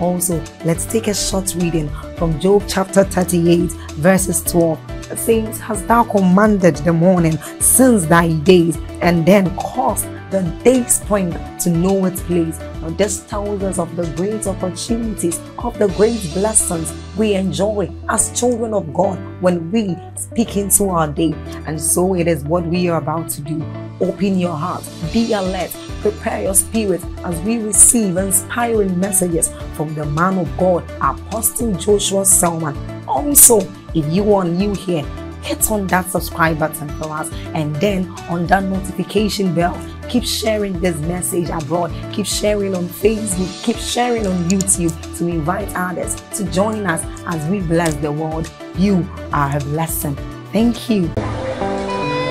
Also, let's take a short reading from Job chapter 38, verses 12 says, Hast thou commanded the morning since thy days, and then caused the day spring to know its place? This tells of the great opportunities, of the great blessings we enjoy as children of God when we speak into our day. And so it is what we are about to do. Open your heart, be alert, prepare your spirit as we receive inspiring messages from the man of God, Apostle Joshua Selman. Also, if you are new here, hit on that subscribe button for us and then on that notification bell. Keep sharing this message abroad. Keep sharing on Facebook. Keep sharing on YouTube to invite others to join us as we bless the world. You are a blessing. Thank you.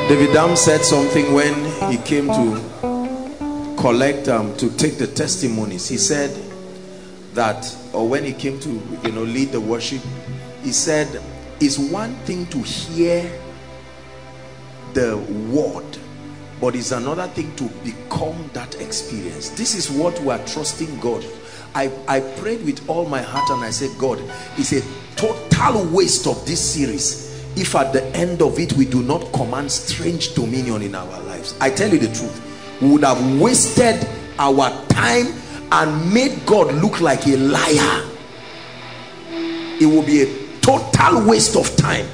David Dam said something when he came to collect um, to take the testimonies. He said that, or when he came to you know lead the worship, he said, "It's one thing to hear the word, but it's another thing to become that experience." This is what we are trusting God. I, I prayed with all my heart and I said, God, it's a total waste of this series if at the end of it we do not command strange dominion in our lives i tell you the truth we would have wasted our time and made god look like a liar it will be a total waste of time.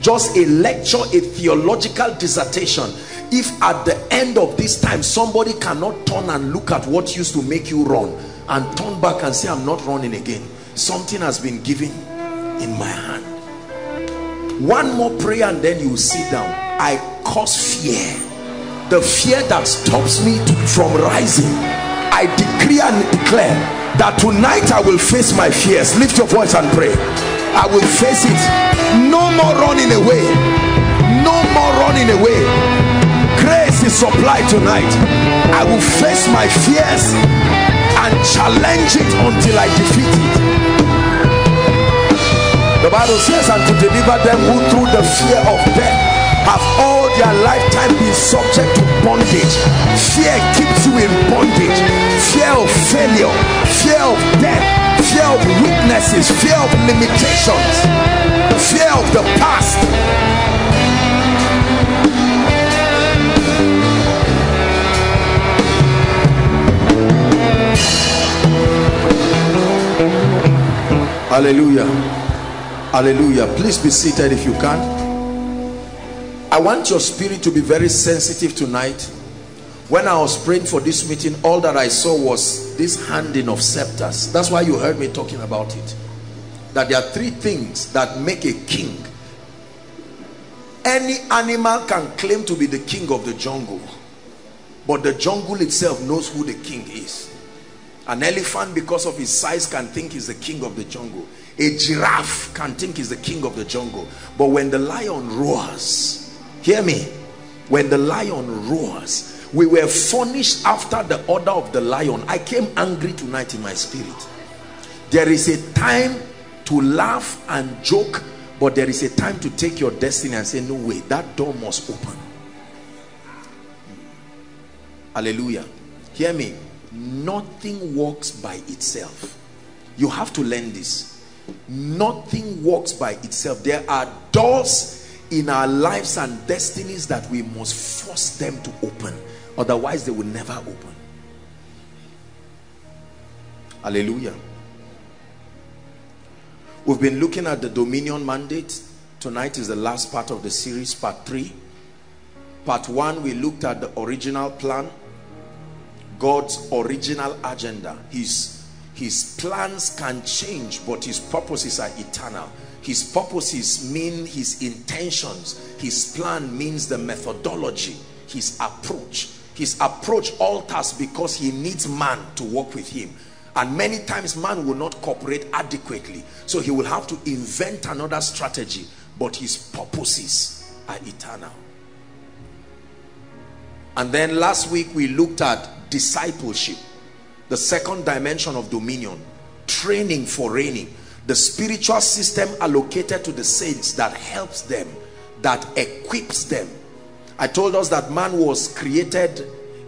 Just a lecture a theological dissertation. If at the end of this time somebody cannot turn and look at what used to make you run and turn back and say i'm not running again something has been given in my hand. One more prayer and then you sit down. I cause fear. The fear that stops me to, from rising i decree and declare that tonight i will face my fears. Lift your voice and pray i will face it. No more running away. No more running away. Grace is supplied tonight. I will face my fears and challenge it until i defeat it. The Bible says, and to deliver them who through the fear of death have all their lifetime been subject to bondage. Fear keeps you in bondage. Fear of failure, fear of death, fear of weaknesses, fear of limitations, fear of the past. Hallelujah. Hallelujah. Please be seated if you can. I want your spirit to be very sensitive tonight. When I was praying for this meeting, all that I saw was this handing of scepters. That's why you heard me talking about it. That there are three things that make a king. Any animal can claim to be the king of the jungle. But the jungle itself knows who the king is. An elephant, because of his size, can think he's the king of the jungle a giraffe can think he's the king of the jungle but when the lion roars hear me when the lion roars we were furnished after the order of the lion. I came angry tonight in my spirit. There is a time to laugh and joke but there is a time to take your destiny and say no way that door must open. Hallelujah. Hear me. Nothing works by itself. You have to learn this. Nothing works by itself. There are doors in our lives and destinies that we must force them to open otherwise they will never open. Hallelujah. We've been looking at the dominion mandate. Tonight is the last part of the series part three. Part one we looked at the original plan god's original agenda. His his plans can change but his purposes are eternal. His purposes mean his intentions. His plan means the methodology his approach his approach alters because he needs man to work with him. And many times man will not cooperate adequately. So he will have to invent another strategy but his purposes are eternal. And then last week we looked at discipleship the second dimension of dominion training for reigning the spiritual system allocated to the saints that helps them that equips them i told us that man was created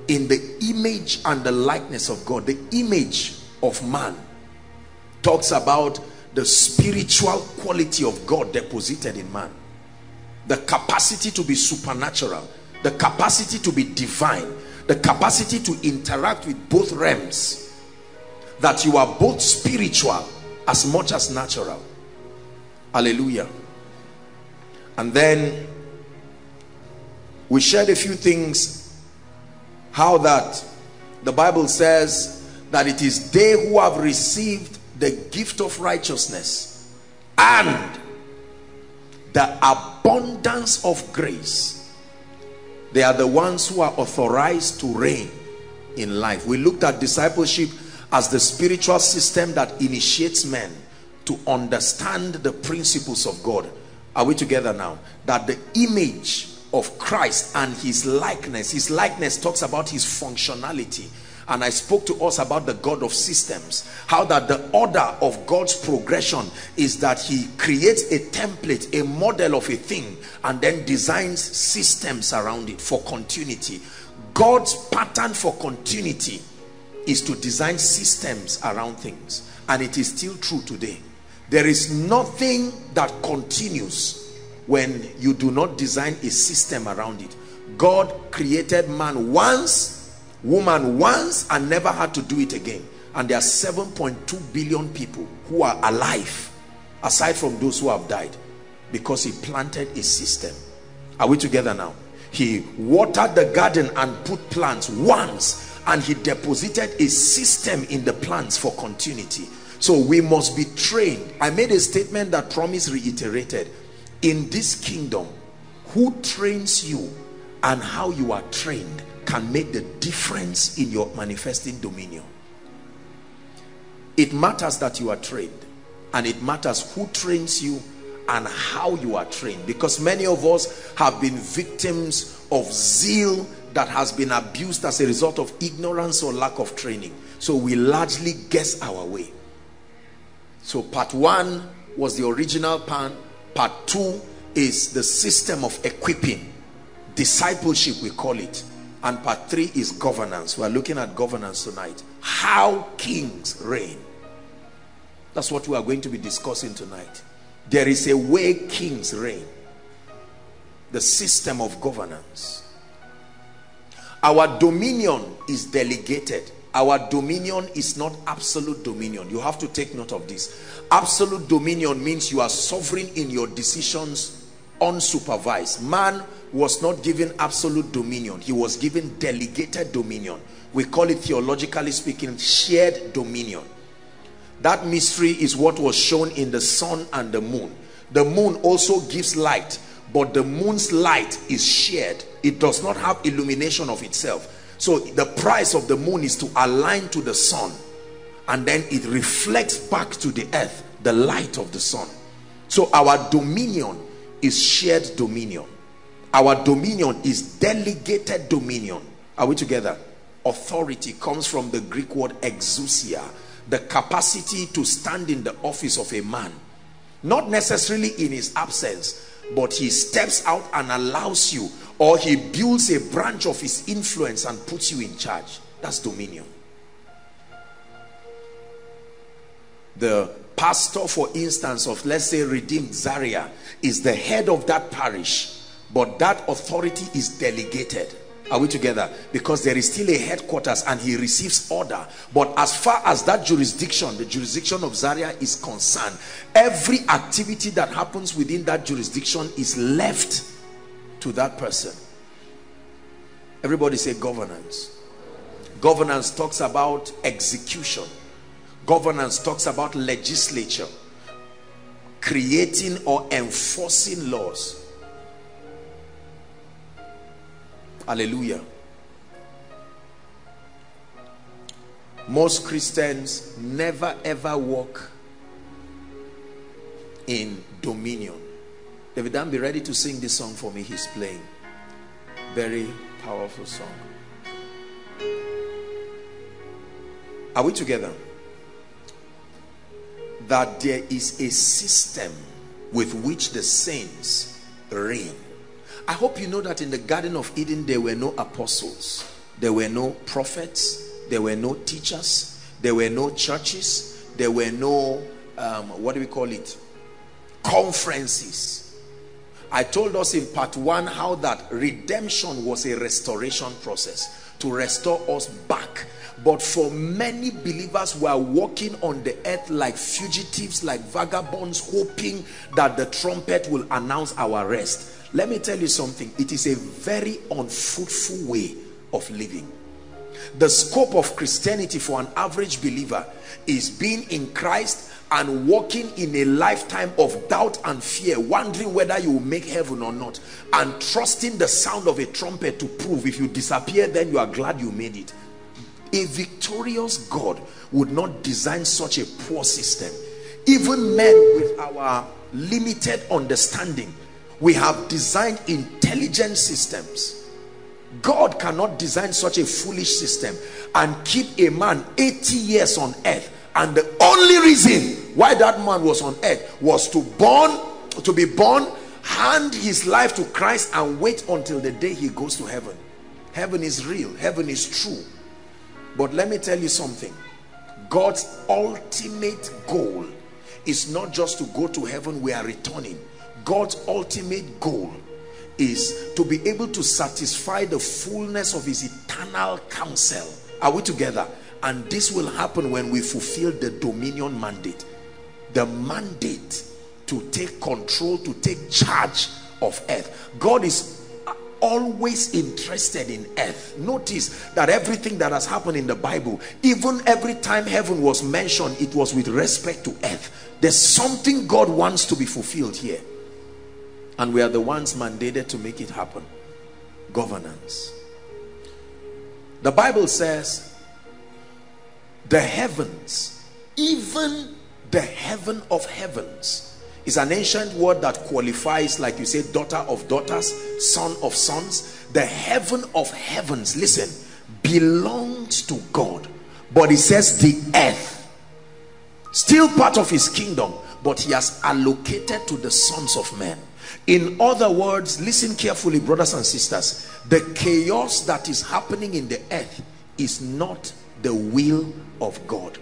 in the image and the likeness of god. The image of man talks about the spiritual quality of god deposited in man. The capacity to be supernatural the capacity to be divine the capacity to interact with both realms. That you are both spiritual as much as natural. Hallelujah. And then we shared a few things how that the bible says that it is they who have received the gift of righteousness and the abundance of grace they are the ones who are authorized to reign in life we looked at discipleship as the spiritual system that initiates men to understand the principles of God. Are we together now? That the image of Christ and his likeness, his likeness talks about his functionality. And I spoke to us about the God of systems. How that the order of God's progression is that he creates a template, a model of a thing, and then designs systems around it for continuity. God's pattern for continuity is to design systems around things and it is still true today there is nothing that continues when you do not design a system around it. God created man once woman once and never had to do it again. And there are 7.2 billion people who are alive aside from those who have died because he planted a system. Are we together now? He watered the garden and put plants once and he deposited a system in the plants for continuity. So we must be trained. I made a statement that promise reiterated in this kingdom who trains you and how you are trained can make the difference in your manifesting dominion. It matters that you are trained and it matters who trains you and how you are trained because many of us have been victims of zeal that has been abused as a result of ignorance or lack of training. So we largely guess our way. So part one was the original plan part two is the system of equipping. Discipleship we call it. And part three is governance. We're looking at governance tonight. How kings reign. That's what we are going to be discussing tonight. There is a way kings reign. The system of governance. Our dominion is delegated our dominion is not absolute dominion. You have to take note of this. Absolute dominion means you are sovereign in your decisions unsupervised. Man was not given absolute dominion. He was given delegated dominion. We call it theologically speaking shared dominion. That mystery is what was shown in the sun and the moon. The moon also gives light but the moon's light is shared. It does not have illumination of itself so the price of the moon is to align to the sun and then it reflects back to the earth the light of the sun. So our dominion is shared dominion. Our dominion is delegated dominion. Are we together? Authority comes from the greek word exousia the capacity to stand in the office of a man. Not necessarily in his absence but he steps out and allows you or he builds a branch of his influence and puts you in charge. That's dominion. The pastor for instance of let's say redeemed zaria is the head of that parish but that authority is delegated. Are we together? Because there is still a headquarters and he receives order. But as far as that jurisdiction the jurisdiction of zaria is concerned every activity that happens within that jurisdiction is left to that person. Everybody say governance. Governance talks about execution. Governance talks about legislature. Creating or enforcing laws. Hallelujah. Most Christians never ever walk in dominion. David Dan, be ready to sing this song for me. He's playing. Very powerful song. Are we together? That there is a system with which the saints reign. I hope you know that in the Garden of Eden there were no apostles, there were no prophets, there were no teachers, there were no churches, there were no, um, what do we call it? Conferences. I told us in part one how that redemption was a restoration process to restore us back. But for many believers who are walking on the earth like fugitives, like vagabonds, hoping that the trumpet will announce our rest. Let me tell you something. It is a very unfruitful way of living. The scope of Christianity for an average believer is being in Christ and walking in a lifetime of doubt and fear, wondering whether you will make heaven or not, and trusting the sound of a trumpet to prove if you disappear, then you are glad you made it. A victorious God would not design such a poor system. Even men with our limited understanding, we have designed intelligent systems God cannot design such a foolish system and keep a man 80 years on earth. And the only reason why that man was on earth was to born to be born hand his life to Christ and wait until the day he goes to heaven. Heaven is real. Heaven is true. But let me tell you something. God's ultimate goal is not just to go to heaven we are returning. God's ultimate goal is to be able to satisfy the fullness of his eternal counsel. Are we together? And this will happen when we fulfill the dominion mandate. The mandate to take control to take charge of earth. God is always interested in earth. Notice that everything that has happened in the bible even every time heaven was mentioned it was with respect to earth. There's something god wants to be fulfilled here and we are the ones mandated to make it happen. Governance. The bible says the heavens even the heaven of heavens is an ancient word that qualifies like you say daughter of daughters son of sons. The heaven of heavens listen belongs to god. But it says the earth still part of his kingdom but he has allocated to the sons of men in other words listen carefully brothers and sisters. The chaos that is happening in the earth is not the will of god.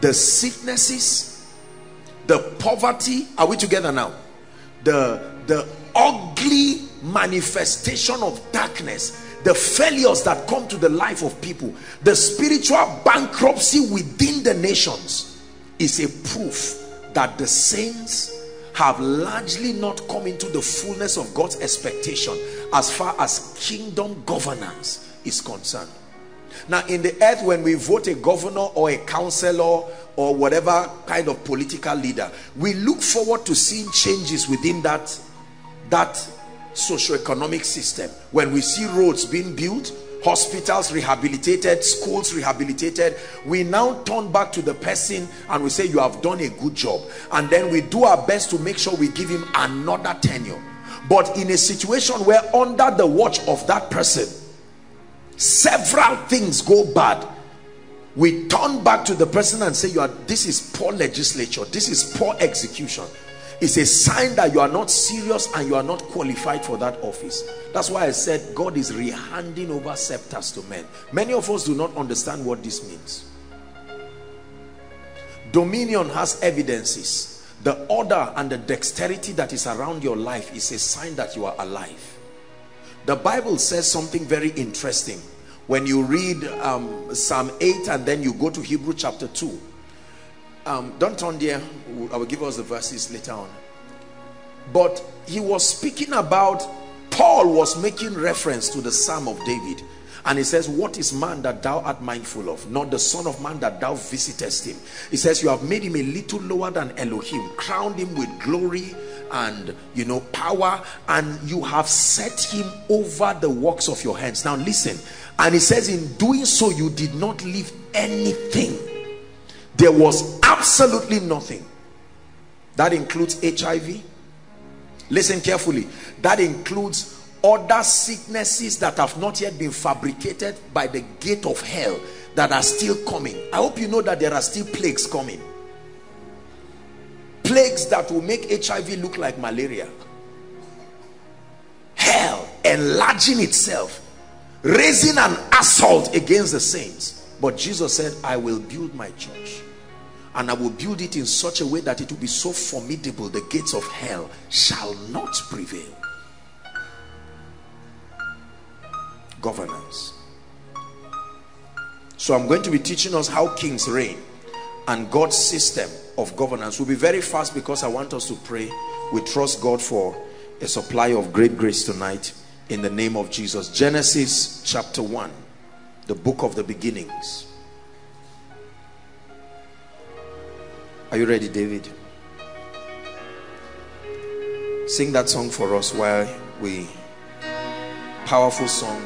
The sicknesses the poverty are we together now? The the ugly manifestation of darkness the failures that come to the life of people the spiritual bankruptcy within the nations is a proof that the saints have largely not come into the fullness of God's expectation as far as kingdom governance is concerned. Now, in the earth, when we vote a governor or a councillor or whatever kind of political leader, we look forward to seeing changes within that, that socio-economic system. When we see roads being built, hospitals rehabilitated schools rehabilitated. We now turn back to the person and we say you have done a good job. And then we do our best to make sure we give him another tenure. But in a situation where under the watch of that person several things go bad we turn back to the person and say you are this is poor legislature. This is poor execution it's a sign that you are not serious and you are not qualified for that office. That's why i said god is rehanding over scepters to men. Many of us do not understand what this means. Dominion has evidences. The order and the dexterity that is around your life is a sign that you are alive. The bible says something very interesting. When you read um, psalm 8 and then you go to hebrew chapter 2 um, don't turn there. I will give us the verses later on. But he was speaking about Paul was making reference to the Psalm of David. And he says what is man that thou art mindful of? Not the son of man that thou visitest him. He says you have made him a little lower than Elohim crowned him with glory and you know power and you have set him over the works of your hands. Now listen. And he says in doing so you did not leave anything there was absolutely nothing. That includes hiv listen carefully. That includes other sicknesses that have not yet been fabricated by the gate of hell that are still coming. I hope you know that there are still plagues coming. Plagues that will make HIV look like malaria. Hell enlarging itself, raising an assault against the saints. But Jesus said, I will build my church and I will build it in such a way that it will be so formidable the gates of hell shall not prevail. Governance. So I'm going to be teaching us how kings reign and God's system of governance. We'll be very fast because I want us to pray. We trust God for a supply of great grace tonight in the name of Jesus. Genesis chapter 1, the book of the beginnings. Are you ready, David? Sing that song for us while we powerful song.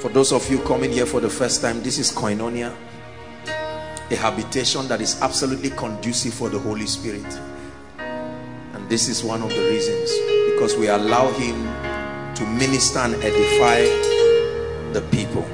For those of you coming here for the first time, this is Koinonia a habitation that is absolutely conducive for the Holy Spirit. And this is one of the reasons because we allow him to minister and edify the people.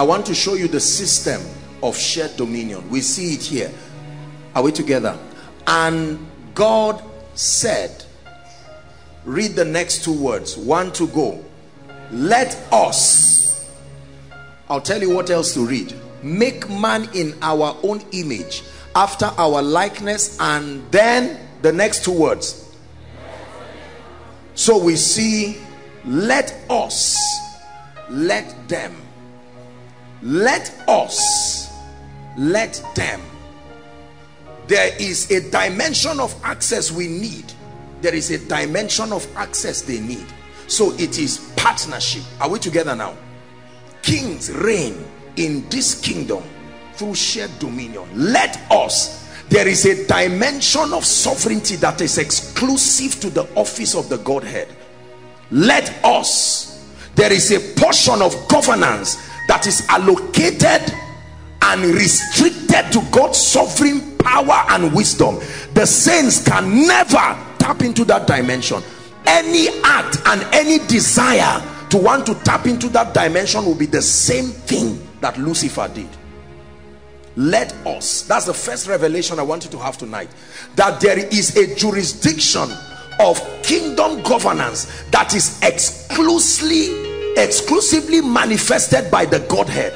I want to show you the system of shared dominion. We see it here. Are we together? And God said read the next two words one to go. Let us I'll tell you what else to read. Make man in our own image after our likeness and then the next two words. So we see let us let them let us let them. There is a dimension of access we need. There is a dimension of access they need. So it is partnership. Are we together now? Kings reign in this kingdom through shared dominion. Let us. There is a dimension of sovereignty that is exclusive to the office of the godhead. Let us. There is a portion of governance that is allocated and restricted to god's sovereign power and wisdom. The saints can never tap into that dimension. Any act and any desire to want to tap into that dimension will be the same thing that lucifer did. Let us that's the first revelation i want you to have tonight that there is a jurisdiction of kingdom governance that is exclusively exclusively manifested by the godhead.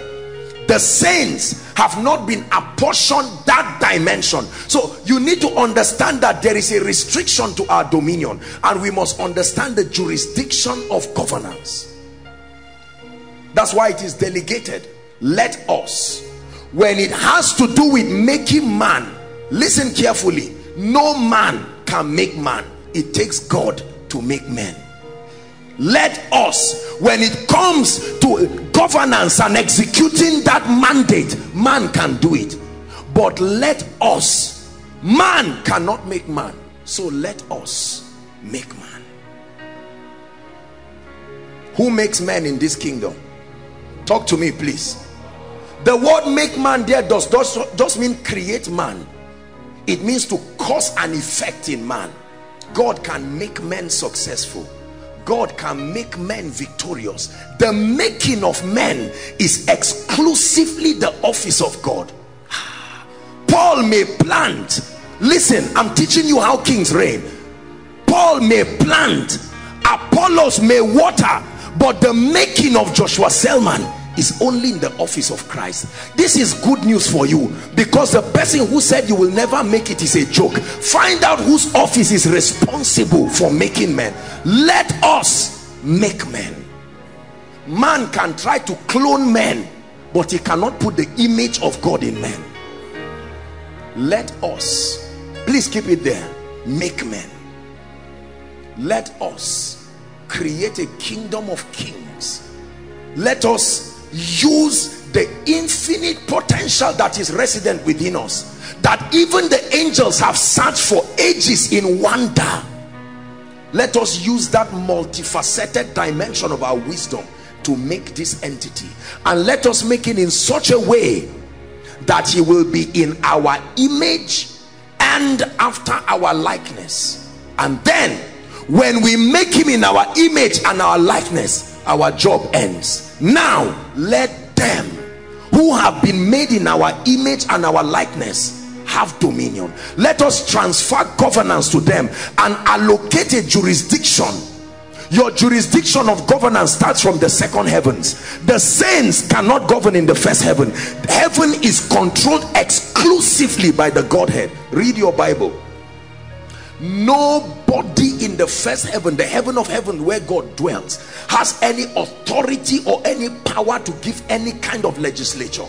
The saints have not been apportioned that dimension. So you need to understand that there is a restriction to our dominion and we must understand the jurisdiction of governance. That's why it is delegated. Let us when it has to do with making man listen carefully. No man can make man. It takes god to make men let us when it comes to governance and executing that mandate man can do it. But let us man cannot make man. So let us make man. Who makes men in this kingdom? Talk to me please. The word make man there does just, just mean create man. It means to cause an effect in man. God can make men successful God can make men victorious. The making of men is exclusively the office of God. Paul may plant. Listen, I'm teaching you how kings reign. Paul may plant. Apollos may water. But the making of Joshua Selman is only in the office of Christ. This is good news for you because the person who said you will never make it is a joke. Find out whose office is responsible for making men. Let us make men. Man can try to clone men, but he cannot put the image of God in men. Let us, please keep it there, make men. Let us create a kingdom of kings. Let us use the infinite potential that is resident within us that even the angels have searched for ages in wonder. Let us use that multifaceted dimension of our wisdom to make this entity. And let us make it in such a way that he will be in our image and after our likeness. And then when we make him in our image and our likeness our job ends. Now let them who have been made in our image and our likeness have dominion. Let us transfer governance to them and allocate a jurisdiction. Your jurisdiction of governance starts from the second heavens. The saints cannot govern in the first heaven. Heaven is controlled exclusively by the godhead. Read your bible nobody in the first heaven the heaven of heaven where god dwells has any authority or any power to give any kind of legislature.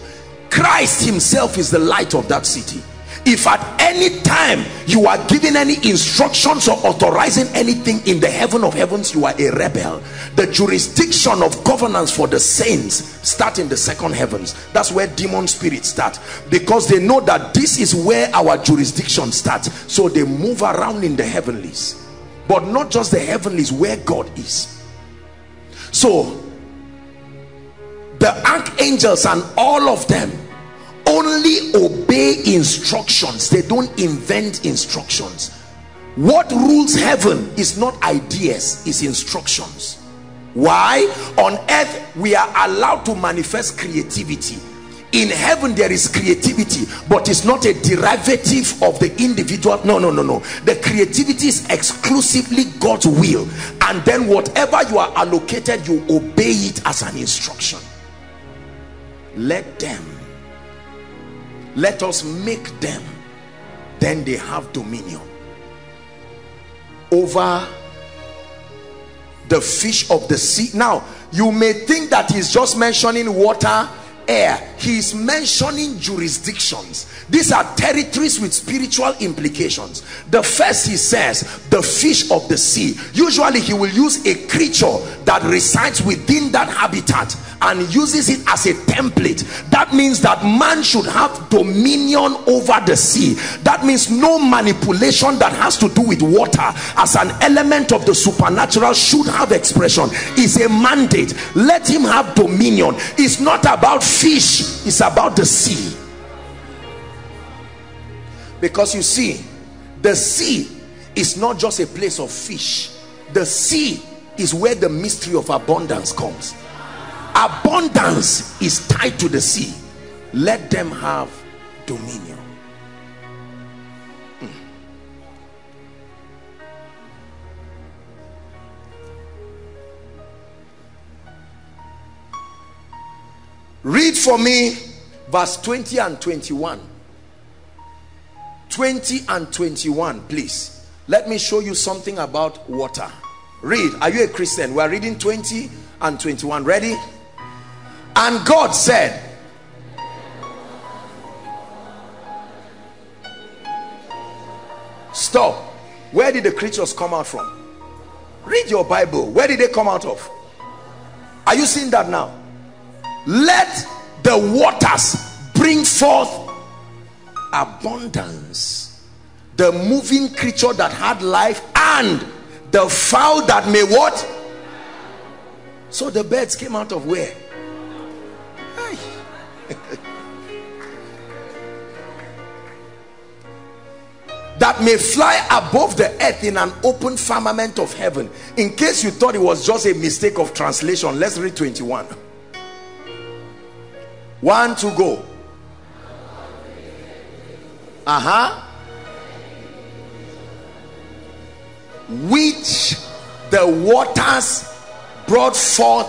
Christ himself is the light of that city if at any time you are giving any instructions or authorizing anything in the heaven of heavens you are a rebel. The jurisdiction of governance for the saints start in the second heavens. That's where demon spirits start. Because they know that this is where our jurisdiction starts. So they move around in the heavenlies. But not just the heavenlies where god is. So the archangels and all of them only obey instructions. They don't invent instructions. What rules heaven is not ideas is instructions. Why? On earth we are allowed to manifest creativity. In heaven there is creativity but it's not a derivative of the individual. No no no no. The creativity is exclusively god's will. And then whatever you are allocated you obey it as an instruction. Let them let us make them then they have dominion over the fish of the sea. Now you may think that he's just mentioning water he is mentioning jurisdictions. These are territories with spiritual implications. The first he says the fish of the sea. Usually he will use a creature that resides within that habitat and uses it as a template. That means that man should have dominion over the sea. That means no manipulation that has to do with water as an element of the supernatural should have expression. Is a mandate. Let him have dominion. It's not about fish is about the sea. Because you see the sea is not just a place of fish. The sea is where the mystery of abundance comes. Abundance is tied to the sea. Let them have dominion read for me verse 20 and 21 20 and 21 please. Let me show you something about water. Read. Are you a christian? We are reading 20 and 21 ready? And god said stop. Where did the creatures come out from? Read your bible. Where did they come out of? Are you seeing that now let the waters bring forth abundance. The moving creature that had life and the fowl that may what? So the birds came out of where? That may fly above the earth in an open firmament of heaven. In case you thought it was just a mistake of translation let's read 21 one to go. Uh-huh. Which the waters brought forth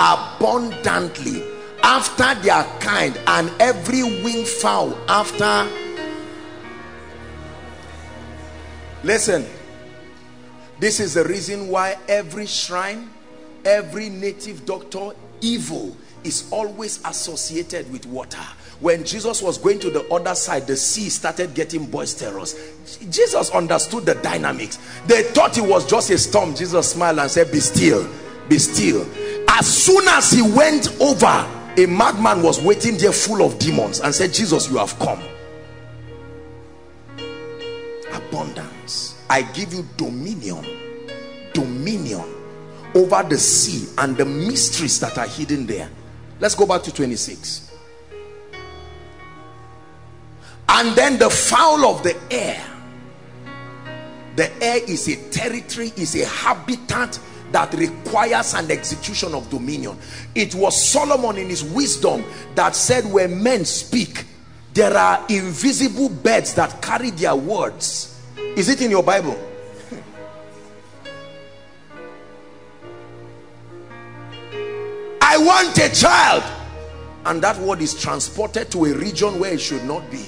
abundantly after their kind and every winged fowl after. Listen this is the reason why every shrine every native doctor evil is always associated with water. When jesus was going to the other side the sea started getting boisterous. Jesus understood the dynamics. They thought it was just a storm. Jesus smiled and said be still be still. As soon as he went over a madman was waiting there full of demons and said jesus you have come. Abundance. I give you dominion dominion over the sea and the mysteries that are hidden there let's go back to 26 and then the fowl of the air the air is a territory is a habitat that requires an execution of dominion. It was solomon in his wisdom that said when men speak there are invisible birds that carry their words. Is it in your bible i want a child. And that word is transported to a region where it should not be.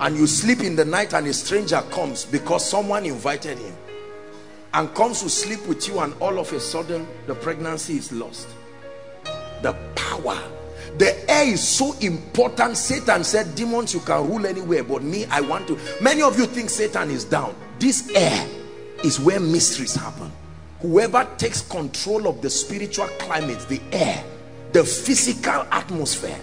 And you sleep in the night and a stranger comes because someone invited him. And comes to sleep with you and all of a sudden the pregnancy is lost. The power. The air is so important. Satan said demons you can rule anywhere but me i want to. Many of you think satan is down. This air is where mysteries happen. Whoever takes control of the spiritual climate the air the physical atmosphere.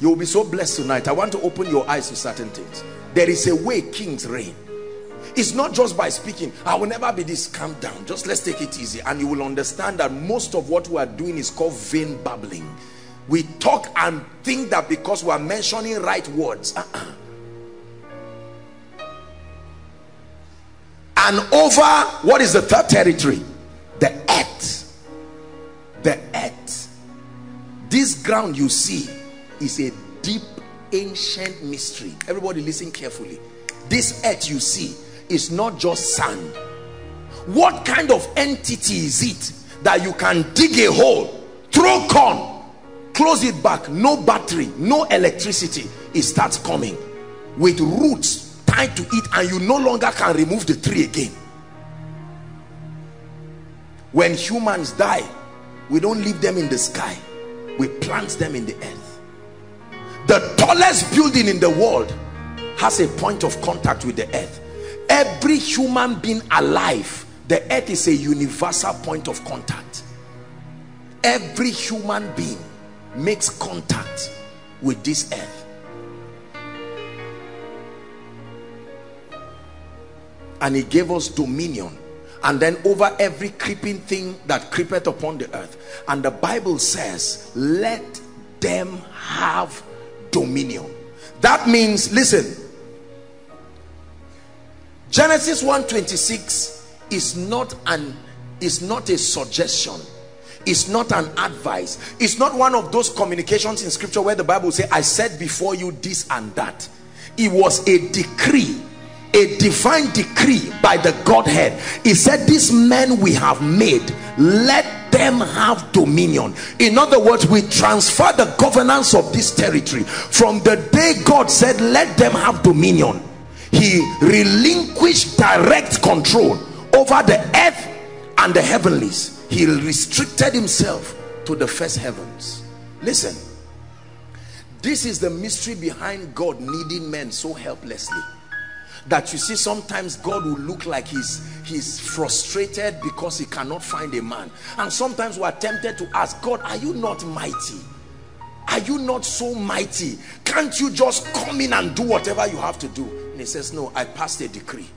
You will be so blessed tonight. I want to open your eyes to certain things. There is a way kings reign. It's not just by speaking. I will never be this calm down. Just let's take it easy. And you will understand that most of what we are doing is called vain babbling. We talk and think that because we are mentioning right words uh -uh. and over what is the third territory? The earth the earth. This ground you see is a deep ancient mystery. Everybody listen carefully. This earth you see is not just sand. What kind of entity is it that you can dig a hole throw corn close it back no battery no electricity it starts coming with roots tied to it and you no longer can remove the tree again? When humans die we don't leave them in the sky. We plant them in the earth. The tallest building in the world has a point of contact with the earth. Every human being alive the earth is a universal point of contact. Every human being makes contact with this earth. And he gave us dominion and then over every creeping thing that creepeth upon the earth. And the bible says let them have dominion. That means listen genesis 126 is not an is not a suggestion. It's not an advice. It's not one of those communications in scripture where the bible say i said before you this and that. It was a decree a divine decree by the Godhead. He said, These men we have made, let them have dominion. In other words, we transfer the governance of this territory from the day God said, Let them have dominion. He relinquished direct control over the earth and the heavenlies. He restricted himself to the first heavens. Listen, this is the mystery behind God needing men so helplessly that you see sometimes God will look like he's he's frustrated because he cannot find a man. And sometimes we're tempted to ask God are you not mighty? Are you not so mighty? Can't you just come in and do whatever you have to do? And he says no I passed a decree.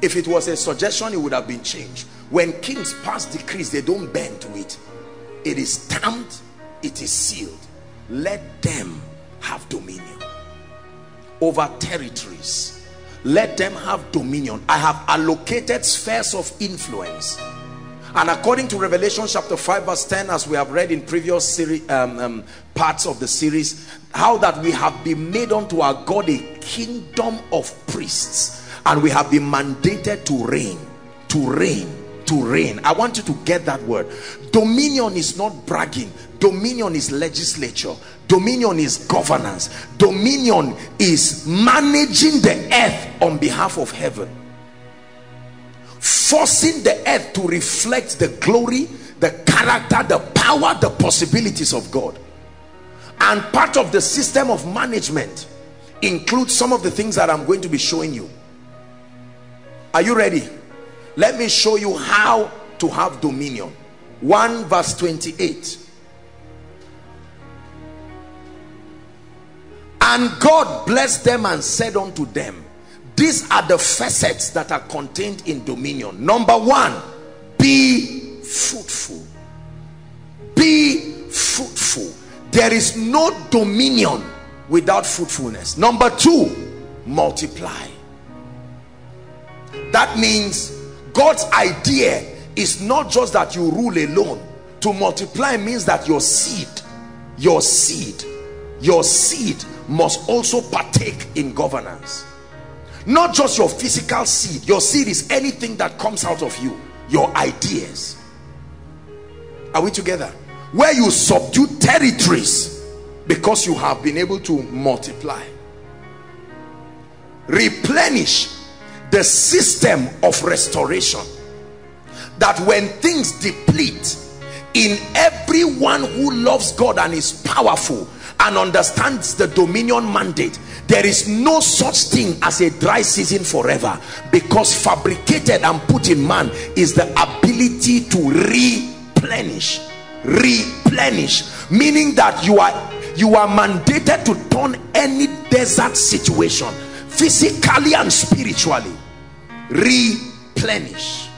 If it was a suggestion it would have been changed. When kings pass decrees they don't bend to it. It is stamped it is sealed. Let them have dominion over territories let them have dominion. I have allocated spheres of influence. And according to revelation chapter 5 verse 10 as we have read in previous series um, um, parts of the series how that we have been made unto our god a kingdom of priests and we have been mandated to reign to reign to reign. I want you to get that word. Dominion is not bragging dominion is legislature. Dominion is governance. Dominion is managing the earth on behalf of heaven. Forcing the earth to reflect the glory the character the power the possibilities of god. And part of the system of management includes some of the things that i'm going to be showing you. Are you ready? Let me show you how to have dominion. 1 verse 28 and God blessed them and said unto them these are the facets that are contained in dominion. Number one be fruitful. Be fruitful. There is no dominion without fruitfulness. Number two multiply. That means God's idea is not just that you rule alone. To multiply means that your seed your seed your seed must also partake in governance. Not just your physical seed. Your seed is anything that comes out of you. Your ideas. Are we together? Where you subdue territories because you have been able to multiply. Replenish the system of restoration. That when things deplete in everyone who loves God and is powerful and understands the dominion mandate there is no such thing as a dry season forever because fabricated and put in man is the ability to replenish replenish meaning that you are you are mandated to turn any desert situation physically and spiritually replenish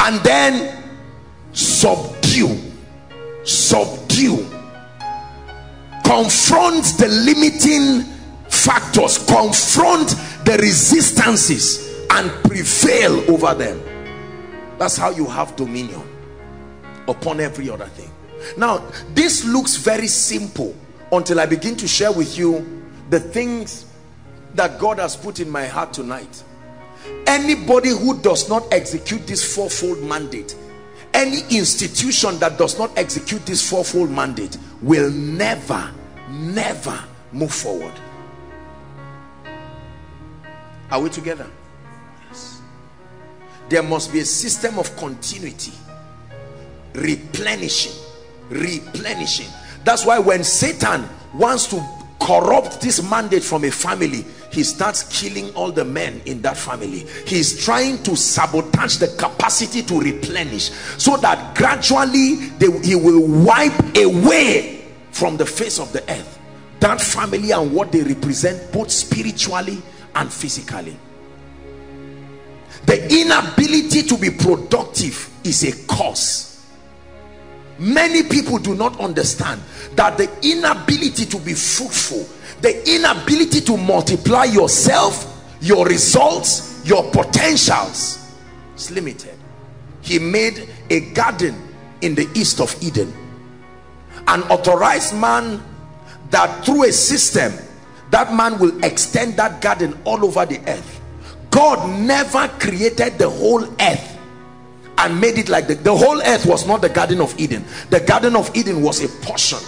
and then subdue subdue confront the limiting factors confront the resistances and prevail over them. That's how you have dominion upon every other thing. Now this looks very simple until i begin to share with you the things that god has put in my heart tonight. Anybody who does not execute this fourfold mandate any institution that does not execute this fourfold mandate will never never move forward. Are we together? Yes. There must be a system of continuity replenishing replenishing. That's why when satan wants to corrupt this mandate from a family he starts killing all the men in that family. He's trying to sabotage the capacity to replenish so that gradually they, he will wipe away from the face of the earth that family and what they represent both spiritually and physically. The inability to be productive is a cause many people do not understand that the inability to be fruitful the inability to multiply yourself your results your potentials is limited. He made a garden in the east of eden an authorized man that through a system that man will extend that garden all over the earth. God never created the whole earth and made it like the, the whole earth was not the garden of eden. The garden of eden was a portion.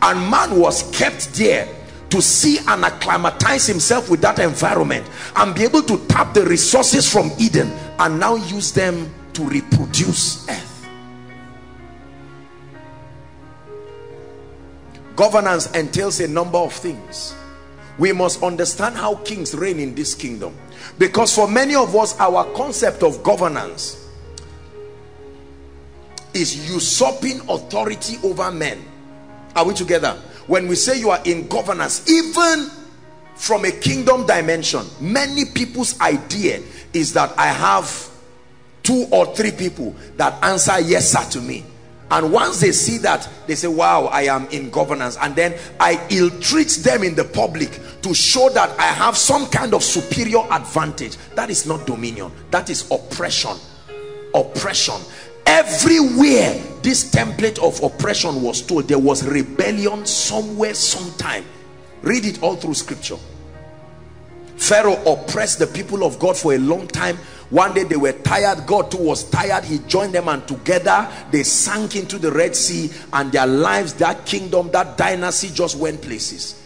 And man was kept there to see and acclimatize himself with that environment and be able to tap the resources from eden and now use them to reproduce earth governance entails a number of things. We must understand how kings reign in this kingdom. Because for many of us our concept of governance is usurping authority over men. Are we together? When we say you are in governance even from a kingdom dimension many people's idea is that i have two or three people that answer yes sir to me and once they see that they say wow i am in governance. And then i ill treat them in the public to show that i have some kind of superior advantage. That is not dominion. That is oppression. Oppression. Everywhere this template of oppression was told there was rebellion somewhere sometime. Read it all through scripture. Pharaoh oppressed the people of god for a long time one day they were tired. God too was tired. He joined them and together they sank into the red sea and their lives that kingdom that dynasty just went places.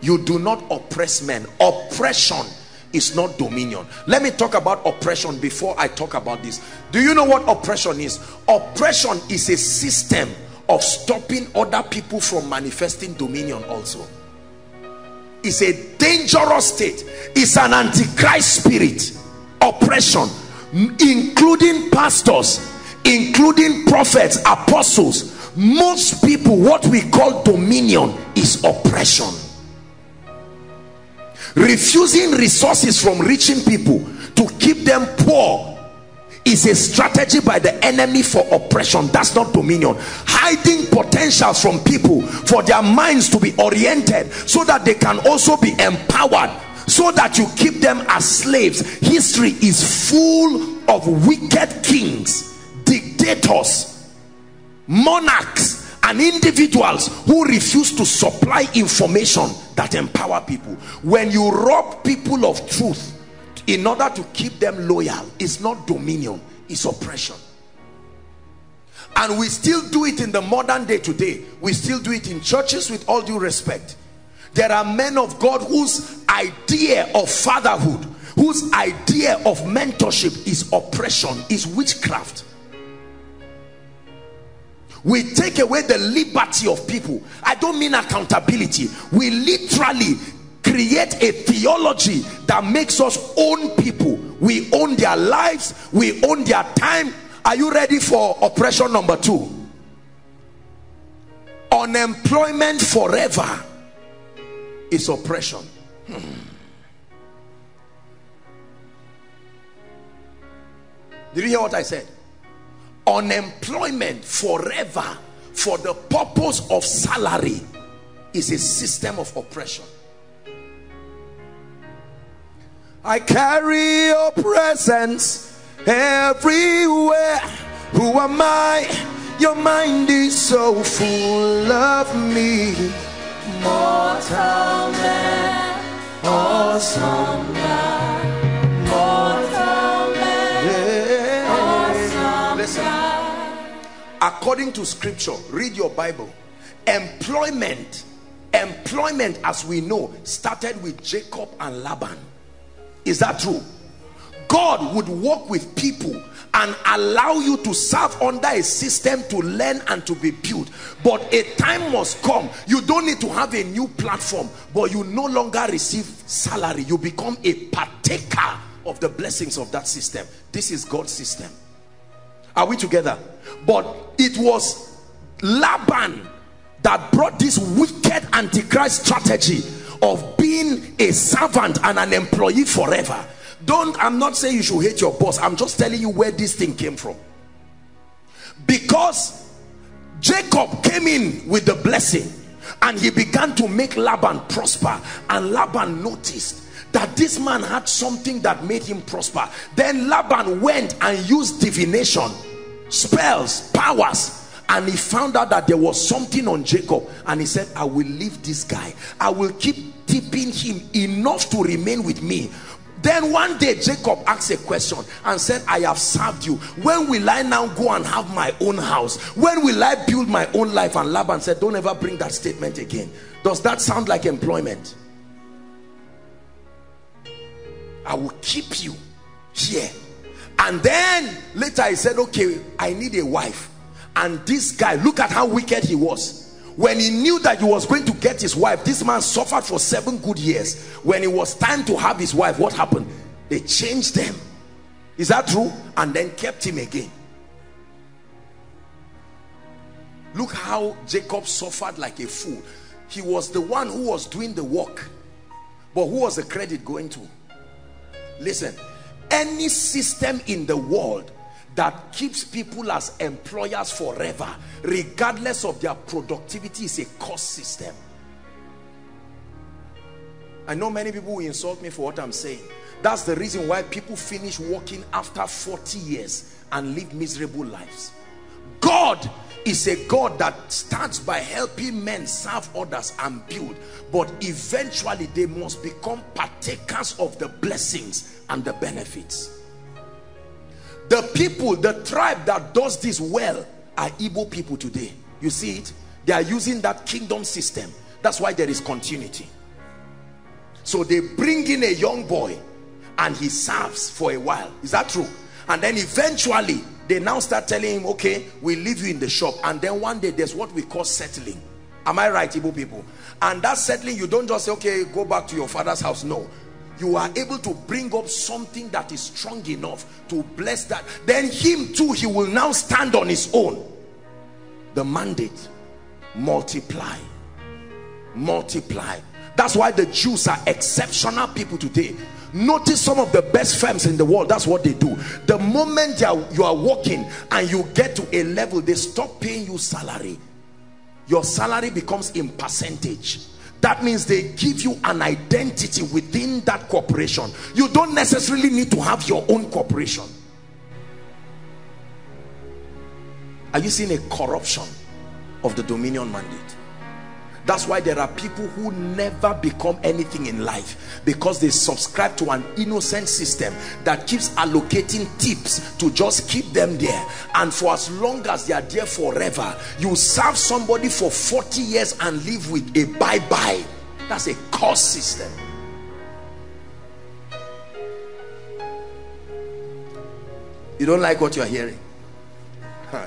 You do not oppress men. Oppression is not dominion. Let me talk about oppression before i talk about this. Do you know what oppression is? Oppression is a system of stopping other people from manifesting dominion also. It's a dangerous state. It's an antichrist spirit oppression including pastors including prophets apostles most people what we call dominion is oppression. Refusing resources from reaching people to keep them poor is a strategy by the enemy for oppression. That's not dominion. Hiding potentials from people for their minds to be oriented so that they can also be empowered so that you keep them as slaves. History is full of wicked kings dictators monarchs and individuals who refuse to supply information that empower people. When you rob people of truth in order to keep them loyal it's not dominion it's oppression. And we still do it in the modern day today. We still do it in churches with all due respect there are men of god whose idea of fatherhood whose idea of mentorship is oppression is witchcraft. We take away the liberty of people. I don't mean accountability. We literally create a theology that makes us own people. We own their lives. We own their time. Are you ready for oppression number two? Unemployment forever is oppression. Hmm. did you hear what i said? Unemployment forever for the purpose of salary is a system of oppression. I carry your presence everywhere. Who am I? Your mind is so full of me man man Listen. according to scripture read your bible. Employment employment as we know started with jacob and laban. Is that true? God would work with people and allow you to serve under a system to learn and to be built. But a time must come. You don't need to have a new platform but you no longer receive salary. You become a partaker of the blessings of that system. This is God's system. Are we together? But it was Laban that brought this wicked antichrist strategy of being a servant and an employee forever don't i'm not saying you should hate your boss. I'm just telling you where this thing came from. Because jacob came in with the blessing and he began to make laban prosper. And laban noticed that this man had something that made him prosper. Then laban went and used divination spells powers and he found out that there was something on Jacob. And he said I will leave this guy. I will keep tipping him enough to remain with me then one day Jacob asked a question and said, I have served you. When will I now go and have my own house? When will I build my own life? And Laban said, don't ever bring that statement again. Does that sound like employment? I will keep you here. And then later he said, okay, I need a wife. And this guy, look at how wicked he was when he knew that he was going to get his wife this man suffered for seven good years. When it was time to have his wife what happened? They changed them. Is that true? And then kept him again. Look how jacob suffered like a fool. He was the one who was doing the work but who was the credit going to? Listen any system in the world that keeps people as employers forever regardless of their productivity is a cost system. I know many people will insult me for what I'm saying. That's the reason why people finish working after 40 years and live miserable lives. God is a God that starts by helping men serve others and build but eventually they must become partakers of the blessings and the benefits the people the tribe that does this well are Igbo people today. You see it? They are using that kingdom system. That's why there is continuity. So they bring in a young boy and he serves for a while. Is that true? And then eventually they now start telling him okay we leave you in the shop. And then one day there's what we call settling. Am I right Igbo people? And that settling you don't just say okay go back to your father's house. No you are able to bring up something that is strong enough to bless that. Then him too he will now stand on his own. The mandate multiply. Multiply. That's why the Jews are exceptional people today. Notice some of the best firms in the world that's what they do. The moment you are, you are working and you get to a level they stop paying you salary. Your salary becomes in percentage that means they give you an identity within that corporation. You don't necessarily need to have your own corporation. Are you seeing a corruption of the dominion mandate that's why there are people who never become anything in life because they subscribe to an innocent system that keeps allocating tips to just keep them there. And for as long as they are there forever you serve somebody for 40 years and live with a bye-bye. That's a cost system. You don't like what you're hearing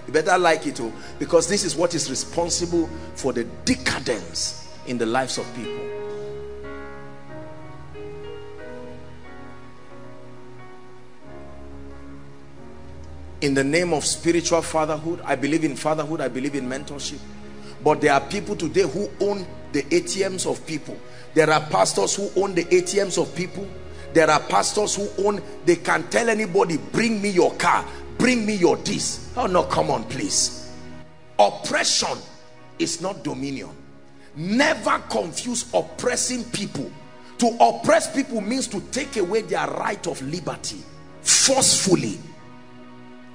you better like it too, because this is what is responsible for the decadence in the lives of people. In the name of spiritual fatherhood i believe in fatherhood i believe in mentorship. But there are people today who own the atms of people. There are pastors who own the atms of people. There are pastors who own they can tell anybody bring me your car bring me your this oh no come on please. Oppression is not dominion. Never confuse oppressing people. To oppress people means to take away their right of liberty forcefully.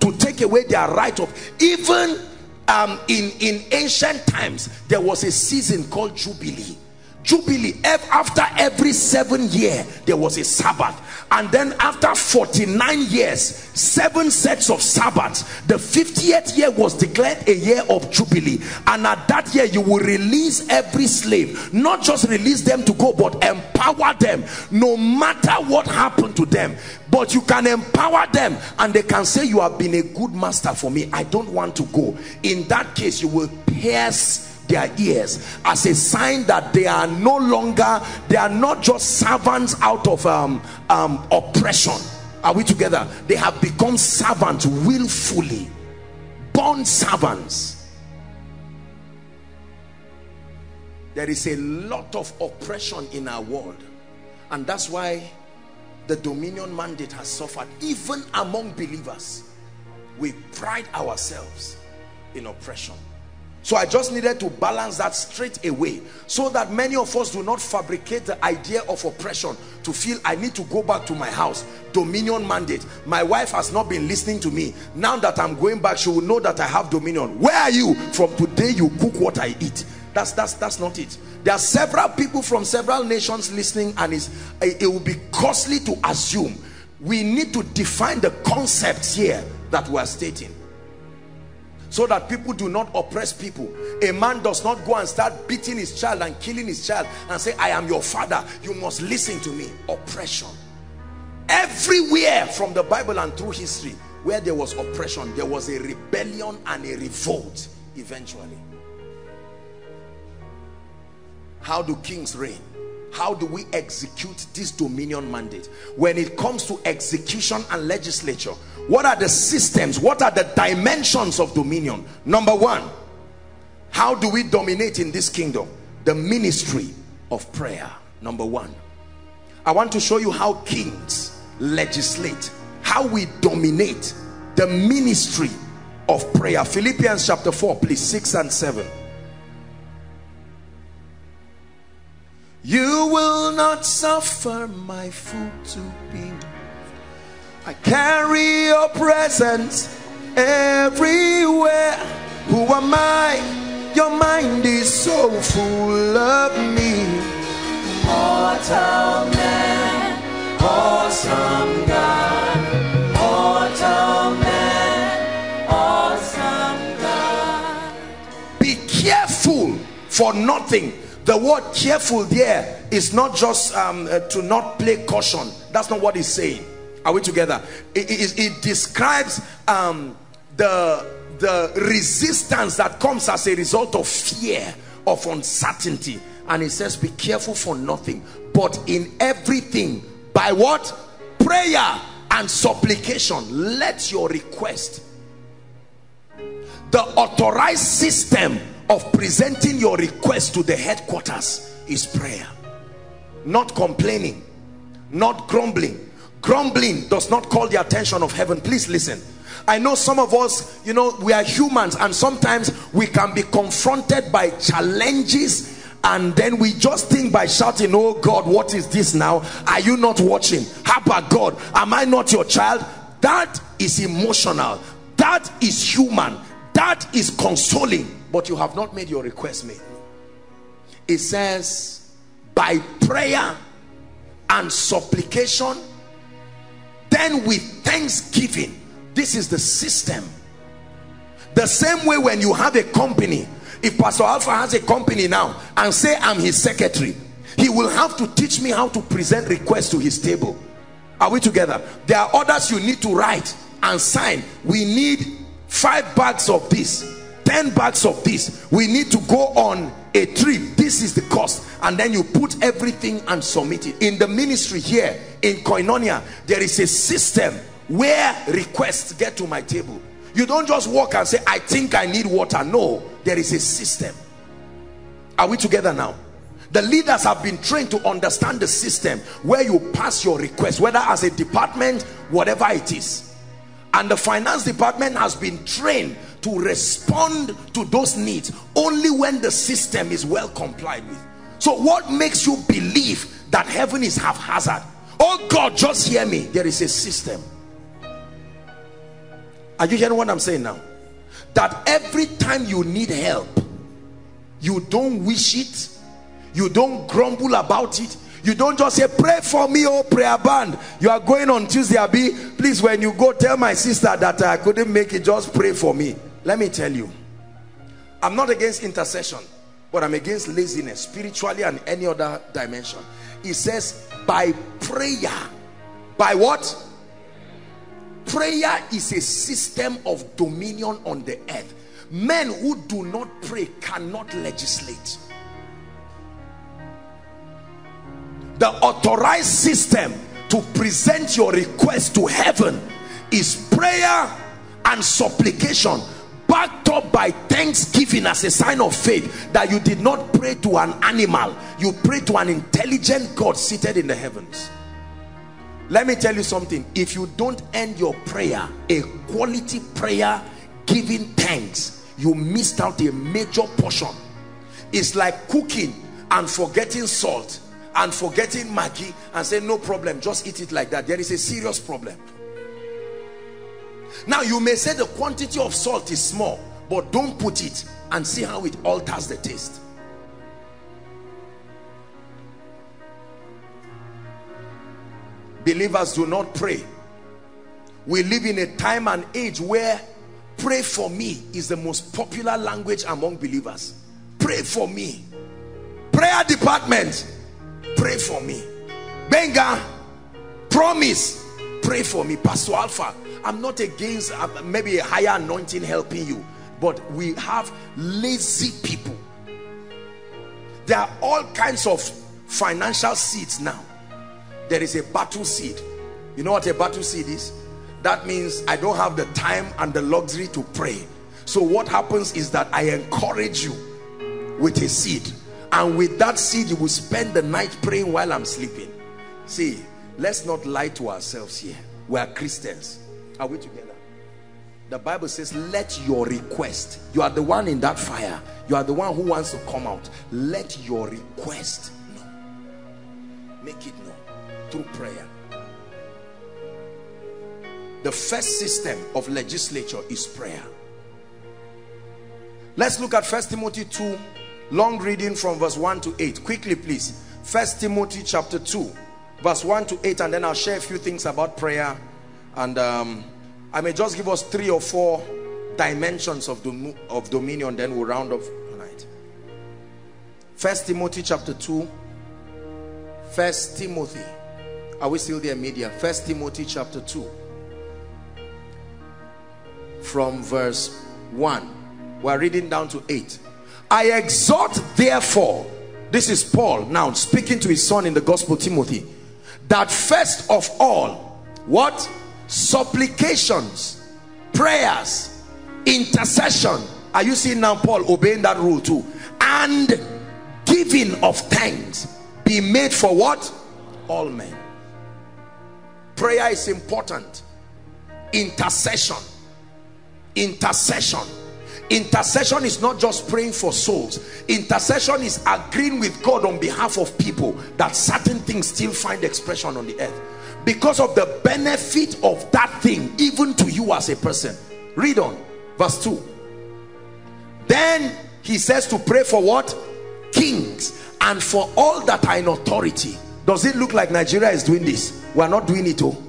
To take away their right of even um, in in ancient times there was a season called jubilee jubilee after every seven year there was a sabbath. And then after 49 years seven sets of sabbaths. The 50th year was declared a year of jubilee. And at that year you will release every slave. Not just release them to go but empower them no matter what happened to them. But you can empower them and they can say you have been a good master for me. I don't want to go. In that case you will pierce their ears as a sign that they are no longer they are not just servants out of um, um, oppression. Are we together? They have become servants willfully. Born servants. There is a lot of oppression in our world. And that's why the dominion mandate has suffered. Even among believers we pride ourselves in oppression so I just needed to balance that straight away so that many of us do not fabricate the idea of oppression to feel I need to go back to my house. Dominion mandate. My wife has not been listening to me. Now that I'm going back, she will know that I have dominion. Where are you? From today, you cook what I eat. That's, that's, that's not it. There are several people from several nations listening and it's, it will be costly to assume. We need to define the concepts here that we are stating so that people do not oppress people. A man does not go and start beating his child and killing his child and say i am your father. You must listen to me. Oppression. Everywhere from the bible and through history where there was oppression there was a rebellion and a revolt eventually. How do kings reign? How do we execute this dominion mandate? When it comes to execution and legislature what are the systems? What are the dimensions of dominion? Number one how do we dominate in this kingdom? The ministry of prayer. Number one i want to show you how kings legislate how we dominate the ministry of prayer. Philippians chapter 4 please 6 and 7 you will not suffer my foot to be I carry your presence everywhere. Who am I? Your mind is so full of me. Mortal man, awesome God. Mortal man, awesome God. Be careful for nothing. The word careful there is not just um, uh, to not play caution. That's not what he's saying are we together? It, it, it describes um, the, the resistance that comes as a result of fear, of uncertainty. And it says, be careful for nothing, but in everything, by what? Prayer and supplication. Let your request. The authorized system of presenting your request to the headquarters is prayer. Not complaining, not grumbling, grumbling does not call the attention of heaven. Please listen. I know some of us you know we are humans and sometimes we can be confronted by challenges and then we just think by shouting oh God what is this now? Are you not watching? How about God? Am I not your child? That is emotional. That is human. That is consoling. But you have not made your request made. It says by prayer and supplication then with thanksgiving this is the system. The same way when you have a company if pastor alpha has a company now and say i'm his secretary he will have to teach me how to present requests to his table. Are we together? There are orders you need to write and sign. We need five bags of this 10 bags of this. We need to go on a trip this is the cost. And then you put everything and submit it. In the ministry here in koinonia there is a system where requests get to my table. You don't just walk and say i think i need water. No there is a system. Are we together now? The leaders have been trained to understand the system where you pass your request whether as a department whatever it is. And the finance department has been trained to respond to those needs only when the system is well complied with so what makes you believe that heaven is haphazard oh god just hear me there is a system are you hearing what i'm saying now that every time you need help you don't wish it You don't grumble about it. You don't just say, pray for me, oh prayer band. You are going on Tuesday, Abi. Please, when you go, tell my sister that I couldn't make it. Just pray for me. Let me tell you. I'm not against intercession, but I'm against laziness, spiritually and any other dimension. It says, by prayer. By what? Prayer is a system of dominion on the earth. Men who do not pray cannot legislate. The authorized system to present your request to heaven is prayer and supplication backed up by thanksgiving as a sign of faith that you did not pray to an animal. You pray to an intelligent God seated in the heavens. Let me tell you something. If you don't end your prayer a quality prayer giving thanks you missed out a major portion. It's like cooking and forgetting salt and forgetting Maggi and say no problem just eat it like that. There is a serious problem now you may say the quantity of salt is small but don't put it and see how it alters the taste. Believers do not pray. We live in a time and age where pray for me is the most popular language among believers. Pray for me. Prayer department pray for me. Benga promise pray for me. Pastor alpha i'm not against uh, maybe a higher anointing helping you but we have lazy people. There are all kinds of financial seeds now. There is a battle seed. You know what a battle seed is? That means i don't have the time and the luxury to pray. So what happens is that i encourage you with a seed. And with that seed you will spend the night praying while i'm sleeping. See let's not lie to ourselves here. We are christians are we together? The bible says let your request you are the one in that fire. You are the one who wants to come out. Let your request known make it known through prayer. The first system of legislature is prayer. Let's look at first timothy 2 long reading from verse 1 to 8 quickly please. First timothy chapter 2 verse 1 to 8 and then i'll share a few things about prayer and um, i may just give us three or four dimensions of, of dominion then we'll round up tonight. First timothy chapter 2 first timothy. Are we still there media? First timothy chapter 2 from verse 1 we're reading down to 8 I exhort therefore this is Paul now speaking to his son in the gospel Timothy that first of all what supplications prayers intercession. Are you seeing now Paul obeying that rule too? And giving of thanks be made for what? All men. Prayer is important. Intercession. Intercession. Intercession is not just praying for souls. Intercession is agreeing with God on behalf of people that certain things still find expression on the earth because of the benefit of that thing even to you as a person. Read on. Verse 2 then he says to pray for what? Kings and for all that are in authority. Does it look like Nigeria is doing this? We are not doing it oh.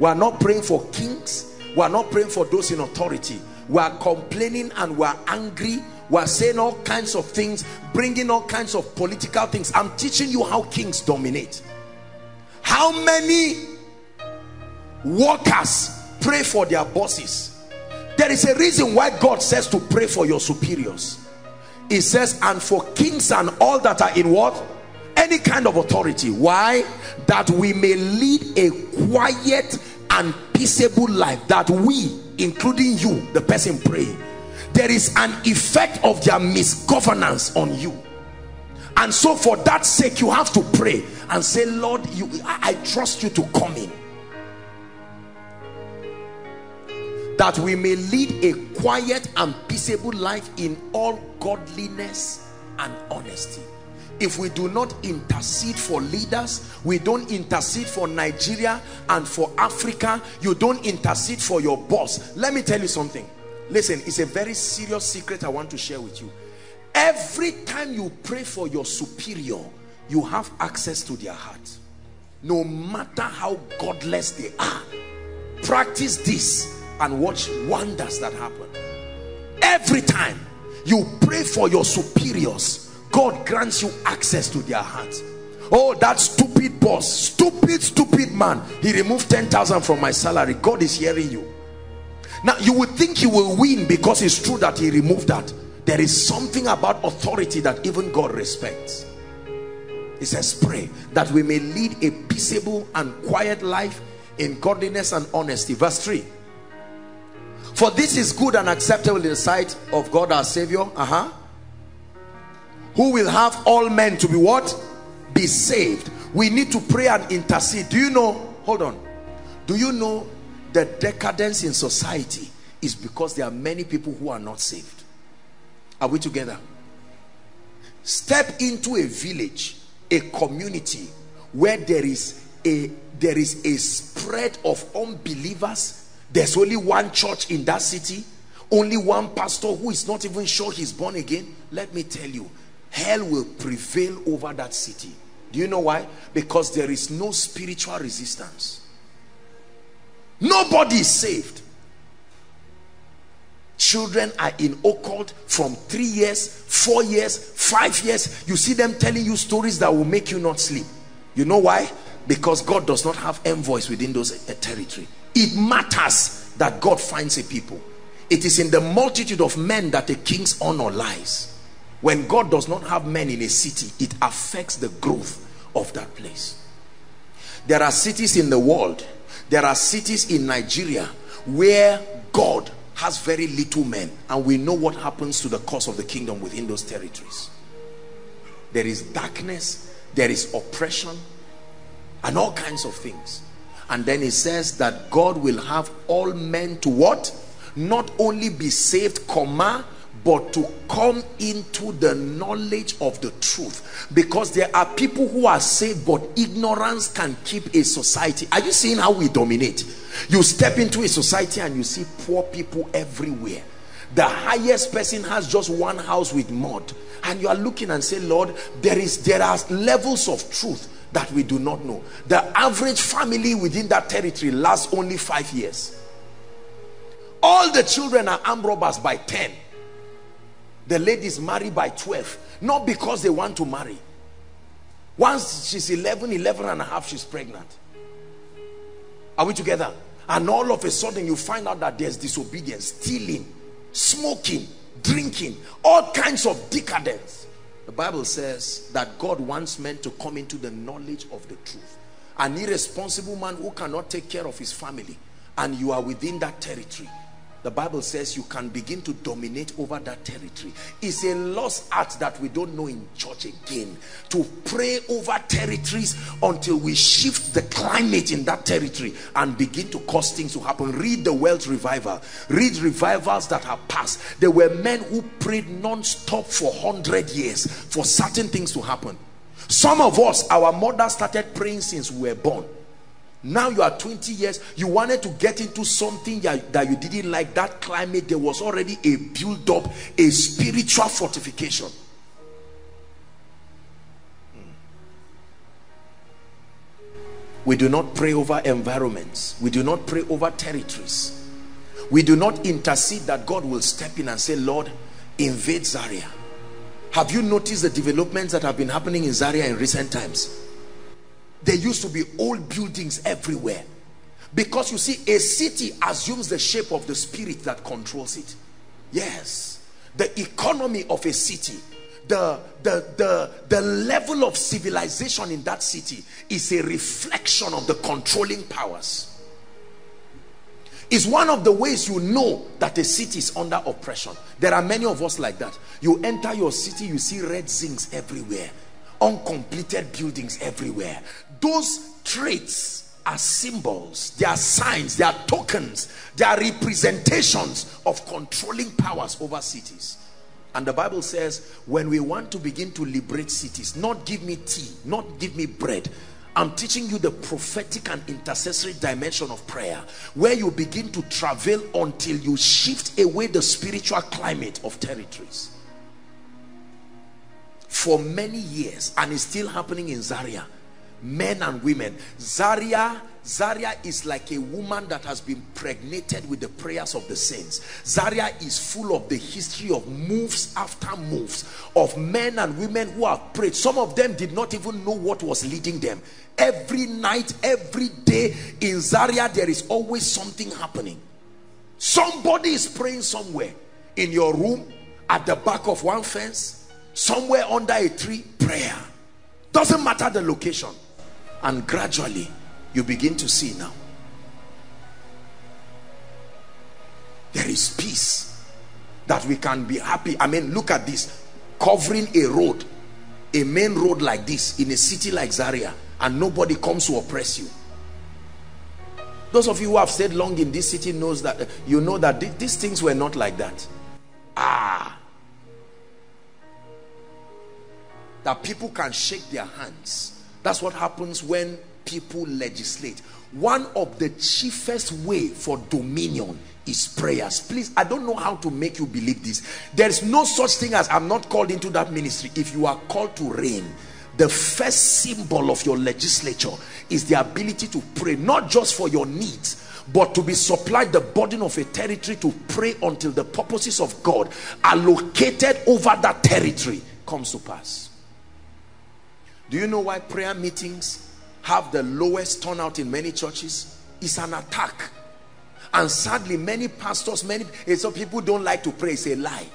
We are not praying for kings. We are not praying for those in authority. We are complaining and we are angry. We are saying all kinds of things bringing all kinds of political things. I'm teaching you how kings dominate how many workers pray for their bosses? There is a reason why god says to pray for your superiors. He says and for kings and all that are in what? Any kind of authority. Why? That we may lead a quiet and peaceable life. That we including you the person praying there is an effect of their misgovernance on you and so for that sake you have to pray and say lord you i, I trust you to come in. That we may lead a quiet and peaceable life in all godliness and honesty. If we do not intercede for leaders we don't intercede for Nigeria and for Africa you don't intercede for your boss. Let me tell you something. Listen it's a very serious secret I want to share with you every time you pray for your superior you have access to their heart. No matter how godless they are practice this and watch wonders that happen. Every time you pray for your superiors god grants you access to their hearts. Oh that stupid boss stupid stupid man. He removed 10,000 from my salary. God is hearing you. Now you would think he will win because it's true that he removed that there is something about authority that even god respects. He says pray that we may lead a peaceable and quiet life in godliness and honesty. Verse 3 for this is good and acceptable in the sight of God our Savior uh-huh who will have all men to be what? Be saved. We need to pray and intercede. Do you know hold on. Do you know the decadence in society is because there are many people who are not saved are we together? Step into a village a community where there is a there is a spread of unbelievers. There's only one church in that city. Only one pastor who is not even sure he's born again. Let me tell you hell will prevail over that city. Do you know why? Because there is no spiritual resistance. Nobody is saved children are in occult from three years four years five years. You see them telling you stories that will make you not sleep. You know why? Because god does not have envoys within those uh, territory. It matters that god finds a people. It is in the multitude of men that a king's honor lies. When god does not have men in a city it affects the growth of that place. There are cities in the world. There are cities in nigeria where god has very little men and we know what happens to the cause of the kingdom within those territories. There is darkness there is oppression and all kinds of things. And then he says that God will have all men to what? Not only be saved comma but to come into the knowledge of the truth. Because there are people who are saved but ignorance can keep a society. Are you seeing how we dominate? You step into a society and you see poor people everywhere. The highest person has just one house with mud. And you are looking and say lord there is there are levels of truth that we do not know. The average family within that territory lasts only five years. All the children are armed robbers by 10 the ladies marry by 12 not because they want to marry. Once she's 11 11 and a half she's pregnant. Are we together? And all of a sudden you find out that there's disobedience stealing smoking drinking all kinds of decadence. The bible says that god wants men to come into the knowledge of the truth. An irresponsible man who cannot take care of his family and you are within that territory the Bible says you can begin to dominate over that territory. It's a lost art that we don't know in church again. To pray over territories until we shift the climate in that territory and begin to cause things to happen. Read the Welsh revival. Read revivals that have passed. There were men who prayed non-stop for 100 years for certain things to happen. Some of us, our mother started praying since we were born now you are 20 years you wanted to get into something that you didn't like that climate there was already a build up a spiritual fortification. We do not pray over environments. We do not pray over territories. We do not intercede that God will step in and say Lord invade Zaria. Have you noticed the developments that have been happening in Zaria in recent times there used to be old buildings everywhere. Because you see a city assumes the shape of the spirit that controls it. Yes. The economy of a city the the the the level of civilization in that city is a reflection of the controlling powers. Is one of the ways you know that a city is under oppression. There are many of us like that. You enter your city you see red zincs everywhere uncompleted buildings everywhere those traits are symbols they are signs they are tokens they are representations of controlling powers over cities. And the bible says when we want to begin to liberate cities not give me tea not give me bread I'm teaching you the prophetic and intercessory dimension of prayer where you begin to travel until you shift away the spiritual climate of territories. For many years and it's still happening in Zaria men and women Zaria Zaria is like a woman that has been pregnated with the prayers of the saints. Zaria is full of the history of moves after moves of men and women who have prayed. Some of them did not even know what was leading them. Every night, every day in Zaria, there is always something happening. Somebody is praying somewhere in your room, at the back of one fence, somewhere under a tree, prayer. Doesn't matter the location. And gradually, you begin to see now. There is peace that we can be happy. I mean look at this. Covering a road a main road like this in a city like zaria and nobody comes to oppress you. Those of you who have stayed long in this city knows that you know that th these things were not like that. Ah. That people can shake their hands that's what happens when people legislate. One of the chiefest way for dominion is prayers. Please i don't know how to make you believe this. There's no such thing as i'm not called into that ministry. If you are called to reign the first symbol of your legislature is the ability to pray not just for your needs but to be supplied the burden of a territory to pray until the purposes of god allocated over that territory comes to pass do you know why prayer meetings have the lowest turnout in many churches? Is an attack. And sadly many pastors many so people don't like to pray it's a lie.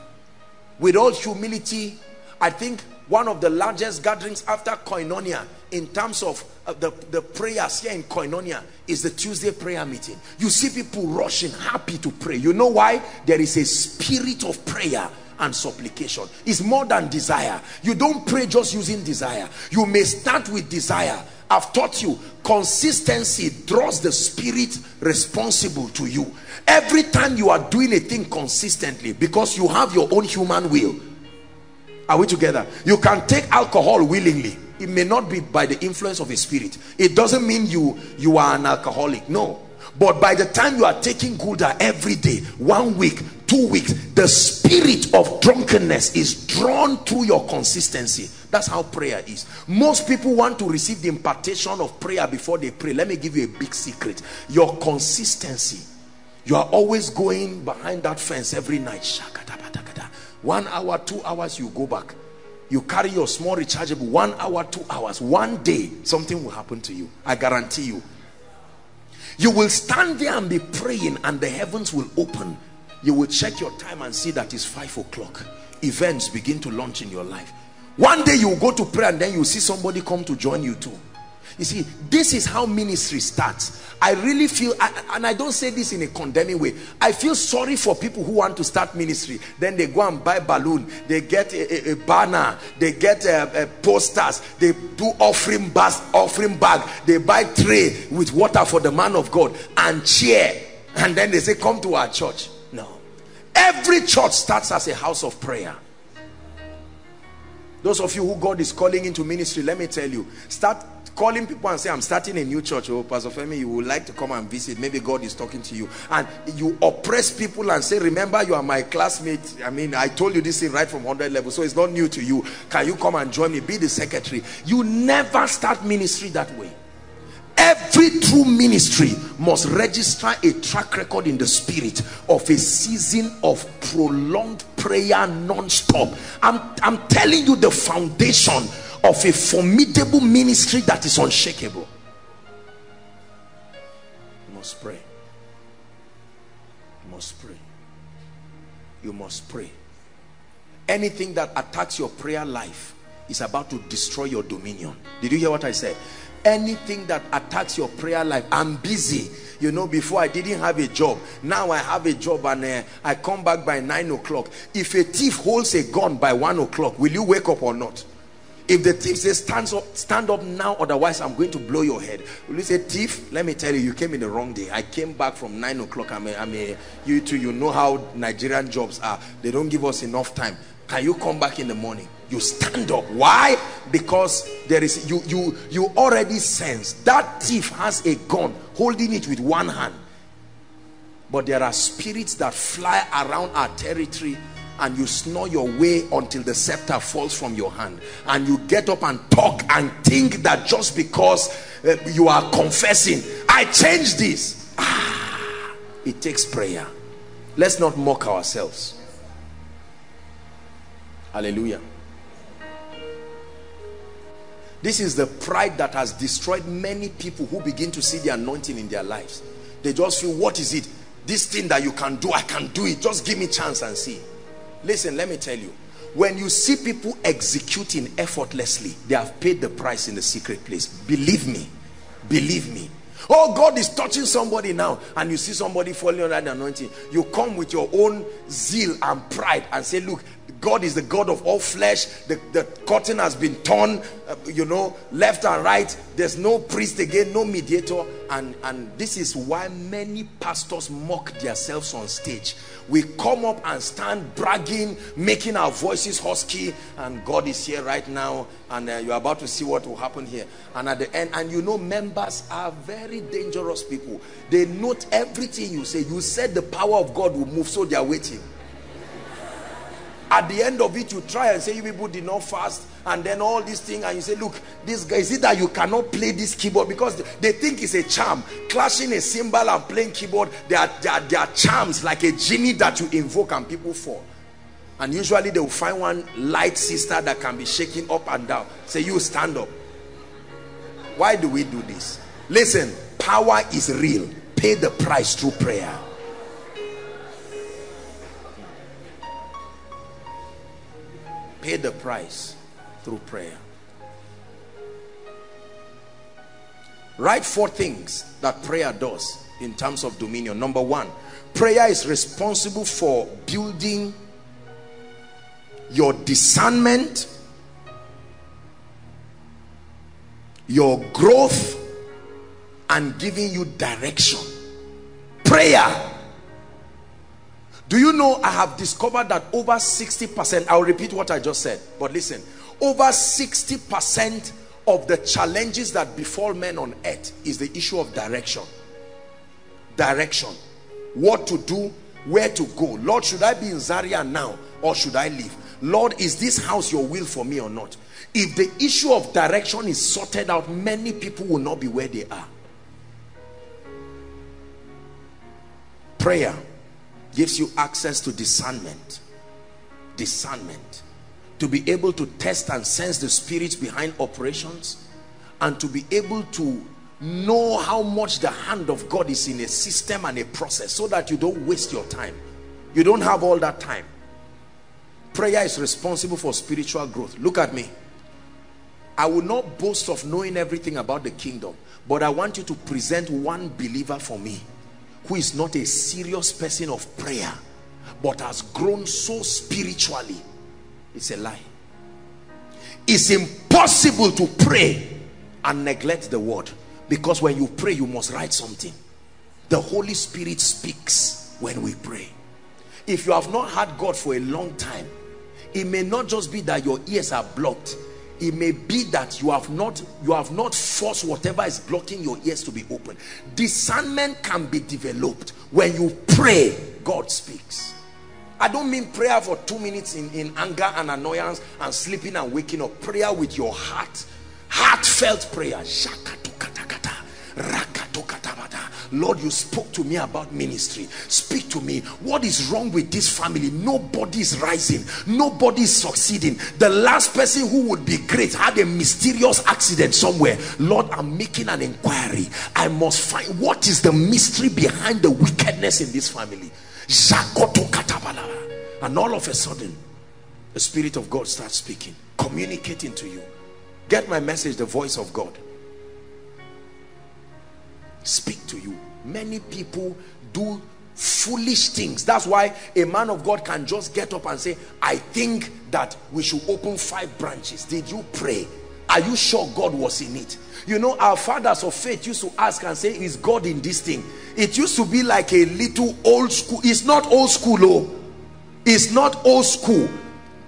With all humility i think one of the largest gatherings after koinonia in terms of uh, the the prayers here in koinonia is the tuesday prayer meeting. You see people rushing happy to pray. You know why? There is a spirit of prayer and supplication. It's more than desire. You don't pray just using desire. You may start with desire. I've taught you consistency draws the spirit responsible to you. Every time you are doing a thing consistently because you have your own human will are we together? You can take alcohol willingly. It may not be by the influence of a spirit. It doesn't mean you you are an alcoholic no. But by the time you are taking gulder every day one week two weeks the spirit of drunkenness is drawn through your consistency. That's how prayer is. Most people want to receive the impartation of prayer before they pray. Let me give you a big secret. Your consistency you are always going behind that fence every night. One hour two hours you go back. You carry your small rechargeable. One hour two hours. One day something will happen to you. I guarantee you. You will stand there and be praying and the heavens will open you will check your time and see that it's five o'clock. Events begin to launch in your life. One day you go to pray and then you see somebody come to join you too. You see this is how ministry starts. I really feel and i don't say this in a condemning way. I feel sorry for people who want to start ministry. Then they go and buy balloon. They get a, a, a banner. They get a, posters. They do offering bas offering bag. They buy tray with water for the man of god and chair and then they say come to our church every church starts as a house of prayer those of you who God is calling into ministry, let me tell you, start calling people and say, I'm starting a new church. Oh, Pastor Femi, you would like to come and visit. Maybe God is talking to you. And you oppress people and say, remember, you are my classmate. I mean, I told you this thing right from 100 level, so it's not new to you. Can you come and join me? Be the secretary. You never start ministry that way every true ministry must register a track record in the spirit of a season of prolonged prayer non-stop. I'm i'm telling you the foundation of a formidable ministry that is unshakable. You must pray. You must pray. You must pray. Anything that attacks your prayer life is about to destroy your dominion. Did you hear what i said anything that attacks your prayer life. I'm busy. You know before i didn't have a job. Now i have a job and uh, i come back by nine o'clock. If a thief holds a gun by one o'clock will you wake up or not? If the thief says stand up stand up now otherwise i'm going to blow your head. Will you say thief let me tell you you came in the wrong day. I came back from nine o'clock. I'm a, I'm a you too you know how nigerian jobs are. They don't give us enough time can you come back in the morning? You stand up. Why? Because there is you you you already sense that thief has a gun holding it with one hand. But there are spirits that fly around our territory and you snore your way until the scepter falls from your hand. And you get up and talk and think that just because uh, you are confessing i change this. Ah, it takes prayer. Let's not mock ourselves hallelujah. This is the pride that has destroyed many people who begin to see the anointing in their lives. They just feel what is it? This thing that you can do i can do it. Just give me chance and see. Listen let me tell you. When you see people executing effortlessly they have paid the price in the secret place. Believe me. Believe me. Oh god is touching somebody now and you see somebody falling under the anointing. You come with your own zeal and pride and say look God is the God of all flesh. The, the curtain has been torn, uh, you know, left and right. There's no priest again, no mediator. And, and this is why many pastors mock themselves on stage. We come up and stand bragging, making our voices husky. And God is here right now. And uh, you're about to see what will happen here. And at the end, and you know, members are very dangerous people. They note everything you say. You said the power of God will move, so they are waiting at the end of it you try and say you people did not fast and then all these things and you say look this guy is it that you cannot play this keyboard? Because they think it's a charm. Clashing a cymbal and playing keyboard they are, they are, they are charms like a genie that you invoke and people fall. And usually they will find one light sister that can be shaking up and down. Say you stand up. Why do we do this? Listen power is real. Pay the price through prayer pay the price through prayer. Write four things that prayer does in terms of dominion. Number one prayer is responsible for building your discernment your growth and giving you direction. Prayer do you know I have discovered that over 60%, I'll repeat what I just said, but listen, over 60% of the challenges that befall men on earth is the issue of direction. Direction. What to do, where to go. Lord, should I be in Zaria now or should I leave? Lord, is this house your will for me or not? If the issue of direction is sorted out, many people will not be where they are. Prayer gives you access to discernment. Discernment. To be able to test and sense the spirits behind operations and to be able to know how much the hand of God is in a system and a process so that you don't waste your time. You don't have all that time. Prayer is responsible for spiritual growth. Look at me. I will not boast of knowing everything about the kingdom but I want you to present one believer for me who is not a serious person of prayer but has grown so spiritually it's a lie. It's impossible to pray and neglect the word because when you pray you must write something. The Holy Spirit speaks when we pray. If you have not had God for a long time it may not just be that your ears are blocked it may be that you have not you have not forced whatever is blocking your ears to be open. Discernment can be developed when you pray god speaks. I don't mean prayer for two minutes in in anger and annoyance and sleeping and waking up. Prayer with your heart. Heartfelt prayer Lord, you spoke to me about ministry. Speak to me. What is wrong with this family? Nobody is rising. Nobody is succeeding. The last person who would be great had a mysterious accident somewhere. Lord, I'm making an inquiry. I must find what is the mystery behind the wickedness in this family. And all of a sudden, the Spirit of God starts speaking, communicating to you. Get my message, the voice of God speak to you. Many people do foolish things. That's why a man of God can just get up and say I think that we should open five branches. Did you pray? Are you sure God was in it? You know our fathers of faith used to ask and say is God in this thing? It used to be like a little old school. It's not old school oh. It's not old school.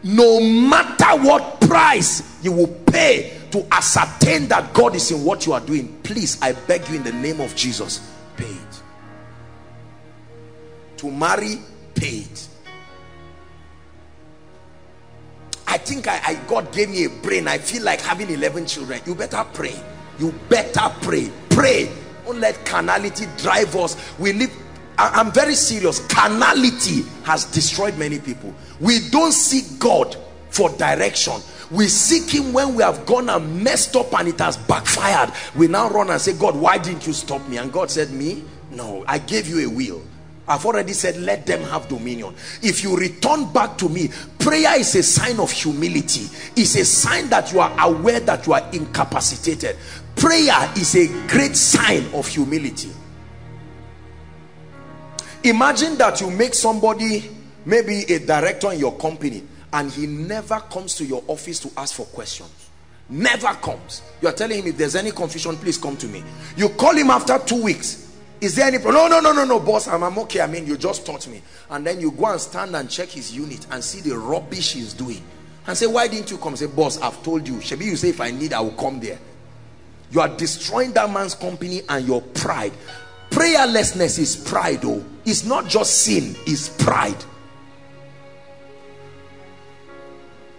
No matter what price you will pay to ascertain that God is in what you are doing please I beg you in the name of Jesus pay it to marry pay it I think I, I God gave me a brain. I feel like having 11 children. You better pray. You better pray. Pray. Don't let carnality drive us. We live I, am very serious. Carnality has destroyed many people. We don't seek God for direction. We seek him when we have gone and messed up and it has backfired. We now run and say, God, why didn't you stop me? And God said, me? No, I gave you a will. I've already said, let them have dominion. If you return back to me, prayer is a sign of humility. It's a sign that you are aware that you are incapacitated. Prayer is a great sign of humility. Imagine that you make somebody maybe a director in your company and he never comes to your office to ask for questions. Never comes. You are telling him if there's any confusion please come to me. You call him after two weeks. Is there any problem no no no no no boss. I'm, I'm okay. I mean you just taught me. And then you go and stand and check his unit and see the rubbish he's doing. And say why didn't you come? Say boss i've told you. Shabi, you say if i need i will come there. You are destroying that man's company and your pride. Prayerlessness is pride though it's not just sin it's pride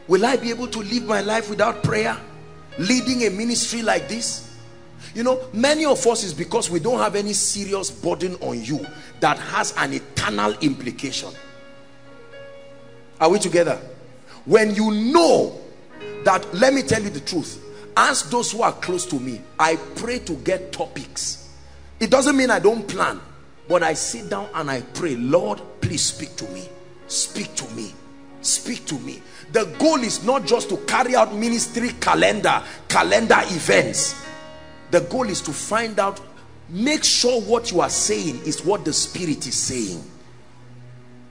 will I be able to live my life without prayer? Leading a ministry like this? You know many of us is because we don't have any serious burden on you that has an eternal implication. Are we together? When you know that let me tell you the truth. Ask those who are close to me. I pray to get topics. It doesn't mean I don't plan but I sit down and I pray Lord please speak to me. Speak to me. Speak to me the goal is not just to carry out ministry calendar calendar events. The goal is to find out make sure what you are saying is what the spirit is saying.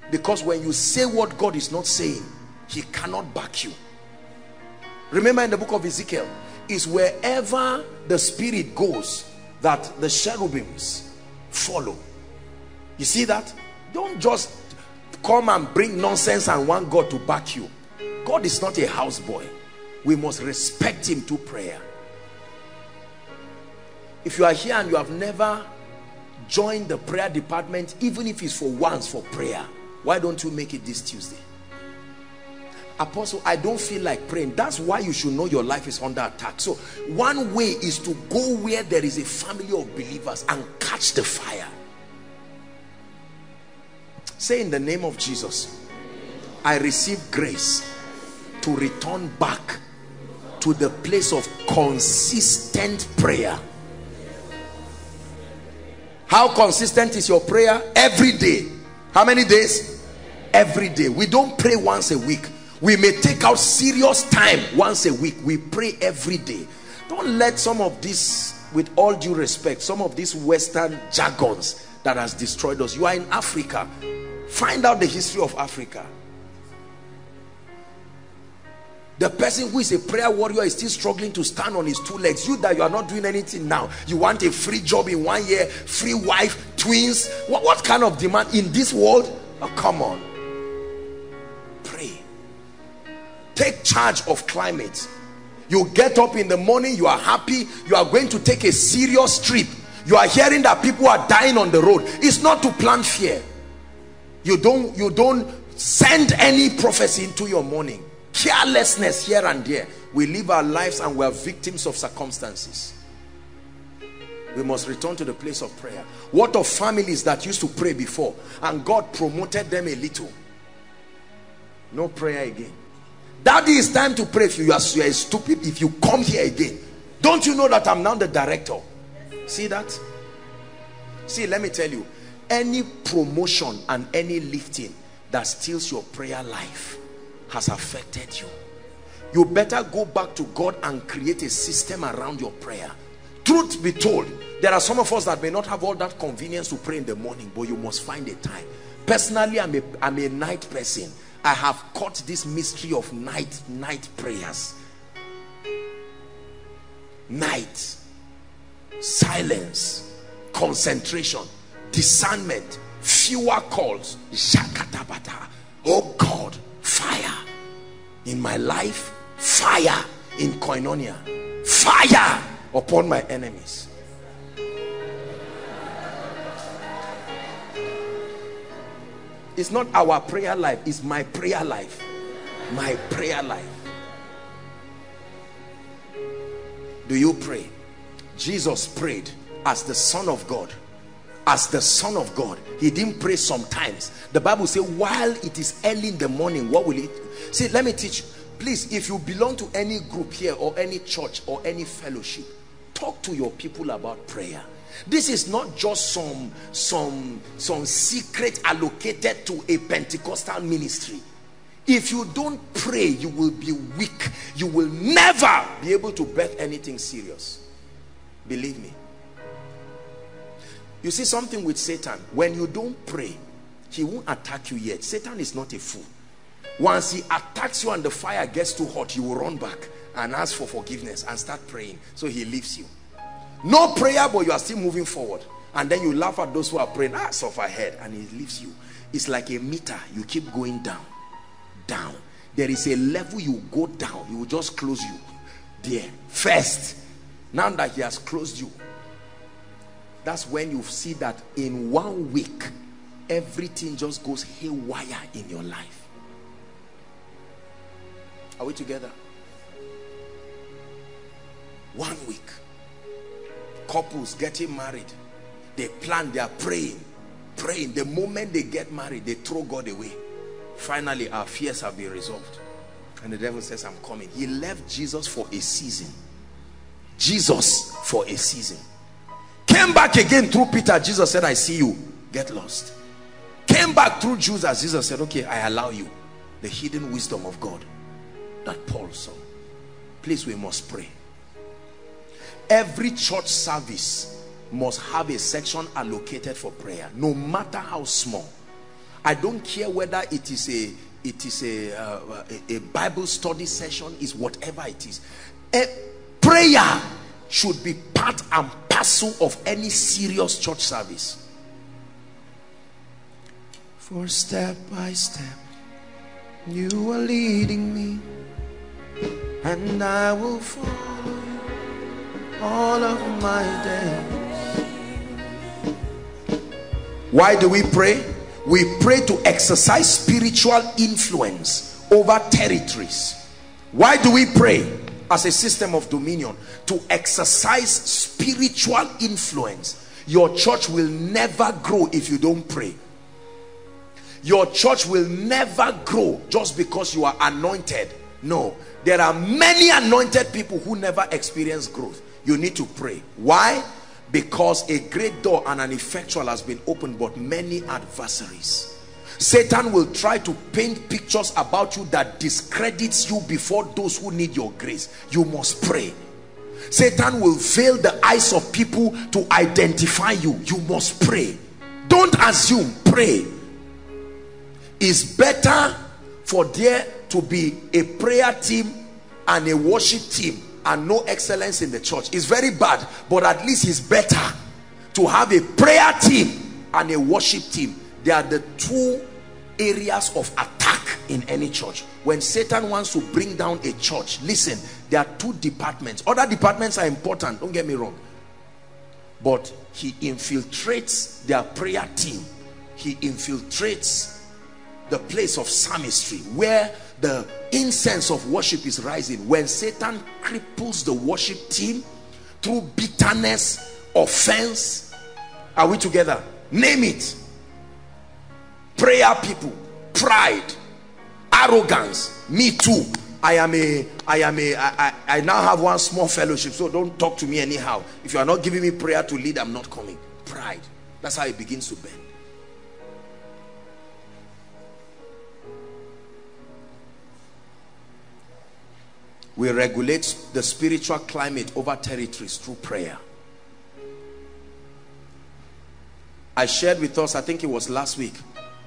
Because when you say what God is not saying he cannot back you. Remember in the book of Ezekiel is wherever the spirit goes that the cherubims follow. You see that? Don't just come and bring nonsense and want God to back you God is not a houseboy. We must respect him to prayer. If you are here and you have never joined the prayer department, even if it's for once for prayer, why don't you make it this Tuesday? Apostle, I don't feel like praying. That's why you should know your life is under attack. So one way is to go where there is a family of believers and catch the fire. Say in the name of Jesus, I receive grace to return back to the place of consistent prayer. How consistent is your prayer? Every day. How many days? Every day. We don't pray once a week. We may take out serious time once a week. We pray every day. Don't let some of this with all due respect some of these western jargons that has destroyed us. You are in africa. Find out the history of africa the person who is a prayer warrior is still struggling to stand on his two legs. You that you are not doing anything now you want a free job in one year free wife twins. What, what kind of demand in this world? Oh, come on. Pray. Take charge of climate. You get up in the morning you are happy you are going to take a serious trip. You are hearing that people are dying on the road. It's not to plant fear. You don't you don't send any prophecy into your morning carelessness here and there. We live our lives and we are victims of circumstances. We must return to the place of prayer. What of families that used to pray before and God promoted them a little? No prayer again. Daddy is time to pray. If you are, you are stupid if you come here again don't you know that I'm now the director? See that? See let me tell you any promotion and any lifting that steals your prayer life has affected you. You better go back to God and create a system around your prayer. Truth be told there are some of us that may not have all that convenience to pray in the morning but you must find a time. Personally i'm a i'm a night person. I have caught this mystery of night night prayers. Night. Silence. Concentration. Discernment. Fewer calls. Oh god fire in my life fire in koinonia fire upon my enemies it's not our prayer life it's my prayer life My prayer life. Do you pray? Jesus prayed as the Son of God. As the Son of God. He didn't pray sometimes. The Bible says, while it is early in the morning, what will it? See, let me teach you. Please, if you belong to any group here or any church or any fellowship, talk to your people about prayer. This is not just some, some, some secret allocated to a Pentecostal ministry. If you don't pray, you will be weak. You will never be able to birth anything serious. Believe me. You see something with Satan. When you don't pray, he won't attack you yet. Satan is not a fool. Once he attacks you and the fire gets too hot, you will run back and ask for forgiveness and start praying. So he leaves you. No prayer, but you are still moving forward. And then you laugh at those who are praying, ah, suffer head, and he leaves you. It's like a meter. You keep going down, down. There is a level you go down. He will just close you there first. Now that he has closed you, that's when you see that in one week, everything just goes haywire in your life. Are we together? One week. Couples getting married. They plan, they are praying. Praying. The moment they get married, they throw God away. Finally, our fears have been resolved. And the devil says, I'm coming. He left Jesus for a season. Jesus for a season. Came back again through Peter. Jesus said, I see you. Get lost. Came back through Judas. Jesus said, okay, I allow you. The hidden wisdom of God that Paul saw. Please, we must pray. Every church service must have a section allocated for prayer, no matter how small. I don't care whether it is a it is a, uh, a, Bible study session, is whatever it is. A prayer should be part and parcel of any serious church service. For step by step, you are leading me and I will follow you all of my days. Why do we pray? We pray to exercise spiritual influence over territories. Why do we pray? As a system of dominion to exercise spiritual influence. Your church will never grow if you don't pray. Your church will never grow just because you are anointed. No, there are many anointed people who never experience growth. You need to pray. Why? Because a great door and an effectual has been opened, but many adversaries. Satan will try to paint pictures about you that discredits you before those who need your grace. You must pray. Satan will veil the eyes of people to identify you. You must pray. Don't assume, pray. It's better for there to be a prayer team and a worship team and no excellence in the church. Is very bad but at least it's better to have a prayer team and a worship team. They are the two areas of attack in any church. When satan wants to bring down a church listen there are two departments. Other departments are important don't get me wrong. But he infiltrates their prayer team. He infiltrates the place of psalmistry where the incense of worship is rising. When satan cripples the worship team through bitterness offense are we together? Name it. Prayer people pride arrogance. Me too. I am a i am a I, I, I now have one small fellowship so don't talk to me anyhow. If you are not giving me prayer to lead i'm not coming. Pride. That's how it begins to bend we regulate the spiritual climate over territories through prayer. I shared with us I think it was last week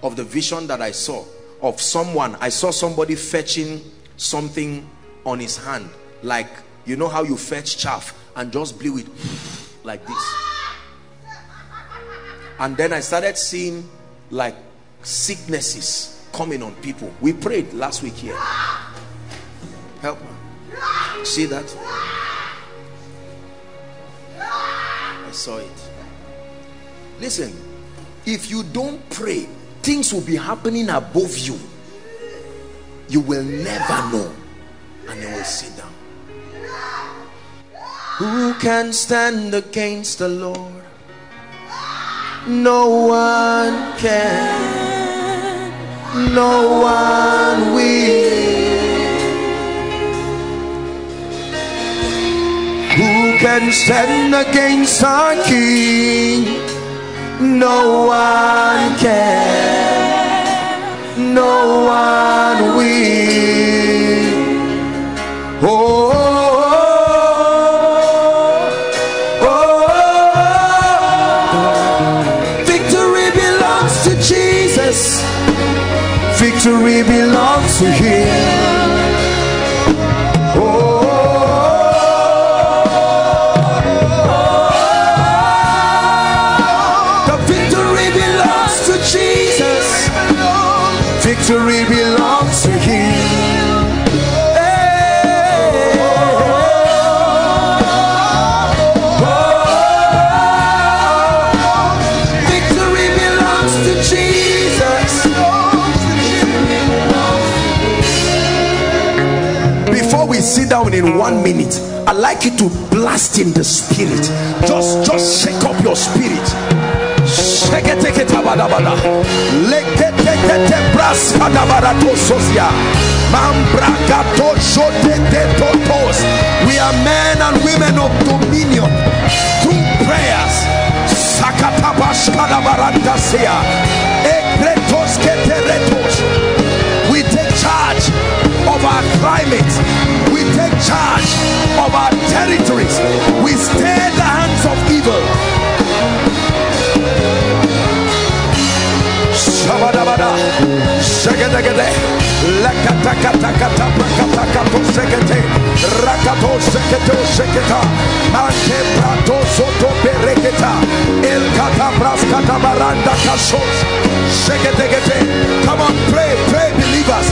of the vision that I saw of someone. I saw somebody fetching something on his hand. Like you know how you fetch chaff and just blew it like this? And then I started seeing like sicknesses coming on people. We prayed last week here. Help me See that? I saw it. Listen, if you don't pray, things will be happening above you. you will never know. And they will sit down. Who can stand against the Lord? No one can. No one will. Who can stand against our King? No one can. No one will. Oh, oh, oh. oh, oh, oh. Victory belongs to Jesus. Victory belongs to Him. In one minute, I'd like you to blast in the spirit. Just, just shake up your spirit. Shake it, take it. We are men and women of dominion. Through prayers. We take charge of our climate. We take charge of our territories. We stay the hands of evil. Shabadabada, shagedagede, lakatakatakata, prakatakato, shekete, rakato, sheketo, sheketa, mante prato, soto, bereketa, el kata, braskata, baranda, kashos, shegedegede. Come on, pray, pray, believers.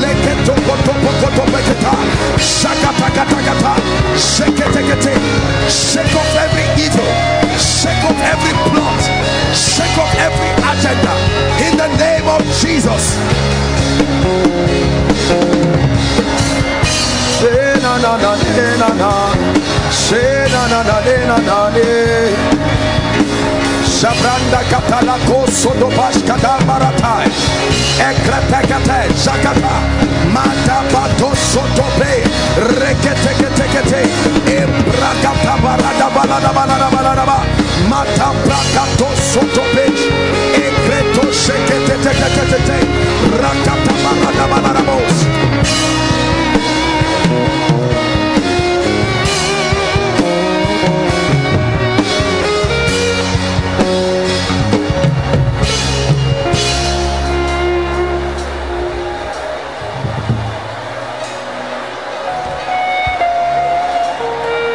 Leketo, koto, koto, beketa, shakatakatakata, sheketekete. Shake off every evil, shake off every plot, shake off every agenda. In the name of Jesus. Say na na na de na na. Say na na na de na na de. Shabranda katala koso do bashkada maratai. Ekretekete zakata. Mata pato soto pe. Rekete kete kete. Ebrakata barada balada balada balada ba. Mata brakato soto pe.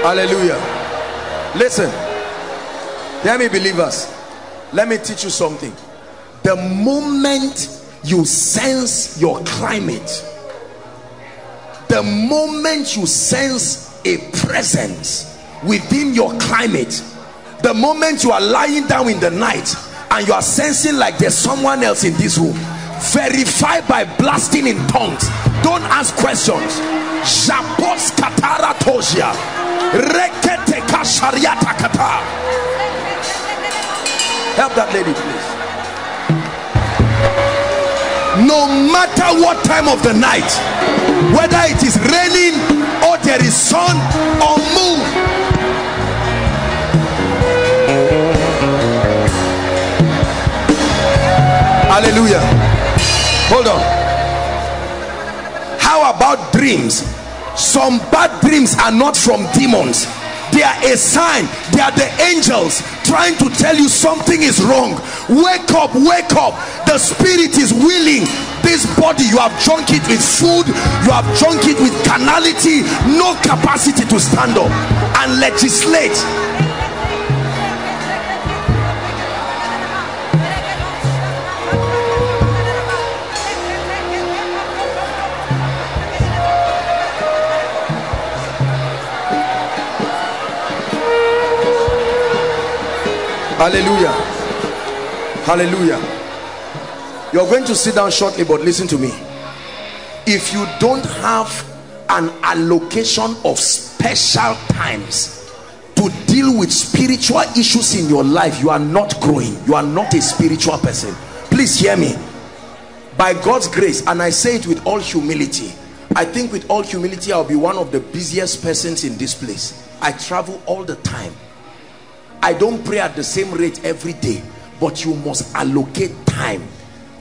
Hallelujah. Listen, hear me, believers. Let me teach you something. The moment you sense your climate, the moment you sense a presence within your climate, the moment you are lying down in the night and you are sensing like there's someone else in this room, verify by blasting in tongues. Don't ask questions. Japos katara tosia. Rekete kashariata kata. Help that lady, please. No matter what time of the night, whether it is raining or there is sun or moon, Hallelujah. Hold on. How about dreams? Some bad dreams are not from demons. They are a sign. They are the angels trying to tell you something is wrong. Wake up, wake up. The spirit is willing. This body, you have drunk it with food, you have drunk it with carnality, no capacity to stand up and legislate. Hallelujah. Hallelujah. You're going to sit down shortly, but listen to me. if you don't have an allocation of special times to deal with spiritual issues in your life you are not growing. You are not a spiritual person. Please hear me. By God's grace and I say it with all humility I think with all humility I'll be one of the busiest persons in this place. I travel all the time. I don't pray at the same rate every day but you must allocate time.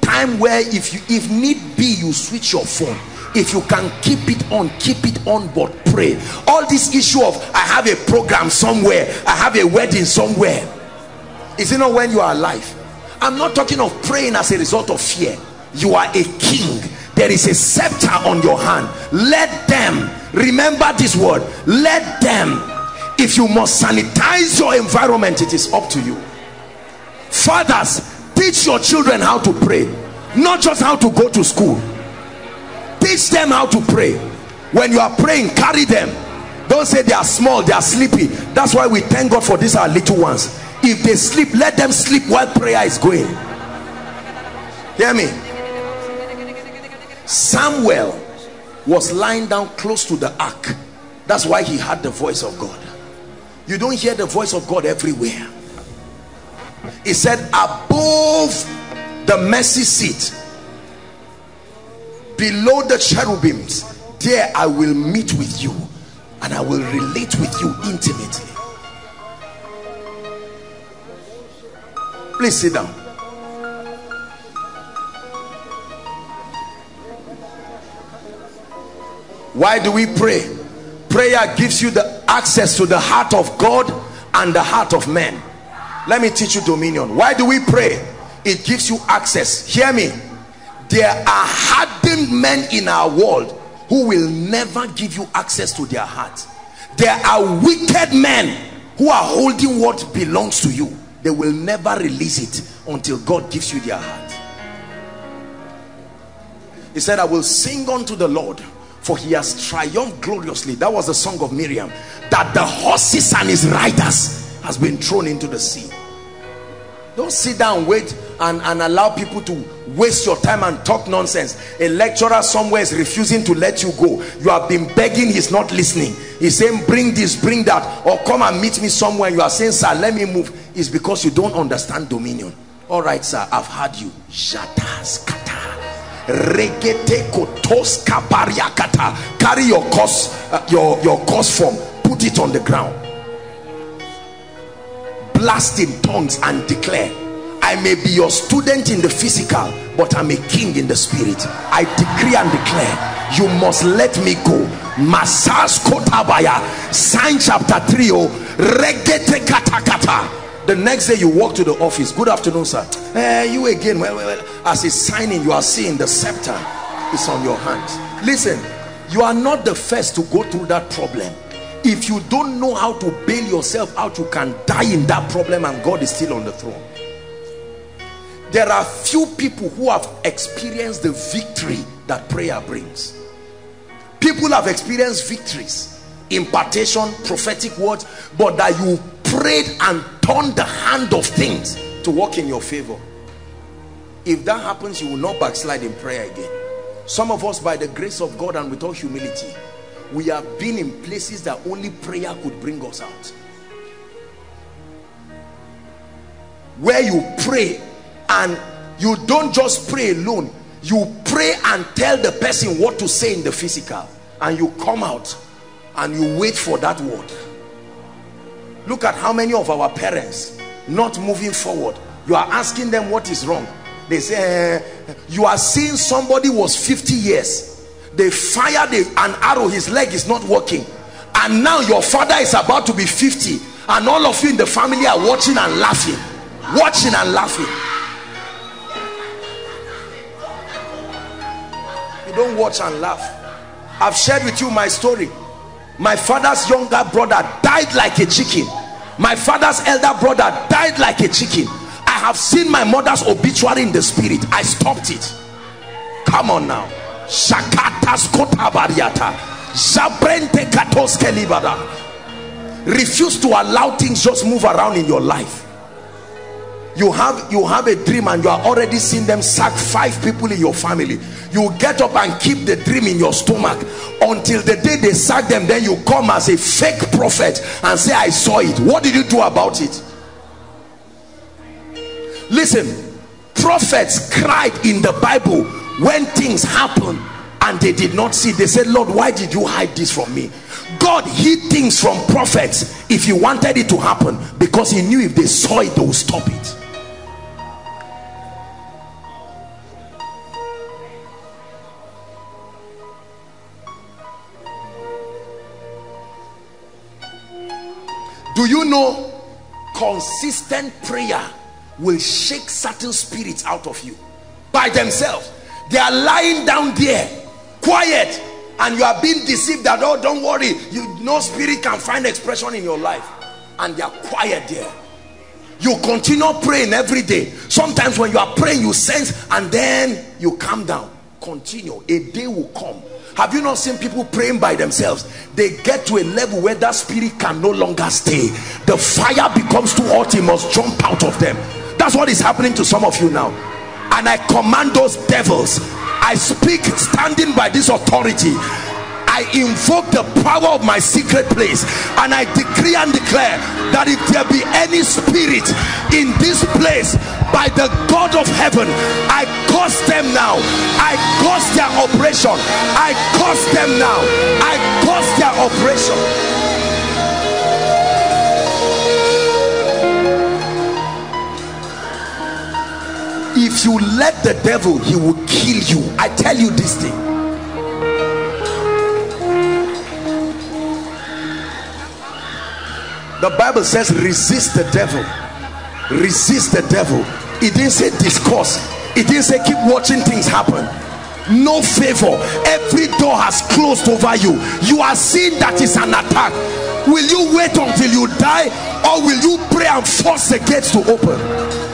Time where if you if need be you switch your phone. If you can keep it on keep it on but pray. All this issue of I have a program somewhere I have a wedding somewhere is it not when you are alive? I'm not talking of praying as a result of fear. You are a king. There is a scepter on your hand. Let them remember this word let them. If you must sanitize your environment it is up to you fathers teach your children how to pray. Not just how to go to school. Teach them how to pray. When you are praying carry them. Don't say they are small they are sleepy. That's why we thank god for these our little ones. If they sleep let them sleep while prayer is going. Hear me? Samuel was lying down close to the ark. That's why he had the voice of god. You don't hear the voice of god everywhere he said above the mercy seat below the cherubims there i will meet with you and i will relate with you intimately. Please sit down. Why do we pray? Prayer gives you the access to the heart of god and the heart of men let me teach you dominion. Why do we pray? It gives you access. Hear me. There are hardened men in our world who will never give you access to their heart. There are wicked men who are holding what belongs to you. They will never release it until God gives you their heart. He said I will sing unto the Lord for he has triumphed gloriously. That was the song of Miriam that the horses and his riders has been thrown into the sea don't sit down wait and, and allow people to waste your time and talk nonsense. A lecturer somewhere is refusing to let you go. You have been begging he's not listening. He's saying bring this bring that or come and meet me somewhere. You are saying sir let me move. It's because you don't understand dominion. All right sir i've heard you. Carry your course uh, your your course form. Put it on the ground blast in tongues and declare I may be your student in the physical but I'm a king in the spirit. I decree and declare you must let me go. Masas Kotabaya. Sign chapter 3 oh. Regete kata kata the next day you walk to the office. Good afternoon sir. Eh, you again. Well, well, well. As he's signing you are seeing the scepter is on your hands. Listen you are not the first to go through that problem if you don't know how to bail yourself out you can die in that problem and God is still on the throne. There are few people who have experienced the victory that prayer brings. People have experienced victories impartation prophetic words but that you prayed and turned the hand of things to work in your favor. If that happens you will not backslide in prayer again. Some of us by the grace of God and with all humility we have been in places that only prayer could bring us out. Where you pray and you don't just pray alone you pray and tell the person what to say in the physical and you come out and you wait for that word. Look at how many of our parents not moving forward. You are asking them what is wrong. They say eh, you are seeing somebody was 50 years they fired an arrow his leg is not working. And now your father is about to be 50 and all of you in the family are watching and laughing. Watching and laughing. You don't watch and laugh. I've shared with you my story. My father's younger brother died like a chicken. My father's elder brother died like a chicken. I have seen my mother's obituary in the spirit. I stopped it. Come on now zabrente refuse to allow things just move around in your life. You have you have a dream and you are already seeing them sack five people in your family. You get up and keep the dream in your stomach until the day they sack them then you come as a fake prophet and say i saw it. What did you do about it? Listen prophets cried in the bible when things happen and they did not see they said lord why did you hide this from me? God hid things from prophets if he wanted it to happen because he knew if they saw it they would stop it. Do you know consistent prayer will shake certain spirits out of you by themselves they are lying down there quiet and you are being deceived that oh don't worry. You no spirit can find expression in your life. And they are quiet there. You continue praying every day. Sometimes when you are praying you sense and then you calm down. Continue. A day will come. Have you not seen people praying by themselves? They get to a level where that spirit can no longer stay. The fire becomes too hot he must jump out of them. That's what is happening to some of you now and i command those devils. I speak standing by this authority. I invoke the power of my secret place and I decree and declare that if there be any spirit in this place by the God of heaven I curse them now. I curse their operation. I curse them now. I curse their operation if you let the devil he will kill you. I tell you this thing. The bible says resist the devil. Resist the devil. It didn't say discourse. It didn't say keep watching things happen. No favor. Every door has closed over you. You are seeing that is an attack. Will you wait until you die or will you pray and force the gates to open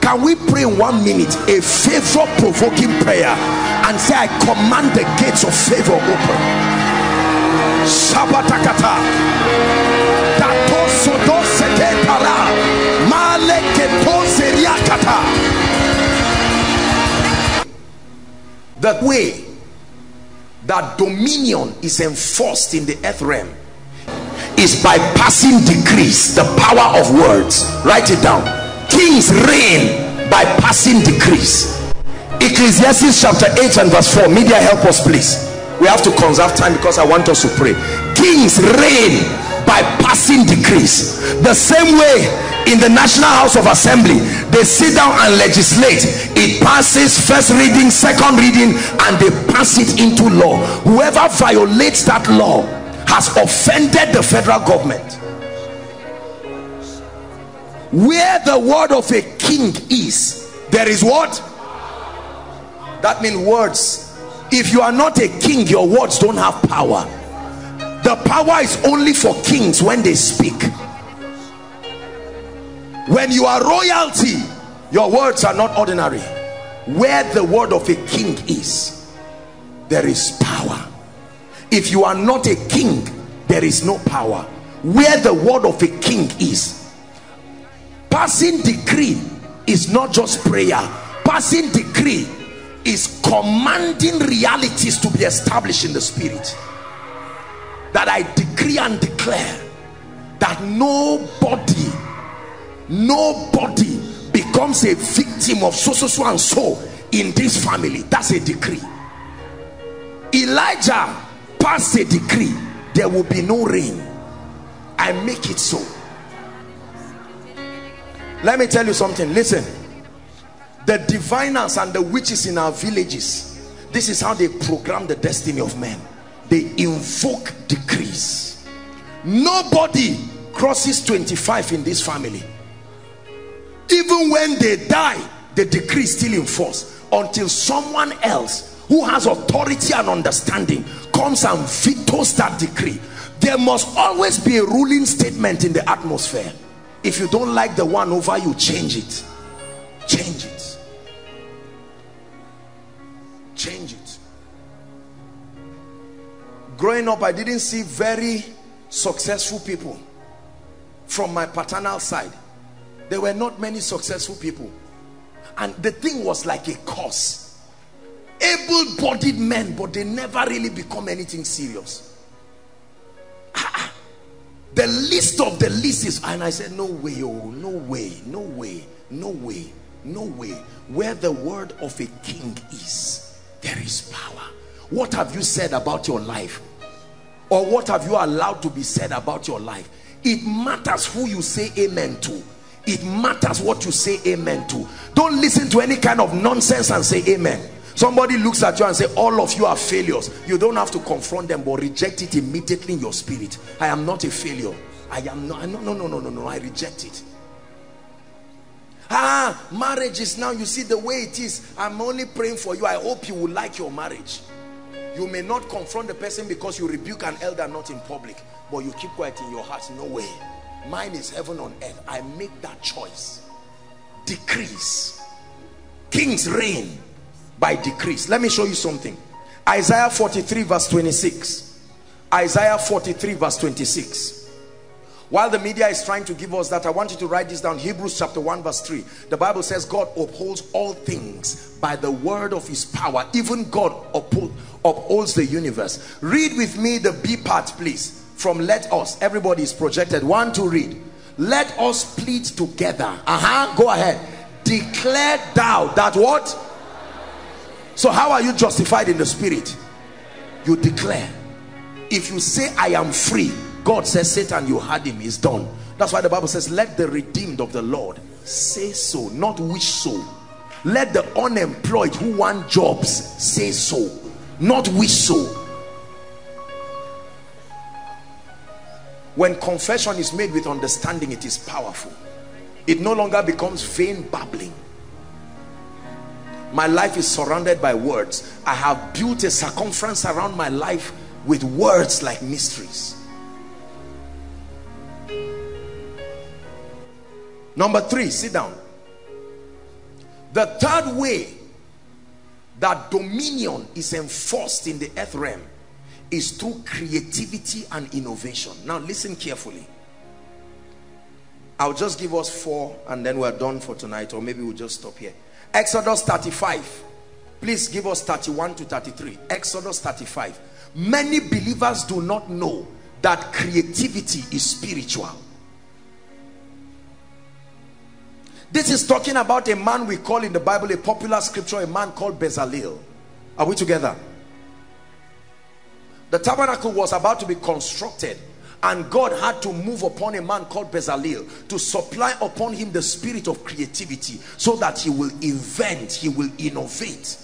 can we pray in one minute a favor provoking prayer and say i command the gates of favor open seriakata. The way that dominion is enforced in the earth realm is by passing decrees, the power of words. Write it down. Kings reign by passing decrees. Ecclesiastes chapter 8 and verse 4. Media help us please. We have to conserve time because i want us to pray. Kings reign by passing decrees. The same way in the national house of assembly they sit down and legislate. It passes first reading second reading and they pass it into law. Whoever violates that law has offended the federal government where the word of a king is there is what? That means words. If you are not a king your words don't have power. The power is only for kings when they speak. When you are royalty your words are not ordinary. Where the word of a king is there is power. If you are not a king there is no power. Where the word of a king is passing decree is not just prayer. Passing decree is commanding realities to be established in the spirit. That I decree and declare that nobody nobody becomes a victim of so so so and so in this family. That's a decree. Elijah passed a decree there will be no rain. I make it so let me tell you something. Listen. The diviners and the witches in our villages this is how they program the destiny of men. They invoke decrees. Nobody crosses 25 in this family. Even when they die the decree is still in force until someone else who has authority and understanding comes and vetoes that decree. There must always be a ruling statement in the atmosphere if you don't like the one over you change it. Change it. Change it. Growing up i didn't see very successful people from my paternal side. There were not many successful people. And the thing was like a curse. Able-bodied men but they never really become anything serious. Ah, ah. The list of the list is and i said no way oh no way no way no way no way. Where the word of a king is there is power. What have you said about your life? Or what have you allowed to be said about your life? It matters who you say amen to. It matters what you say amen to. Don't listen to any kind of nonsense and say amen somebody looks at you and say all of you are failures. You don't have to confront them but reject it immediately in your spirit. I am not a failure. I am not no no no no no no. I reject it. Ah marriage is now you see the way it is. I'm only praying for you. I hope you will like your marriage. You may not confront the person because you rebuke an elder not in public but you keep quiet in your heart. No way. Mine is heaven on earth. I make that choice. Decrease. Kings reign by decrease let me show you something isaiah 43 verse 26 isaiah 43 verse 26 while the media is trying to give us that, I want you to write this down. Hebrews chapter 1 verse 3. The Bible says God upholds all things by the word of his power. Even God uphold, upholds the universe. Read with me the B part please. From let us. Everybody is projected. One to read. Let us plead together. Uh-huh. Go ahead. Declare thou that what? So how are you justified in the spirit? You declare. If you say I am free God says, Satan, you had him, he's done. That's why the Bible says, let the redeemed of the Lord say so, not wish so. Let the unemployed who want jobs say so, not wish so. When confession is made with understanding, it is powerful. It no longer becomes vain babbling. My life is surrounded by words. I have built a circumference around my life with words like mysteries. Number three, sit down. The third way that dominion is enforced in the earth realm is through creativity and innovation. Now listen carefully. I'll just give us four and then we're done for tonight or maybe we'll just stop here. Exodus 35. Please give us 31 to 33. Exodus 35. Many believers do not know that creativity is spiritual. This is talking about a man we call in the Bible, a popular scripture, a man called Bezalel. Are we together? The tabernacle was about to be constructed and God had to move upon a man called Bezalel to supply upon him the spirit of creativity so that he will invent, he will innovate.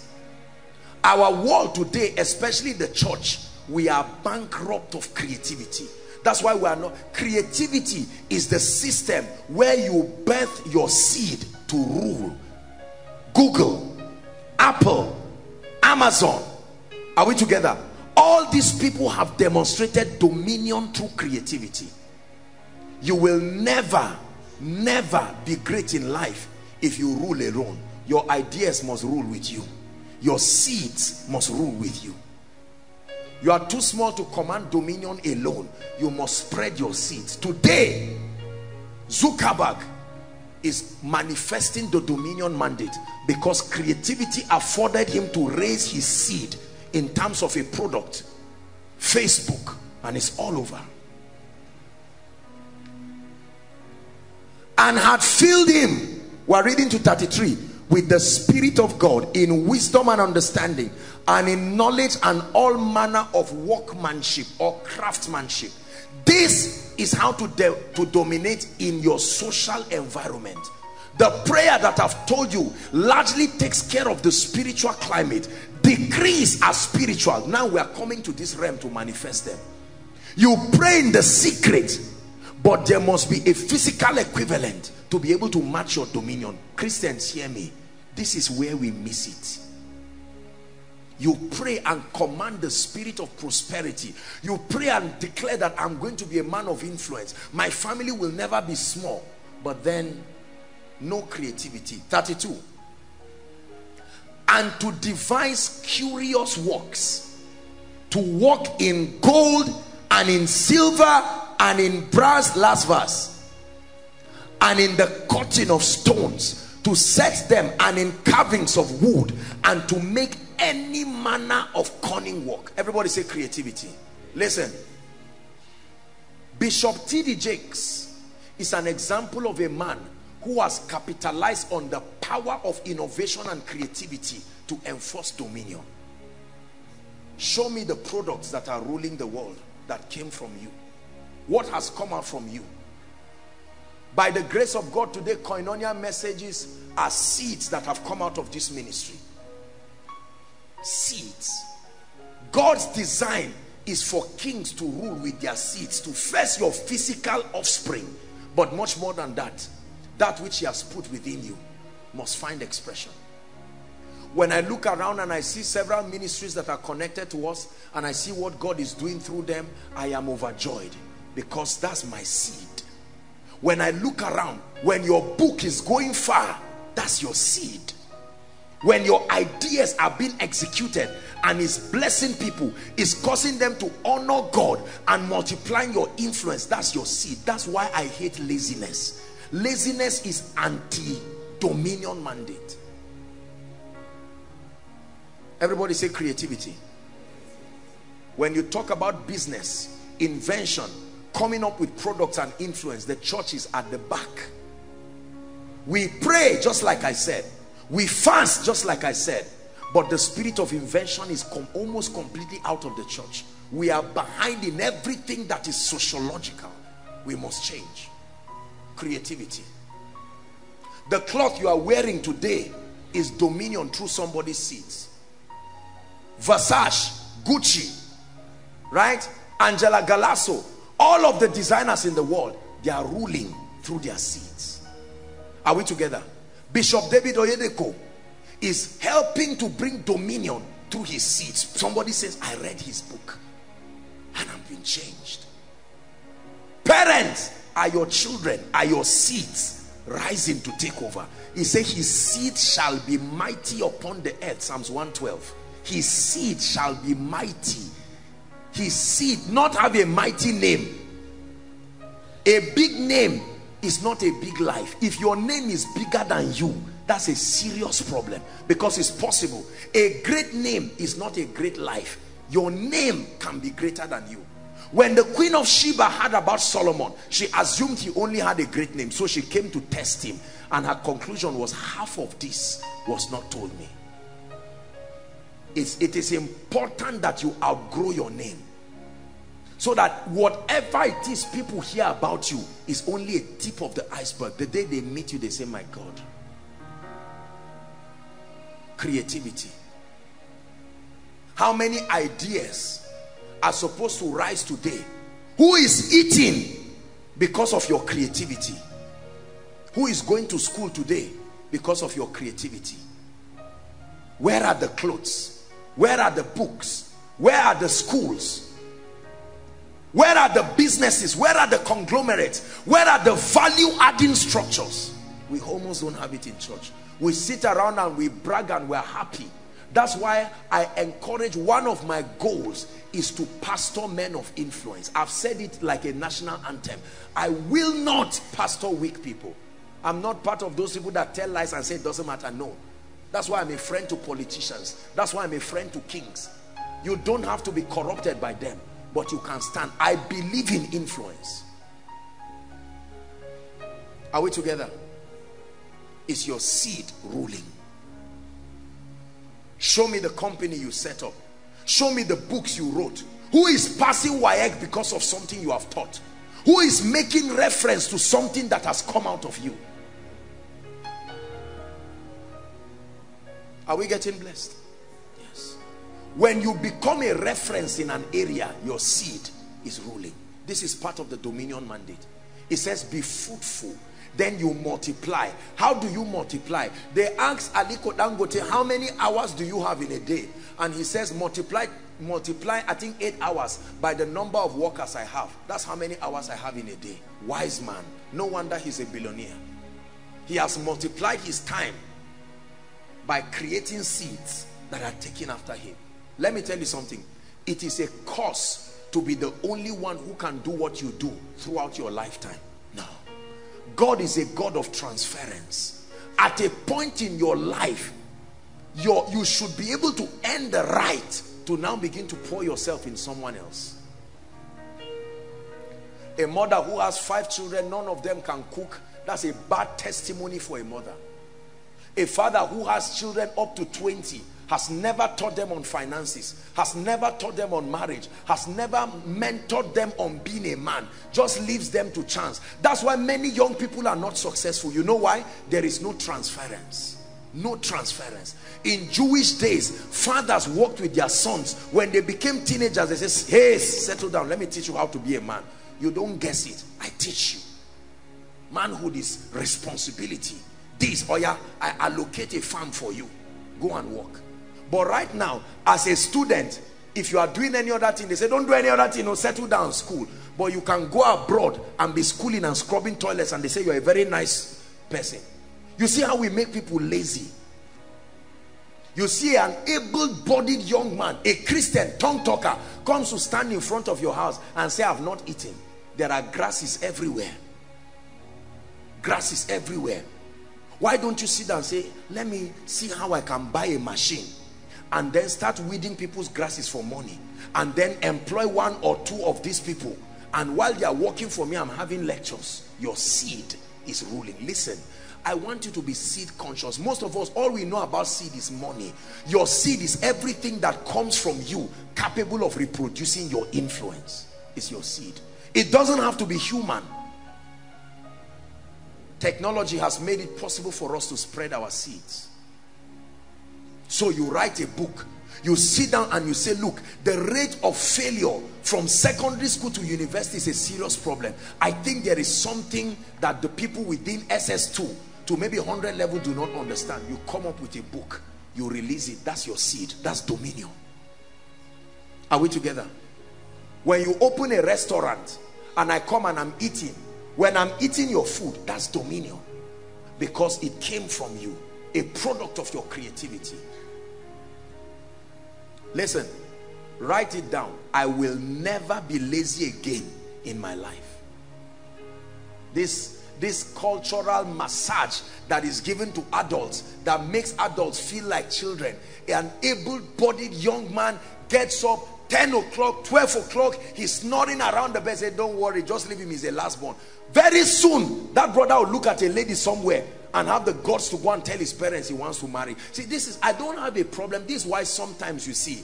Our world today, especially the church, we are bankrupt of creativity that's why we are not. Creativity is the system where you birth your seed to rule. Google, Apple, Amazon. Are we together? All these people have demonstrated dominion through creativity. You will never, never be great in life if you rule alone. Your ideas must rule with you. Your seeds must rule with you. You are too small to command dominion alone. You must spread your seeds. Today, Zuckerberg is manifesting the dominion mandate because creativity afforded him to raise his seed in terms of a product. Facebook and it's all over. And had filled him, we're reading to 33, with the Spirit of God in wisdom and understanding and in knowledge and all manner of workmanship or craftsmanship. This is how to, to dominate in your social environment. The prayer that I've told you largely takes care of the spiritual climate. Decrees are spiritual. Now we are coming to this realm to manifest them. You pray in the secret, but there must be a physical equivalent to be able to match your dominion. Christians, hear me. This is where we miss it you pray and command the spirit of prosperity you pray and declare that i'm going to be a man of influence my family will never be small but then no creativity 32 and to devise curious works to walk in gold and in silver and in brass last verse and in the cutting of stones to set them and in carvings of wood and to make any manner of cunning work. Everybody say creativity. Listen. Bishop td jakes is an example of a man who has capitalized on the power of innovation and creativity to enforce dominion. Show me the products that are ruling the world that came from you. What has come out from you? By the grace of God today koinonia messages are seeds that have come out of this ministry. Seeds. God's design is for kings to rule with their seeds to first your physical offspring. But much more than that that which he has put within you must find expression. When I look around and I see several ministries that are connected to us and I see what God is doing through them I am overjoyed because that's my seed. When I look around when your book is going far that's your seed. When your ideas are being executed and is blessing people is causing them to honor God and multiplying your influence that's your seed. That's why I hate laziness laziness is anti-dominion mandate. Everybody say creativity. When you talk about business invention coming up with products and influence the church is at the back. We pray just like I said. We fast just like I said. But the spirit of invention is com almost completely out of the church. We are behind in everything that is sociological. We must change creativity. The cloth you are wearing today is dominion through somebody's seeds. Versace Gucci right? Angela Galasso. All of the designers in the world they are ruling through their seeds. Are we together? Bishop David Oyedepo is helping to bring dominion through his seeds. Somebody says, I read his book and I've been changed. Parents are your children, are your seeds rising to take over. He said, His seed shall be mighty upon the earth. Psalms 112. His seed shall be mighty. His seed not have a mighty name. A big name is not a big life if your name is bigger than you that's a serious problem because it's possible a great name is not a great life your name can be greater than you when the queen of Sheba heard about Solomon she assumed he only had a great name. So she came to test him. And her conclusion was half of this was not told me. It's, it is important that you outgrow your name. So that whatever it is people hear about you is only a tip of the iceberg. The day they meet you they say my god creativity. How many ideas are supposed to rise today who is eating because of your creativity who is going to school today because of your creativity where are the clothes where are the books where are the schools where are the businesses? Where are the conglomerates? Where are the value adding structures? We almost don't have it in church. We sit around and we brag and we're happy. That's why I encourage one of my goals is to pastor men of influence. I've said it like a national anthem. I will not pastor weak people. I'm not part of those people that tell lies and say it doesn't matter. No. That's why I'm a friend to politicians. That's why I'm a friend to kings. You don't have to be corrupted by them but you can stand i believe in influence are we together is your seed ruling show me the company you set up. Show me the books you wrote. Who is passing WAEC because of something you have taught? Who is making reference to something that has come out of you? Are we getting blessed? Yes. when you become a reference in an area your seed is ruling. This is part of the dominion mandate. It says be fruitful then you multiply. How do you multiply? They asked aliko dangote how many hours do you have in a day? And he says multiply multiply i think eight hours by the number of workers i have. That's how many hours i have in a day. Wise man. No wonder he's a billionaire. He has multiplied his time by creating seeds that are taken after him. Let me tell you something. It is a curse to be the only one who can do what you do throughout your lifetime. God is a God of transference. At a point in your life, you should be able to earn the right to now begin to pour yourself in someone else. A mother who has five children, none of them can cook. That's a bad testimony for a mother. A father who has children up to 20 has never taught them on finances, has never taught them on marriage, has never mentored them on being a man, just leaves them to chance. That's why many young people are not successful. You know why? There is no transference. No transference. In Jewish days, fathers worked with their sons. When they became teenagers, they say, hey, settle down. Let me teach you how to be a man. You don't guess it. I teach you. Manhood is responsibility. This, or yeah, I allocate a farm for you. Go and work. But right now, as a student, if you are doing any other thing, they say, don't do any other thing, no, settle down school. But you can go abroad and be schooling and scrubbing toilets and they say you're a very nice person. You see how we make people lazy. You see an able-bodied young man, a Christian, tongue talker, comes to stand in front of your house and say, I've not eaten. There are grasses everywhere. Grasses everywhere. Why don't you sit down and say, let me see how I can buy a machine and then start weeding people's grasses for money and then employ one or two of these people. And while they are working for me I'm having lectures. Your seed is ruling. Listen I want you to be seed conscious. Most of us all we know about seed is money. Your seed is everything that comes from you capable of reproducing your influence. Is your seed. It doesn't have to be human. Technology has made it possible for us to spread our seeds so you write a book. You sit down and you say look the rate of failure from secondary school to university is a serious problem. I think there is something that the people within ss2 to maybe 100 level do not understand. You come up with a book you release it. That's your seed. That's dominion. Are we together? When you open a restaurant and i come and i'm eating when i'm eating your food that's dominion. Because it came from you a product of your creativity listen write it down. I will never be lazy again in my life. This this cultural massage that is given to adults that makes adults feel like children. An able-bodied young man gets up 10 o'clock 12 o'clock. He's snoring around the bed say don't worry just leave him he's a last born. Very soon that brother will look at a lady somewhere and have the guts to go and tell his parents he wants to marry see this is i don't have a problem this is why sometimes you see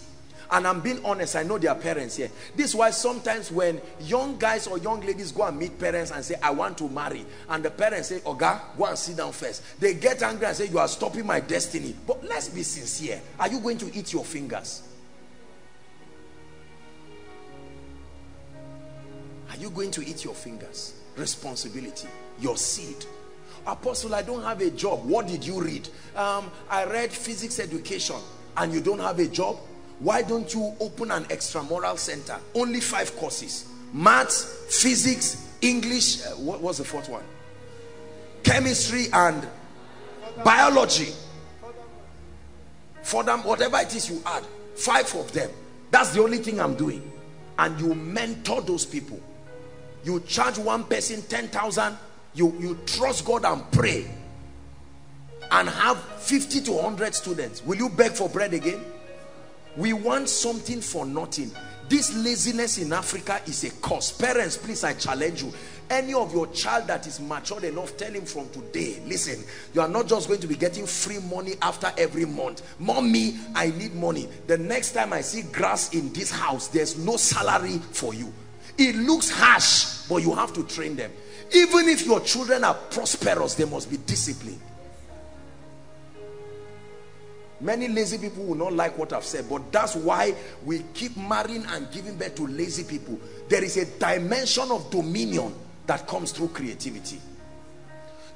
and I'm being honest, I know their parents here. This is why sometimes when young guys or young ladies go and meet parents and say, I want to marry, and the parents say, Oga, go and sit down first. They get angry and say, you are stopping my destiny. But let's be sincere. Are you going to eat your fingers? Are you going to eat your fingers? Responsibility, your seed. Apostle, I don't have a job. What did you read? Um, I read physics education and you don't have a job? Why don't you open an extramural center? Only five courses. Maths, physics, English, uh, what was the fourth one? Chemistry and biology. For them, whatever it is you add, five of them. That's the only thing I'm doing. And you mentor those people you charge one person 10,000 you you trust God and pray and have 50 to 100 students. Will you beg for bread again? We want something for nothing. This laziness in Africa is a cause parents please I challenge you. Any of your child that is matured enough tell him from today listen you are not just going to be getting free money after every month. Mommy I need money. The next time I see grass in this house there's no salary for you. It looks harsh, but you have to train them. Even if your children are prosperous, they must be disciplined. Many lazy people will not like what I've said, but that's why we keep marrying and giving birth to lazy people. There is a dimension of dominion that comes through creativity.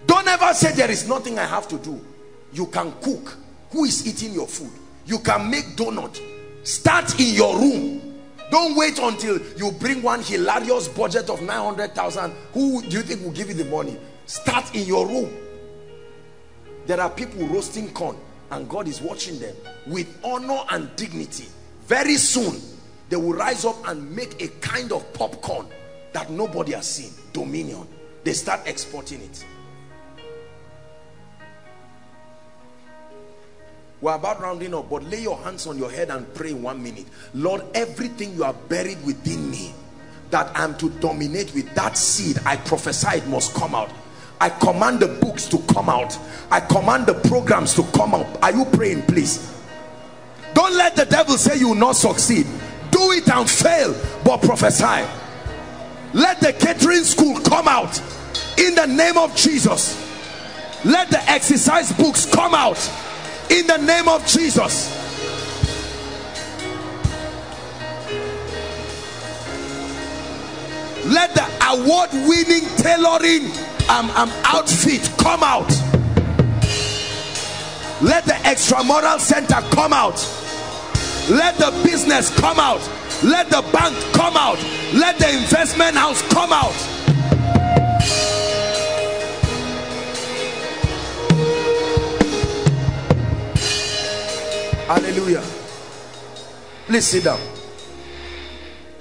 Don't ever say there is nothing I have to do. You can cook. Who is eating your food? You can make donut. Start in your room don't wait until you bring one hilarious budget of 900,000. Who do you think will give you the money? Start in your room. There are people roasting corn and God is watching them with honor and dignity. Very soon, they will rise up and make a kind of popcorn that nobody has seen. Dominion. they start exporting it we're about rounding up but lay your hands on your head and pray one minute. Lord everything you have buried within me that i'm to dominate with that seed i prophesy it must come out. I command the books to come out. I command the programs to come out are you praying please? Don't let the devil say you will not succeed. Do it and fail but prophesy. Let the catering school come out in the name of jesus. Let the exercise books come out in the name of jesus. Let the award-winning tailoring um, um, outfit come out. Let the extramural center come out. Let the business come out. Let the bank come out. Let the investment house come out hallelujah. Please sit down.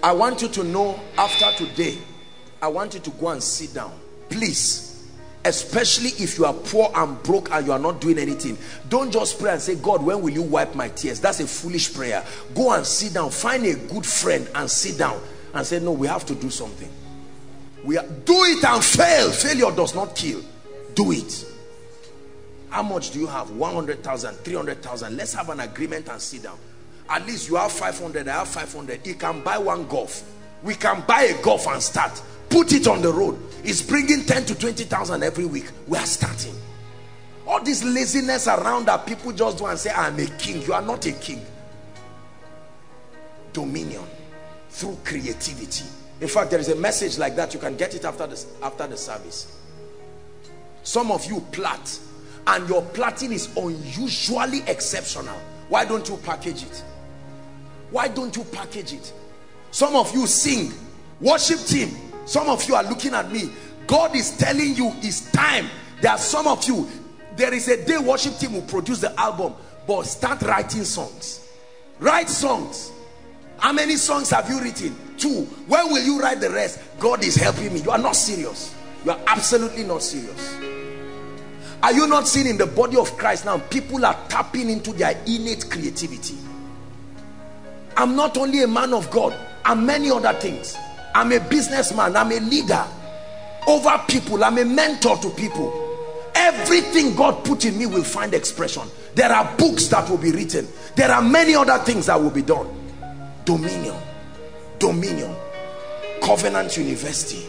I want you to know after today i want you to go and sit down. Please especially if you are poor and broke and you are not doing anything don't just pray and say god when will you wipe my tears? That's a foolish prayer. Go and sit down. Find a good friend and sit down and say no we have to do something. We are, do it and fail. Failure does not kill. Do it how much do you have? 100,000 300,000 let's have an agreement and sit down. At least you have 500 I have 500 you can buy one golf. We can buy a golf and start. Put it on the road. It's bringing 10 to 20,000 every week. We are starting. All this laziness around that people just do and say I'm a king. You are not a king. Dominion through creativity. In fact there is a message like that. You can get it after this after the service. Some of you plait and your plaiting is unusually exceptional. Why don't you package it? Why don't you package it? Some of you sing worship team. Some of you are looking at me. God is telling you it's time. There are some of you there is a day worship team will produce the album but start writing songs. Write songs. How many songs have you written? Two. When will you write the rest? God is helping me. You are not serious. You are absolutely not serious are you not seeing in the body of christ now people are tapping into their innate creativity i'm not only a man of god i'm many other things I'm a businessman. I'm a leader over people. I'm a mentor to people. Everything God put in me will find expression. There are books that will be written. There are many other things that will be done. Dominion. Dominion. Covenant University.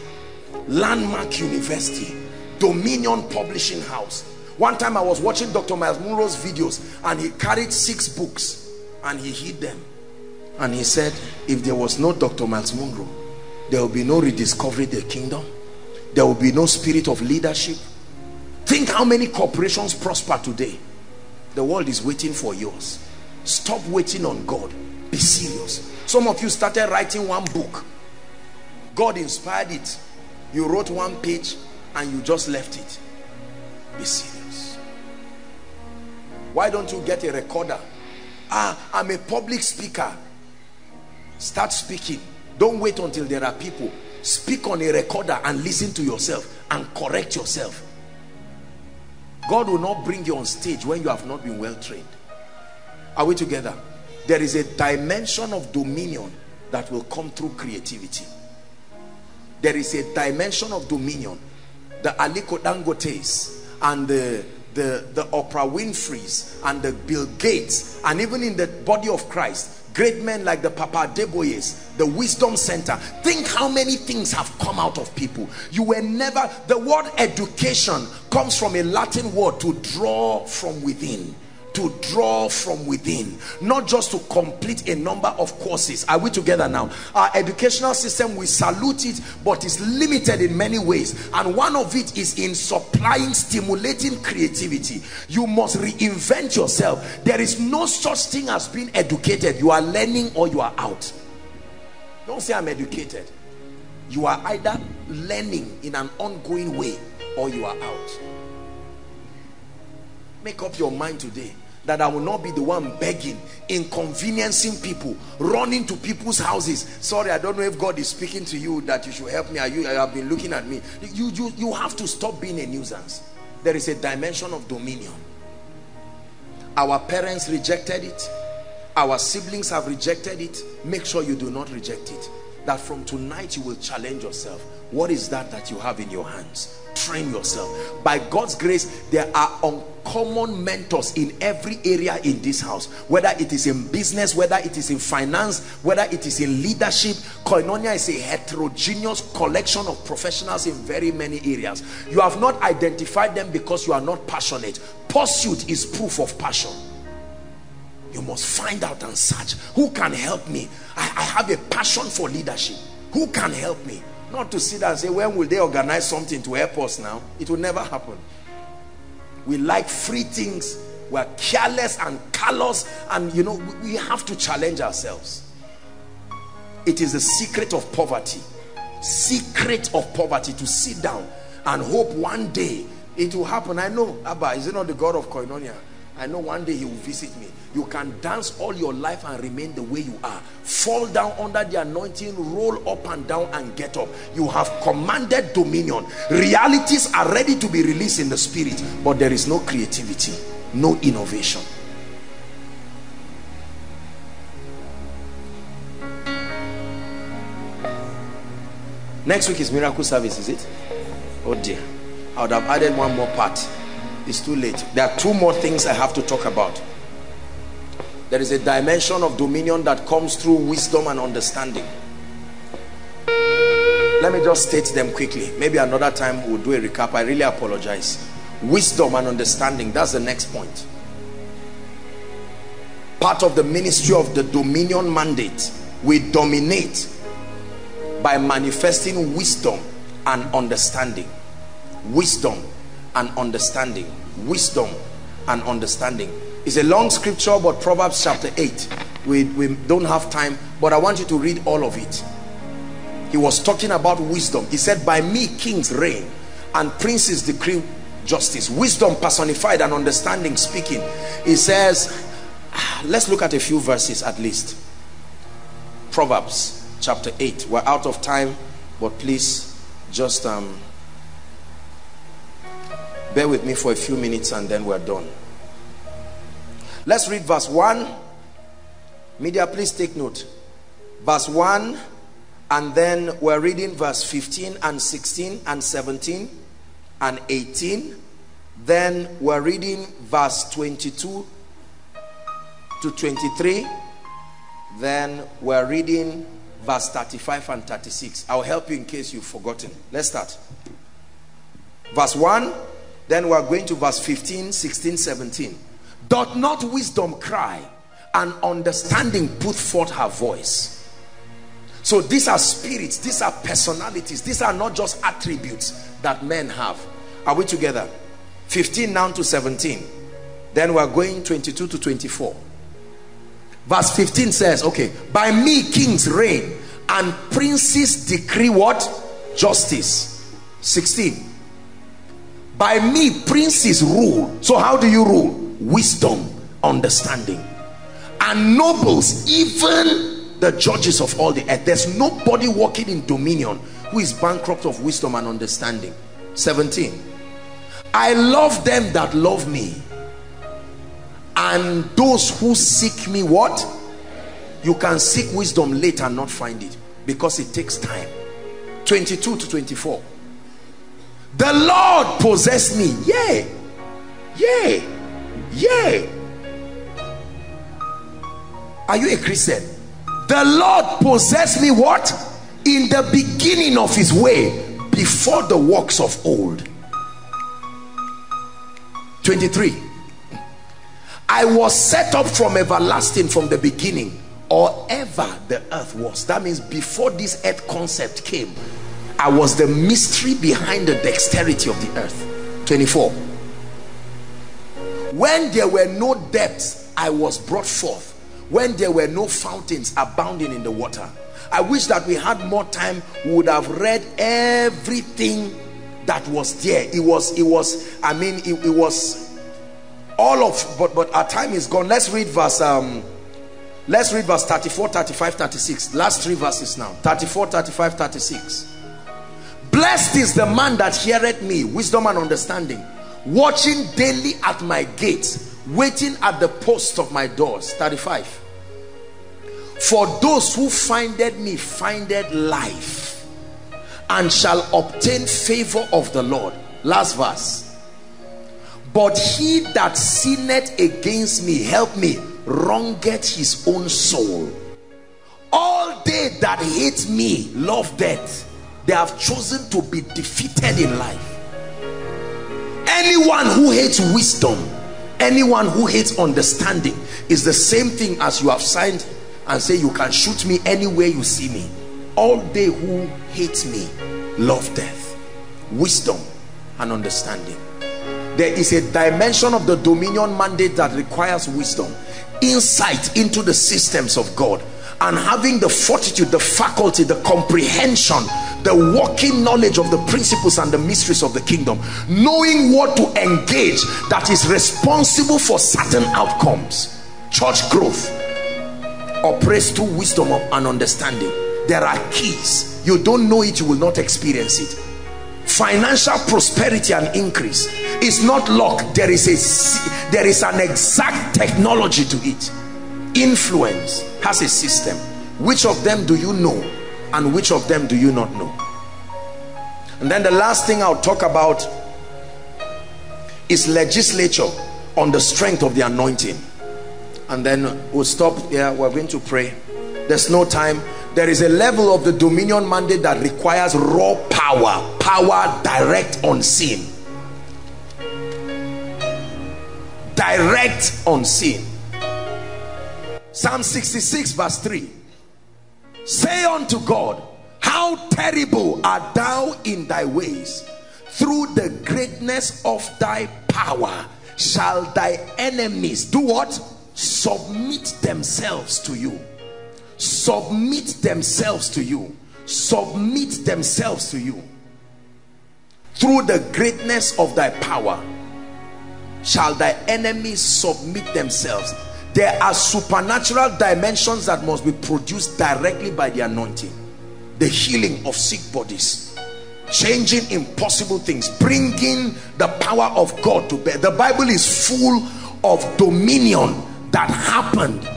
Landmark University. Dominion Publishing House. One time I was watching Dr. Miles Munroe's videos and he carried six books and he hid them. And he said, if there was no Dr. Miles Munroe, there will be no rediscovery the kingdom there will be no spirit of leadership think how many corporations prosper today the world is waiting for yours stop waiting on god be serious some of you started writing one book god inspired it you wrote one page and you just left it. Be serious. Why don't you get a recorder? Ah i'm a public speaker. Start speaking. Don't wait until there are people. Speak on a recorder and listen to yourself and correct yourself. God will not bring you on stage when you have not been well trained. Are we together? There is a dimension of dominion that will come through creativity. There is a dimension of dominion the Aliko Dangotes and the the the Oprah Winfrey's and the Bill Gates and even in the body of Christ great men like the Papa Adeboyes, the Wisdom Center. Think how many things have come out of people. You were never, the word education comes from a Latin word to draw from within to draw from within not just to complete a number of courses. Are we together now? Our educational system we salute it but it's limited in many ways. And one of it is in supplying stimulating creativity. You must reinvent yourself. There is no such thing as being educated. You are learning or you are out. Don't say i'm educated. You are either learning in an ongoing way or you are out make up your mind today that I will not be the one begging, inconveniencing people, running to people's houses. Sorry, I don't know if God is speaking to you that you should help me. Are you, you have been looking at me. You, you, you have to stop being a nuisance. There is a dimension of dominion. Our parents rejected it. Our siblings have rejected it. Make sure you do not reject it. That from tonight you will challenge yourself. What is that that you have in your hands? Train yourself. By God's grace, there are uncommon mentors in every area in this house. Whether it is in business, whether it is in finance, whether it is in leadership. Koinonia is a heterogeneous collection of professionals in very many areas. You have not identified them because you are not passionate. Pursuit is proof of passion you must find out and search who can help me I, I, have a passion for leadership who can help me not to sit and say when will they organize something to help us now? It will never happen. We like free things. We're careless and callous and you know we have to challenge ourselves. It is the secret of poverty. Secret of poverty to sit down and hope one day it will happen. I know abba is it not the god of koinonia? I know one day he will visit me. You can dance all your life and remain the way you are. Fall down under the anointing, roll up and down and get up. You have commanded dominion. Realities are ready to be released in the spirit, but there is no creativity, no innovation. Next week is miracle service, is it? Oh dear. I would have added one more part it's too late there are two more things i have to talk about there is a dimension of dominion that comes through wisdom and understanding. Let me just state them quickly. Maybe another time we'll do a recap. I really apologize. Wisdom and understanding that's the next point. Part of the ministry of the dominion mandate we dominate by manifesting wisdom and understanding. Wisdom and understanding. Wisdom and understanding it's a long scripture but proverbs chapter 8 we, we don't have time but i want you to read all of it. He was talking about wisdom. He said by me kings reign and princes decree justice. Wisdom personified and understanding speaking. He says let's look at a few verses at least. Proverbs chapter 8 we're out of time but please just um Bear with me for a few minutes and then we're done. Let's read verse 1. Media, please take note. Verse 1 and then we're reading verse 15 and 16 and 17 and 18. Then we're reading verse 22 to 23. Then we're reading verse 35 and 36. I'll help you in case you've forgotten. Let's start. Verse 1 then we're going to verse 15, 16, 17. Doth not wisdom cry and understanding put forth her voice? So these are spirits, these are personalities, these are not just attributes that men have. Are we together? 15 now to 17. Then we're going 22 to 24. Verse 15 says, okay, by me kings reign and princes decree what? Justice. 16 by me princes rule so how do you rule wisdom understanding. And nobles even the judges of all the earth. There's nobody walking in dominion who is bankrupt of wisdom and understanding. 17 i love them that love me and those who seek me what? You can seek wisdom late and not find it because it takes time. 22 to 24 the Lord possessed me. Yea. Yea. Yea. Are you a Christian? The Lord possessed me what? In the beginning of his way before the works of old. 23. I was set up from everlasting from the beginning or ever the earth was. That means before this earth concept came, I was the mystery behind the dexterity of the earth 24 when there were no depths I was brought forth. When there were no fountains abounding in the water I wish that we had more time we would have read everything that was there. It was it was I mean it, it was all of but but our time is gone. Let's read verse um let's read verse 34 35 36 last three verses now. 34 35 36 blessed is the man that heareth me. Wisdom and understanding watching daily at my gates waiting at the post of my doors. 35 for those who findeth me findeth life and shall obtain favor of the lord. Last verse. But he that sinneth against me help me wrongeth his own soul. All they that hate me love death. They have chosen to be defeated in life anyone who hates wisdom anyone who hates understanding is the same thing as you have signed and say you can shoot me anywhere you see me. All they who hate me love death wisdom and understanding. There is a dimension of the dominion mandate that requires wisdom insight into the systems of God and having the fortitude the faculty the comprehension the working knowledge of the principles and the mysteries of the kingdom knowing what to engage that is responsible for certain outcomes. Church growth operates through wisdom and understanding. There are keys. You don't know it you will not experience it. Financial prosperity and increase. Is not luck. There is a there is an exact technology to it. Influence has a system. Which of them do you know and which of them do you not know? And then the last thing i'll talk about is legislature on the strength of the anointing. And then we'll stop here. We're going to pray. There's no time. There is a level of the dominion mandate that requires raw power power direct unseen direct unseen psalm 66 verse 3 say unto god how terrible art thou in thy ways. Through the greatness of thy power shall thy enemies do what? Submit themselves to you. Submit themselves to you. Submit themselves to you. Through the greatness of thy power shall thy enemies submit themselves there are supernatural dimensions that must be produced directly by the anointing the healing of sick bodies changing impossible things bringing the power of God to bear. The Bible is full of dominion that happened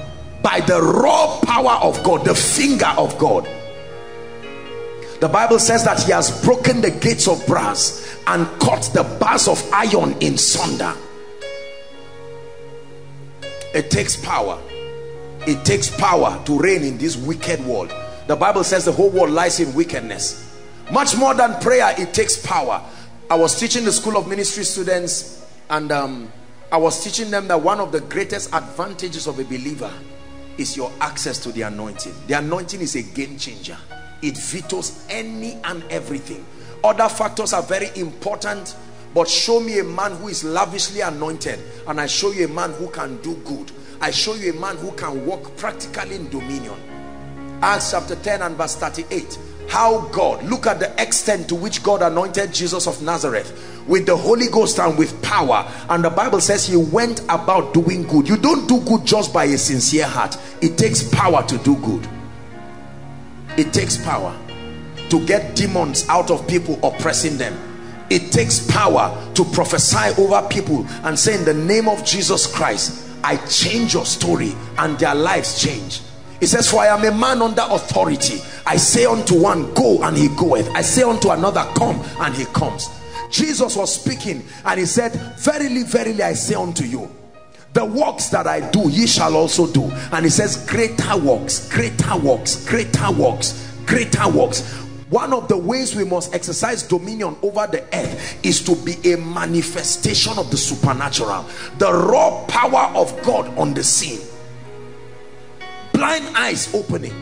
by the raw power of God the finger of God. The Bible says that he has broken the gates of brass and cut the bars of iron in sunder it takes power. It takes power to reign in this wicked world. The Bible says the whole world lies in wickedness. Much more than prayer it takes power. I was teaching the school of ministry students and um, I was teaching them that one of the greatest advantages of a believer is your access to the anointing. The anointing is a game changer. It vetoes any and everything. Other factors are very important but show me a man who is lavishly anointed and I show you a man who can do good. I show you a man who can walk practically in dominion. Acts chapter 10 and verse 38 how God look at the extent to which God anointed Jesus of Nazareth with the Holy Ghost and with power. And the Bible says he went about doing good. You don't do good just by a sincere heart. It takes power to do good. It takes power to get demons out of people oppressing them it takes power to prophesy over people and say in the name of Jesus Christ I change your story and their lives change. It says for I am a man under authority. I say unto one go and he goeth. I say unto another come and he comes. Jesus was speaking and he said verily verily I say unto you the works that I do ye shall also do. And he says greater works greater works greater works greater works one of the ways we must exercise dominion over the earth is to be a manifestation of the supernatural. The raw power of God on the scene. Blind eyes opening.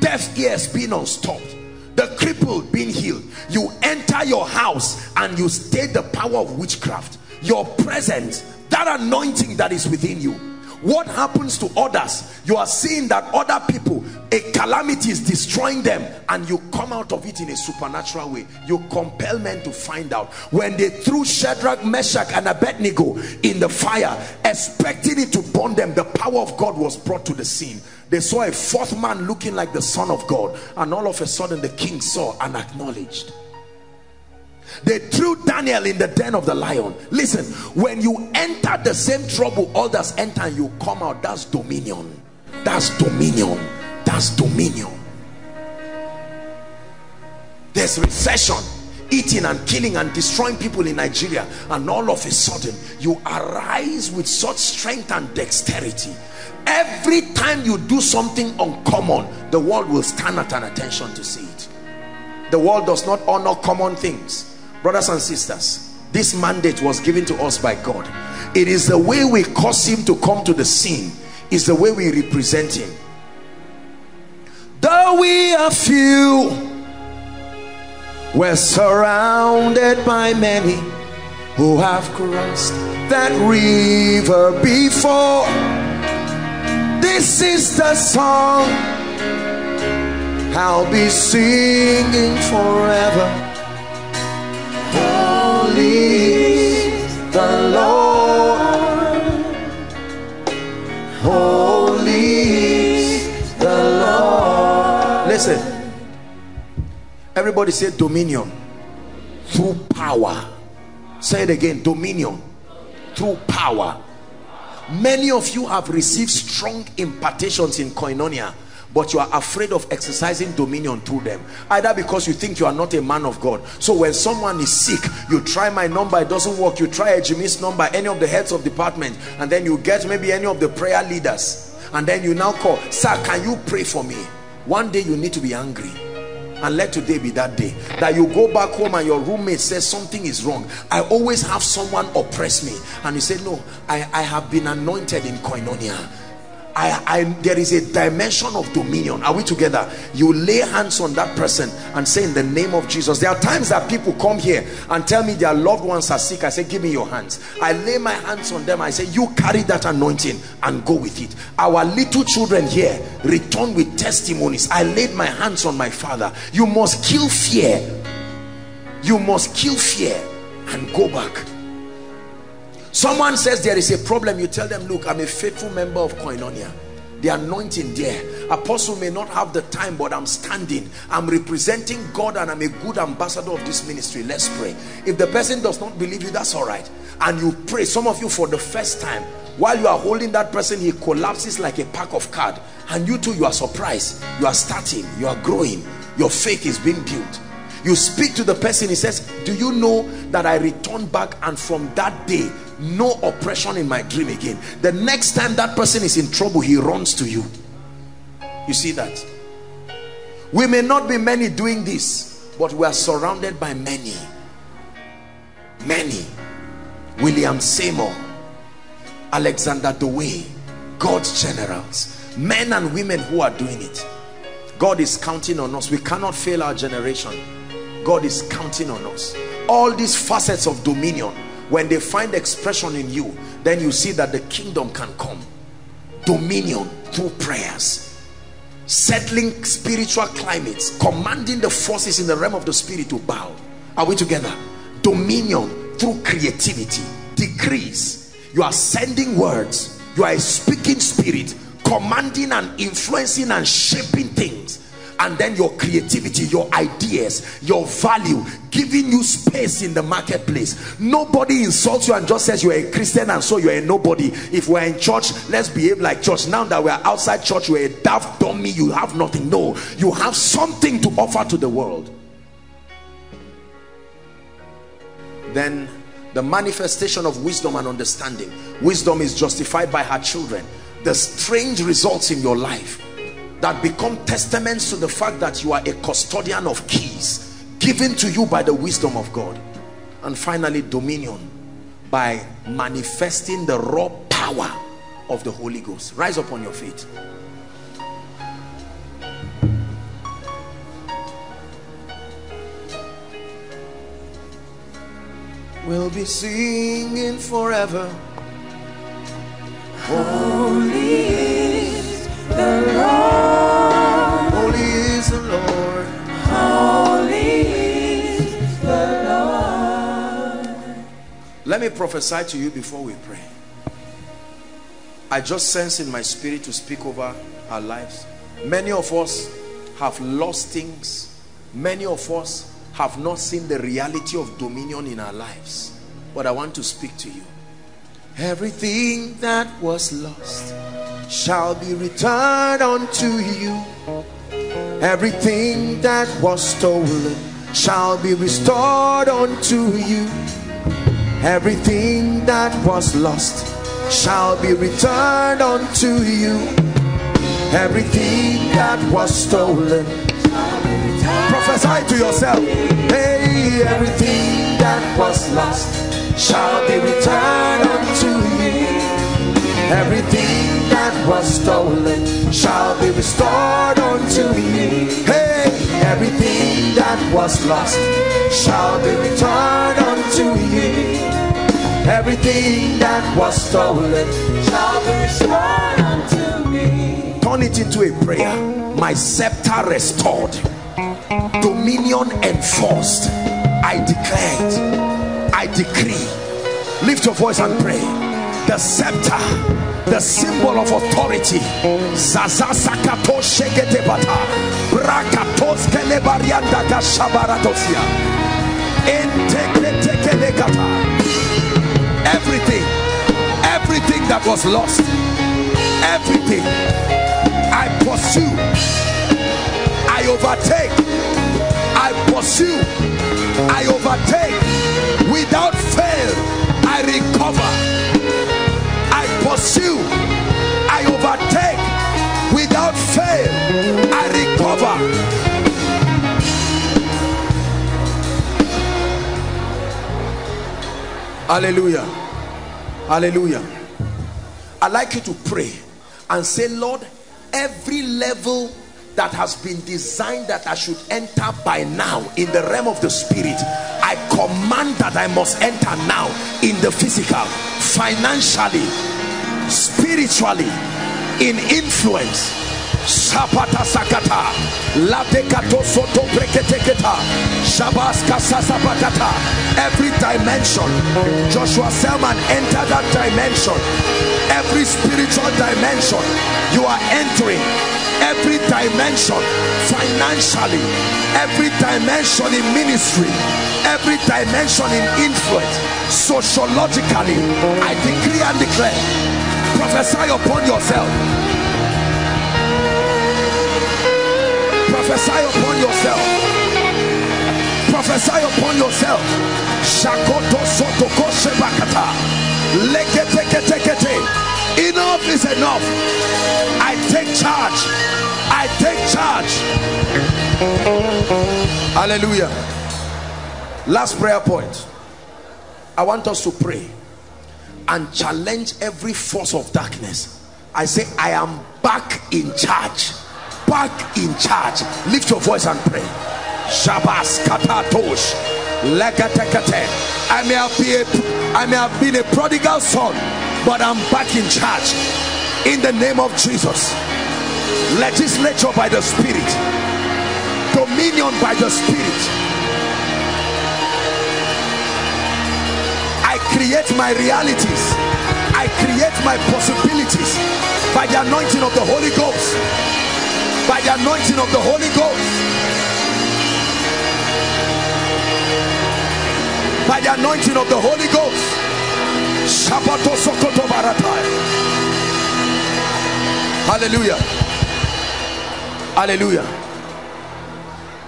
Deaf ears being unstopped. The crippled being healed. You enter your house and you state the power of witchcraft. Your presence that anointing that is within you what happens to others? You are seeing that other people a calamity is destroying them and you come out of it in a supernatural way. You compel men to find out. When they threw Shadrach Meshach and Abednego in the fire expecting it to burn them the power of God was brought to the scene. They saw a fourth man looking like the son of God and all of a sudden the king saw and acknowledged they threw Daniel in the den of the lion. Listen, when you enter the same trouble others enter and you come out, that's dominion. That's dominion. That's dominion. There's recession, eating and killing and destroying people in Nigeria, and all of a sudden you arise with such strength and dexterity. Every time you do something uncommon, the world will stand at an attention to see it. The world does not honor common things brothers and sisters this mandate was given to us by God. It is the way we cause him to come to the scene. Is the way we represent him. Though we are few we're surrounded by many who have crossed that river before. This is the song I'll be singing forever Listen. Everybody say dominion through power. Say it again dominion through power. Many of you have received strong impartations in koinonia but you are afraid of exercising dominion through them. Either because you think you are not a man of God. So when someone is sick you try my number it doesn't work. You try a Jimmy's number any of the heads of department and then you get maybe any of the prayer leaders. And then you now call sir can you pray for me? One day you need to be angry. And let today be that day. That you go back home and your roommate says something is wrong. I always have someone oppress me. And you say no i i have been anointed in koinonia I, I, there is a dimension of dominion. Are we together? You lay hands on that person and say in the name of Jesus. There are times that people come here and tell me their loved ones are sick. I say give me your hands. I lay my hands on them. I say you carry that anointing and go with it. Our little children here return with testimonies. I laid my hands on my father. You must kill fear. You must kill fear and go back someone says there is a problem. You tell them look i'm a faithful member of koinonia. The anointing there. Apostle may not have the time but i'm standing. I'm representing god and i'm a good ambassador of this ministry. Let's pray. If the person does not believe you that's all right. And you pray. Some of you for the first time while you are holding that person he collapses like a pack of card. And you too you are surprised. You are starting. You are growing. Your faith is being built. You speak to the person. He says do you know that i returned back and from that day no oppression in my dream again. The next time that person is in trouble he runs to you. You see that? We may not be many doing this but we are surrounded by many. Many. William seymour alexander Dowie, god's generals men and women who are doing it. God is counting on us. We cannot fail our generation. God is counting on us. All these facets of dominion when they find expression in you then you see that the kingdom can come. Dominion through prayers. Settling spiritual climates commanding the forces in the realm of the spirit to bow. Are we together? Dominion through creativity decrees. You are sending words. You are a speaking spirit commanding and influencing and shaping things and then your creativity your ideas your value giving you space in the marketplace. Nobody insults you and just says you're a christian and so you're a nobody. If we're in church let's behave like church. Now that we're outside church you're a daft dummy you have nothing. No you have something to offer to the world. Then the manifestation of wisdom and understanding. Wisdom is justified by her children. The strange results in your life that become testaments to the fact that you are a custodian of keys given to you by the wisdom of God. And finally dominion by manifesting the raw power of the Holy Ghost. Rise up on your feet. We'll be singing forever. Holy is the Lord. Let me prophesy to you before we pray. I just sense in my spirit to speak over our lives. Many of us have lost things. Many of us have not seen the reality of dominion in our lives. But I want to speak to you. Everything that was lost shall be returned unto you. Everything that was stolen shall be restored unto you. Everything that was lost shall be returned unto you. Everything that was stolen. Prophesy to yourself. Hey, everything that was lost shall be returned unto you. Everything that was stolen shall be restored unto you. Hey, everything that was lost shall be returned unto you. Everything that was stolen Shall be restored unto me. turn it into a prayer. My scepter restored. Dominion enforced. I declare it. I decree. Lift your voice and pray the scepter the symbol of authority. Everything everything that was lost everything I pursue, I overtake, I pursue, I overtake. Without fail. I recover, pursue, I overtake without fail. I recover. Hallelujah. Hallelujah. I'd like you to pray and say, Lord, every level that has been designed that I should enter by now in the realm of the spirit, I command that I must enter now in the physical, financially, spiritually, in influence. Sapata sakata, latekato soto breketeketa, shabaska sasapakata. Every dimension, Joshua Selman enter that dimension. Every spiritual dimension, you are entering. Every dimension, financially, every dimension in ministry, every dimension in influence, sociologically. I decree and declare, prophesy upon yourself. prophesy upon yourself. Prophesy upon yourself. Shakoto sotoko shebakata leketeketekete enough is enough. I take charge. I take charge. Hallelujah. Last prayer point. I want us to pray and challenge every force of darkness. I say i am back in charge. Back in charge. Lift your voice and pray. Shabas katatosh legatekate i may have been a, i may have been a prodigal son but i'm back in charge. In the name of jesus. Legislature by the spirit. Dominion by the spirit create my realities i create my possibilities by the anointing of the holy ghost by the anointing of the Holy Ghost. By the anointing of the Holy Ghost. Sokoto Baratai. Hallelujah. Hallelujah.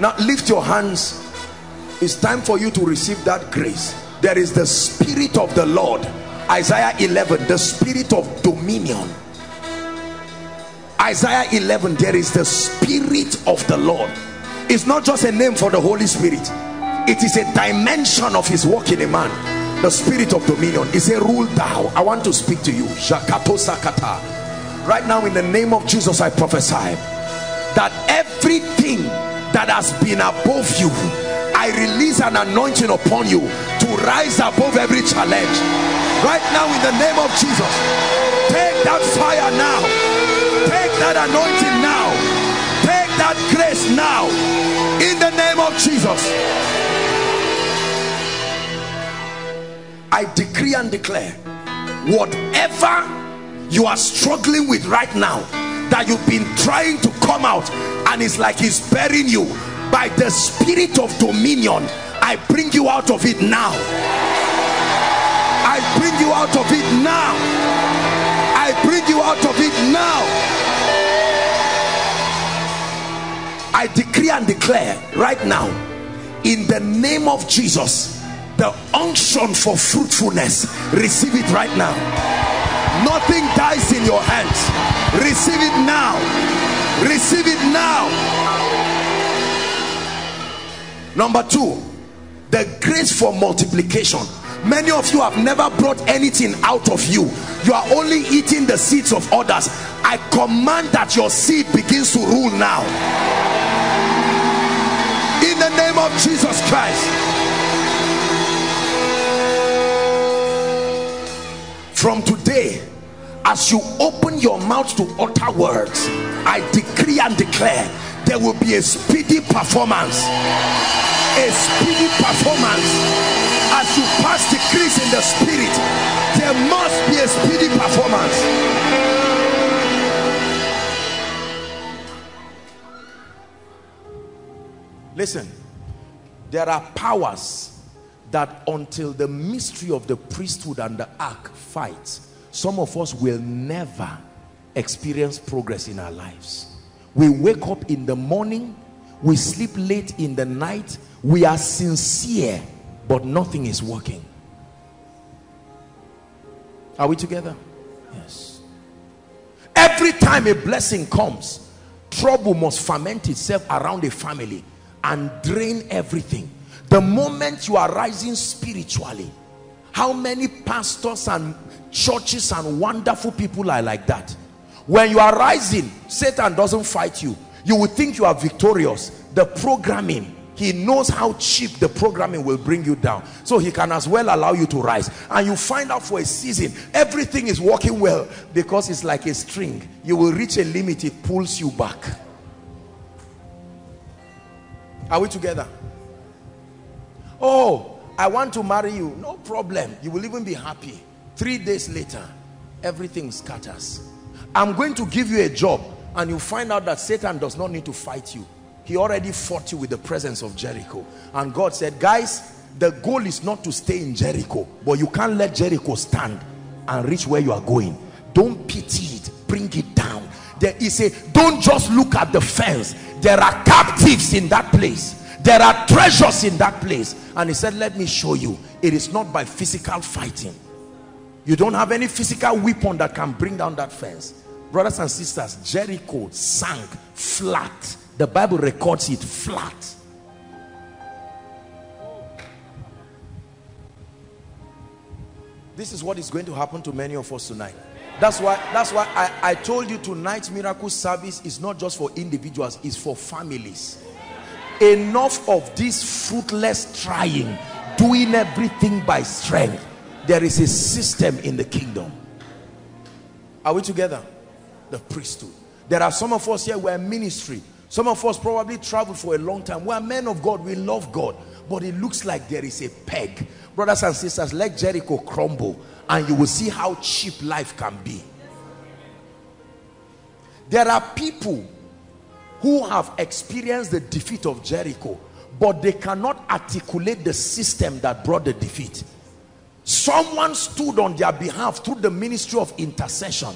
Now lift your hands. It's time for you to receive that grace. There is the Spirit of the Lord. Isaiah 11, the Spirit of dominion. Isaiah 11 there is the spirit of the Lord. It's not just a name for the Holy Spirit. It is a dimension of his work in a man. The spirit of dominion is a rule thou I want to speak to you. Right now in the name of Jesus I prophesy that everything that has been above you I release an anointing upon you to rise above every challenge right now in the name of Jesus Take that fire now. Take that anointing now. Take that grace now. In the name of Jesus. I decree and declare whatever you are struggling with right now that you've been trying to come out and it's like he's burying you by the spirit of dominion I bring you out of it now. I bring you out of it now. I bring you out of it now. I decree and declare right now in the name of Jesus the unction for fruitfulness receive it right now. Nothing dies in your hands. Receive it now. Receive it now. Number two the grace for multiplication. Many of you have never brought anything out of you. You are only eating the seeds of others. I command that your seed begins to rule now. In the name of jesus christ. From today as you open your mouth to utter words i decree and declare there will be a speedy performance. A speedy performance. As you pass decrees in the spirit there must be a speedy performance. Listen there are powers that until the mystery of the priesthood and the ark fights some of us will never experience progress in our lives we wake up in the morning we sleep late in the night we are sincere but nothing is working. Are we together? Yes. Every time a blessing comes trouble must ferment itself around a family and drain everything. The moment you are rising spiritually how many pastors and churches and wonderful people are like that when you are rising satan doesn't fight you. You will think you are victorious. The programming he knows how cheap the programming will bring you down. So he can as well allow you to rise. And you find out for a season everything is working well because it's like a string. You will reach a limit it pulls you back. Are we together? Oh i want to marry you. No problem. You will even be happy. Three days later everything scatters i'm going to give you a job and you find out that satan does not need to fight you. He already fought you with the presence of jericho. And god said guys the goal is not to stay in jericho but you can't let jericho stand and reach where you are going. Don't pity it bring it down. There is a don't just look at the fence. There are captives in that place. There are treasures in that place. And he said let me show you. It is not by physical fighting. You don't have any physical weapon that can bring down that fence brothers and sisters jericho sank flat. The bible records it flat. This is what is going to happen to many of us tonight. That's why that's why I, I told you tonight's miracle service is not just for individuals it's for families. Enough of this fruitless trying doing everything by strength. There is a system in the kingdom. Are we together the priesthood. There are some of us here we're ministry. Some of us probably traveled for a long time. We're men of God we love God. But it looks like there is a peg. Brothers and sisters let Jericho crumble and you will see how cheap life can be. There are people who have experienced the defeat of Jericho but they cannot articulate the system that brought the defeat. Someone stood on their behalf through the ministry of intercession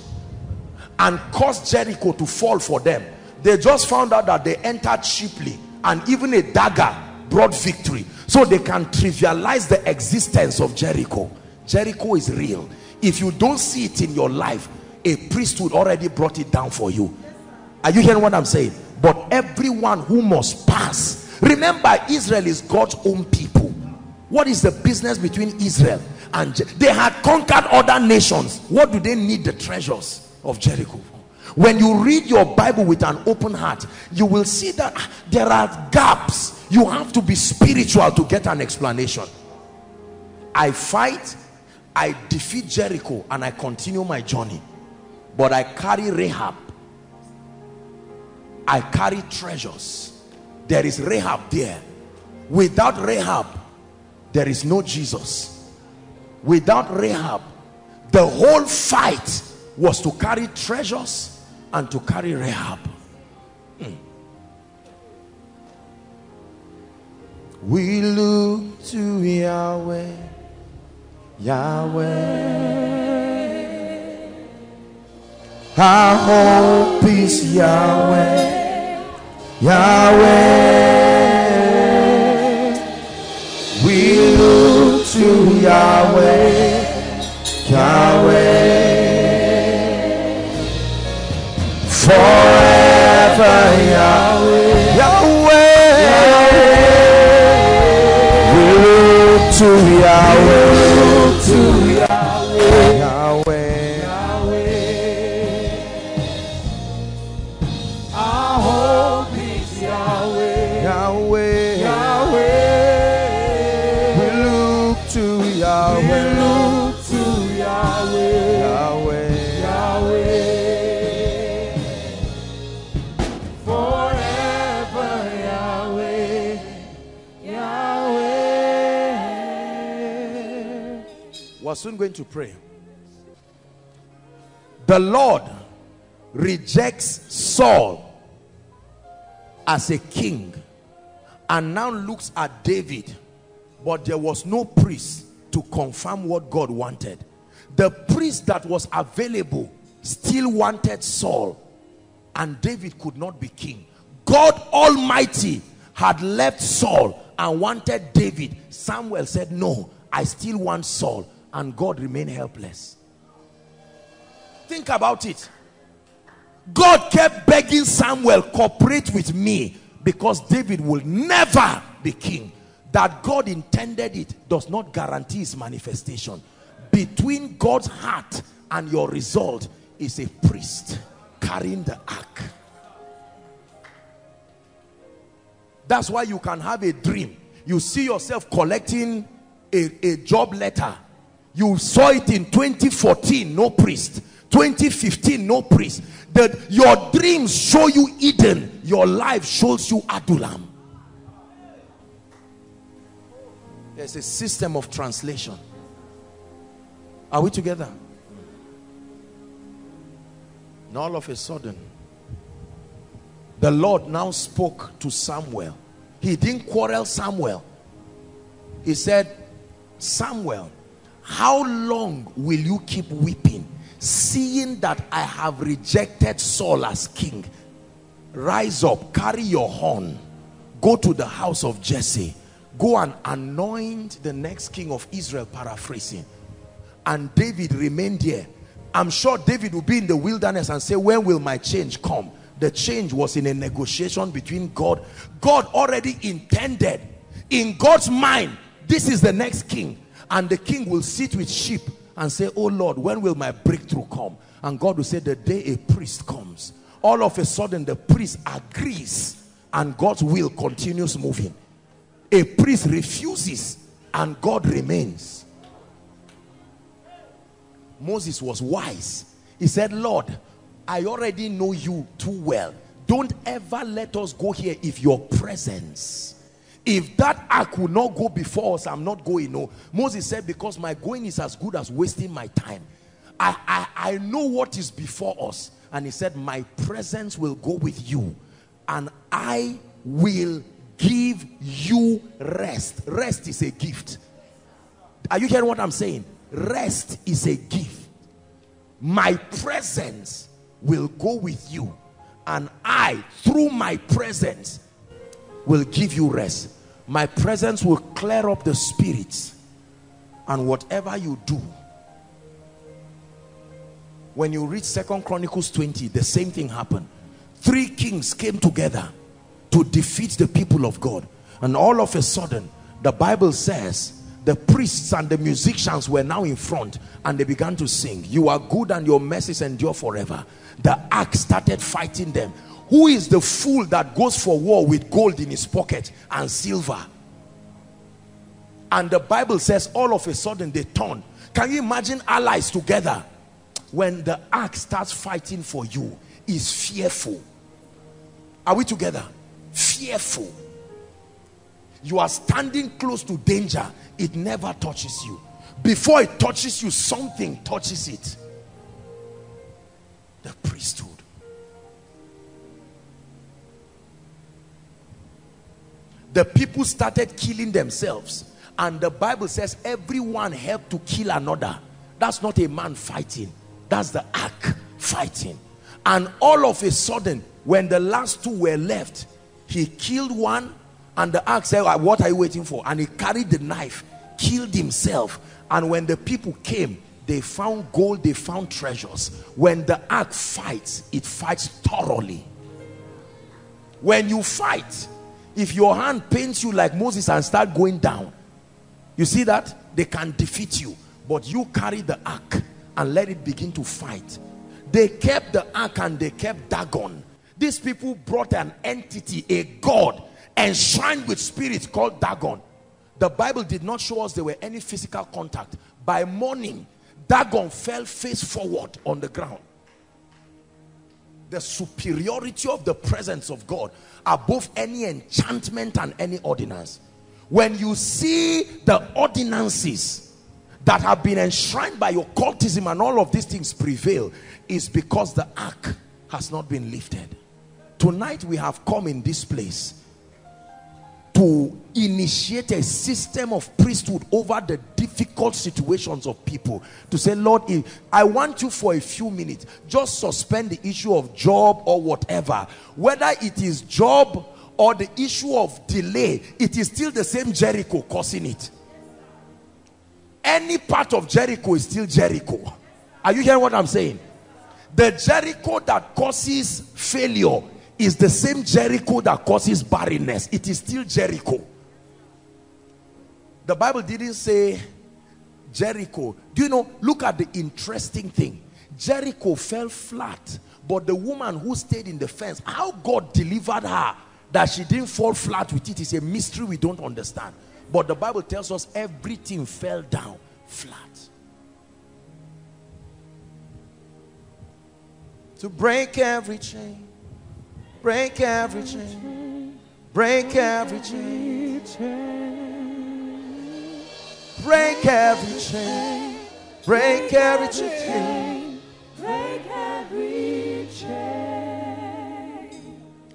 and caused Jericho to fall for them. They just found out that they entered cheaply and even a dagger brought victory. So they can trivialize the existence of Jericho. Jericho is real. If you don't see it in your life a priesthood already brought it down for you. Are you hearing what I'm saying? But everyone who must pass. Remember Israel is God's own people. What is the business between Israel and they had conquered other nations. What do they need? The treasures of Jericho when you read your Bible with an open heart you will see that there are gaps you have to be spiritual to get an explanation I fight I defeat Jericho and I continue my journey but I carry Rahab. I carry treasures. There is Rahab there. Without Rahab, there is no Jesus. Without Rahab, the whole fight was to carry treasures and to carry Rahab. Hmm. We look to Yahweh, Yahweh. Our hope is Yahweh, Yahweh. We look to Yahweh, Yahweh. Yahweh, Yahweh. We look to Yahweh, soon going to pray. The Lord rejects Saul as a king and now looks at David, but there was no priest to confirm what God wanted. The priest that was available still wanted Saul, and David could not be king. God Almighty had left Saul and wanted David. Samuel said, No, I still want Saul, and God remained helpless. Think about it. God kept begging Samuel, cooperate with me because David will never be king. That God intended it does not guarantee his manifestation. Between God's heart and your result is a priest carrying the ark. That's why you can have a dream. You see yourself collecting a, a job letter. You saw it in 2014, no priest. 2015, no priest. That your dreams show you Eden. Your life shows you Adullam. There's a system of translation. Are we together? And all of a sudden, the Lord now spoke to Samuel. He didn't quarrel Samuel. He said, Samuel, how long will you keep weeping, seeing that I have rejected Saul as king? Rise up, carry your horn, go to the house of Jesse, go and anoint the next king of Israel, paraphrasing. And David remained there. I'm sure David will be in the wilderness and say, when will my change come? The change was in a negotiation between God. God already intended in God's mind, this is the next king. And the king will sit with sheep and say, oh Lord, when will my breakthrough come? And God will say, the day a priest comes. All of a sudden, the priest agrees and God's will continues moving. A priest refuses and God remains. Moses was wise. He said, Lord, I already know you too well. Don't ever let us go here if your presence. If that ark will not go before us, I'm not going. No. Moses said, because my going is as good as wasting my time. I, I, I know what is before us. And he said, my presence will go with you. And I will give you rest. Rest is a gift. Are you hearing what I'm saying? Rest is a gift. My presence will go with you. And I, through my presence, will give you rest. My presence will clear up the spirits. And whatever you do, when you read Second Chronicles 20, the same thing happened. Three kings came together to defeat the people of God. And all of a sudden, the Bible says, the priests and the musicians were now in front and they began to sing you are good and your mercies endure forever the ark started fighting them who is the fool that goes for war with gold in his pocket and silver? And the bible says all of a sudden they turn. Can you imagine allies together? When the ark starts fighting for you is fearful. Are we together? Fearful. You are standing close to danger. It never touches you. Before it touches you something touches it. The priesthood the people started killing themselves. And the bible says everyone helped to kill another. That's not a man fighting. That's the ark fighting. And all of a sudden when the last two were left he killed one. And the ark said uh, what are you waiting for? And he carried the knife killed himself. And when the people came they found gold they found treasures. When the ark fights it fights thoroughly. When you fight if your hand pains you like Moses and start going down you see that? They can defeat you but you carry the ark and let it begin to fight. They kept the ark and they kept Dagon. These people brought an entity a god enshrined with spirits called Dagon. The Bible did not show us there were any physical contact. By morning Dagon fell face forward on the ground the superiority of the presence of God above any enchantment and any ordinance. When you see the ordinances that have been enshrined by occultism and all of these things prevail is because the ark has not been lifted. Tonight we have come in this place to initiate a system of priesthood over the difficult situations of people to say lord i want you for a few minutes just suspend the issue of job or whatever. Whether it is job or the issue of delay it is still the same jericho causing it. Any part of jericho is still jericho. Are you hearing what i'm saying? The jericho that causes failure is the same Jericho that causes barrenness. It is still Jericho. The Bible didn't say Jericho. Do you know? Look at the interesting thing. Jericho fell flat, but the woman who stayed in the fence, how God delivered her that she didn't fall flat with it is a mystery we don't understand. But the Bible tells us everything fell down flat. To break every chain Break every chain. Break every chain. Break every chain. Break every chain. Break every chain.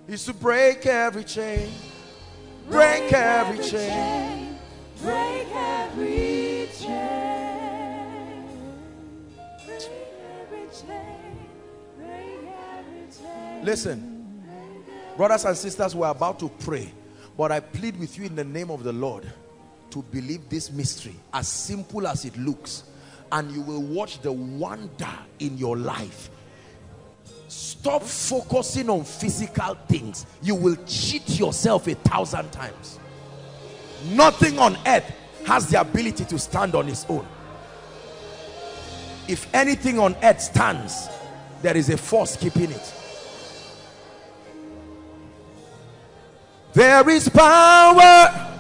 Is to break every chain. Break every chain. Break every chain. Break every chain. Listen. Brothers and sisters, we're about to pray. But I plead with you in the name of the Lord to believe this mystery as simple as it looks. And you will watch the wonder in your life. Stop focusing on physical things. You will cheat yourself a thousand times. Nothing on earth has the ability to stand on its own. If anything on earth stands, there is a force keeping it. There is power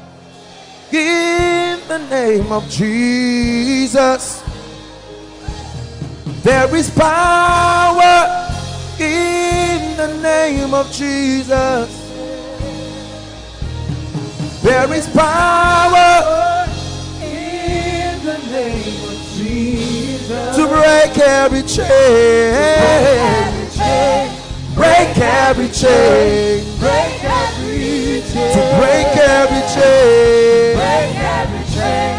in the name of Jesus. There is power in the name of Jesus. There is power In the name of Jesus. to break every chain. Break every chain. Break every chain. Break every chain. To break every chain. Break every chain.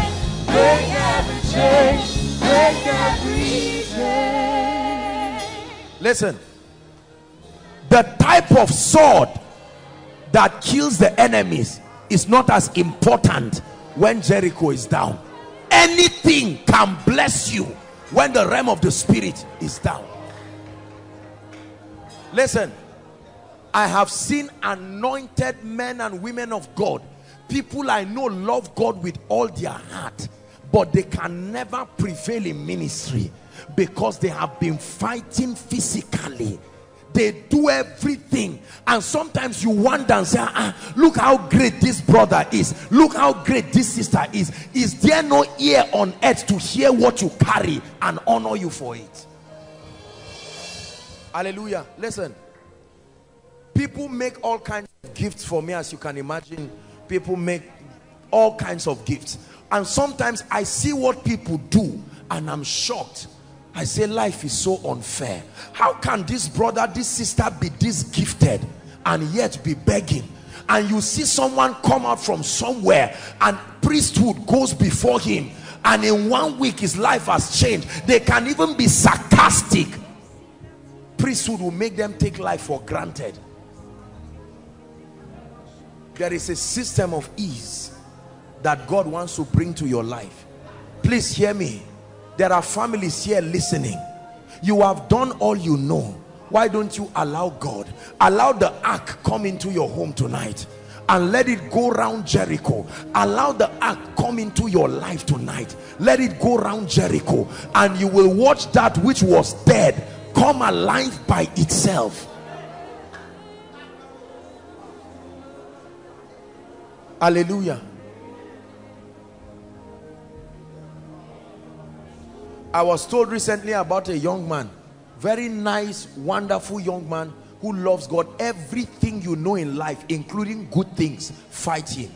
Break every chain. Break every chain. Listen. The type of sword that kills the enemies is not as important when Jericho is down. Anything can bless you when the realm of the spirit is down. Listen, I have seen anointed men and women of God. People I know love God with all their heart, but they can never prevail in ministry because they have been fighting physically. They do everything, and sometimes you wonder and say, ah, look how great this brother is, look how great this sister is. Is there no ear on earth to hear what you carry and honor you for it? Hallelujah. Listen. People make all kinds of gifts for me as you can imagine. People make all kinds of gifts. And sometimes I see what people do and I'm shocked. I say life is so unfair. How can this brother, this sister be this gifted and yet be begging? And you see someone come out from somewhere and priesthood goes before him and in one week his life has changed. They can even be sarcastic. Priesthood will make them take life for granted. There is a system of ease that God wants to bring to your life. Please hear me. There are families here listening. You have done all you know. Why don't you allow God? Allow the ark come into your home tonight and let it go round Jericho. Allow the ark come into your life tonight. Let it go round Jericho and you will watch that which was dead come alive by itself. Hallelujah. I was told recently about a young man, very nice, wonderful young man who loves God. Everything you know in life, including good things, fight him.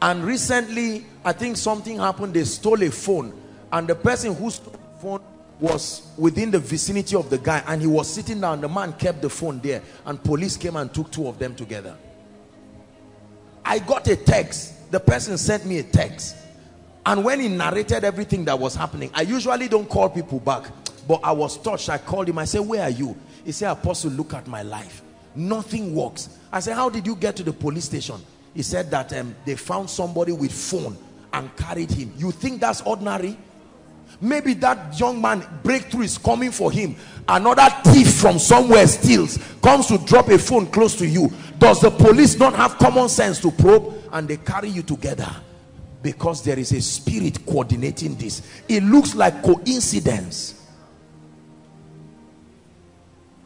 And recently, I think something happened. They stole a phone, and the person who stole the phone was within the vicinity of the guy, and he was sitting down. The man kept the phone there, and police came and took two of them together. I got a text. The person sent me a text and when he narrated everything that was happening, I usually don't call people back. But I was touched. I called him. I said, where are you? He said, Apostle, look at my life. Nothing works. I said, how did you get to the police station? He said that um, they found somebody with phone and carried him. You think that's ordinary? Maybe that young man breakthrough is coming for him. Another thief from somewhere steals, comes to drop a phone close to you. Does the police not have common sense to probe? And they carry you together because there is a spirit coordinating this it looks like coincidence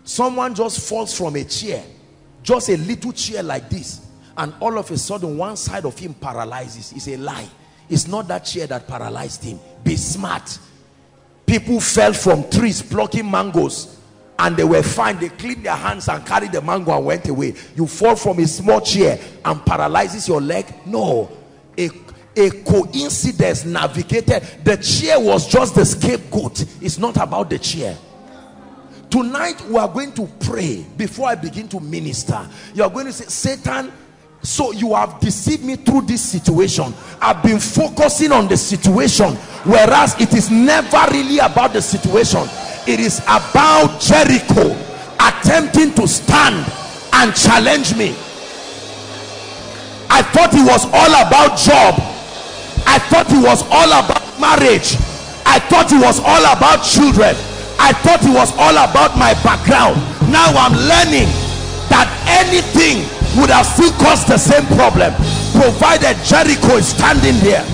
someone just falls from a chair just a little chair like this and all of a sudden one side of him paralyzes it's a lie it's not that chair that paralyzed him. Be smart. People fell from trees plucking mangoes and they were fine. They cleaned their hands and carried the mango and went away. You fall from a small chair and paralyzes your leg? No. A a coincidence navigated. The chair was just the scapegoat. It's not about the chair. Tonight we are going to pray before i begin to minister. You are going to say satan so you have deceived me through this situation i've been focusing on the situation whereas it is never really about the situation it is about jericho attempting to stand and challenge me i thought it was all about job I thought it was all about marriage. I thought it was all about children. I thought it was all about my background. Now I'm learning that anything would have still caused the same problem provided Jericho is standing there.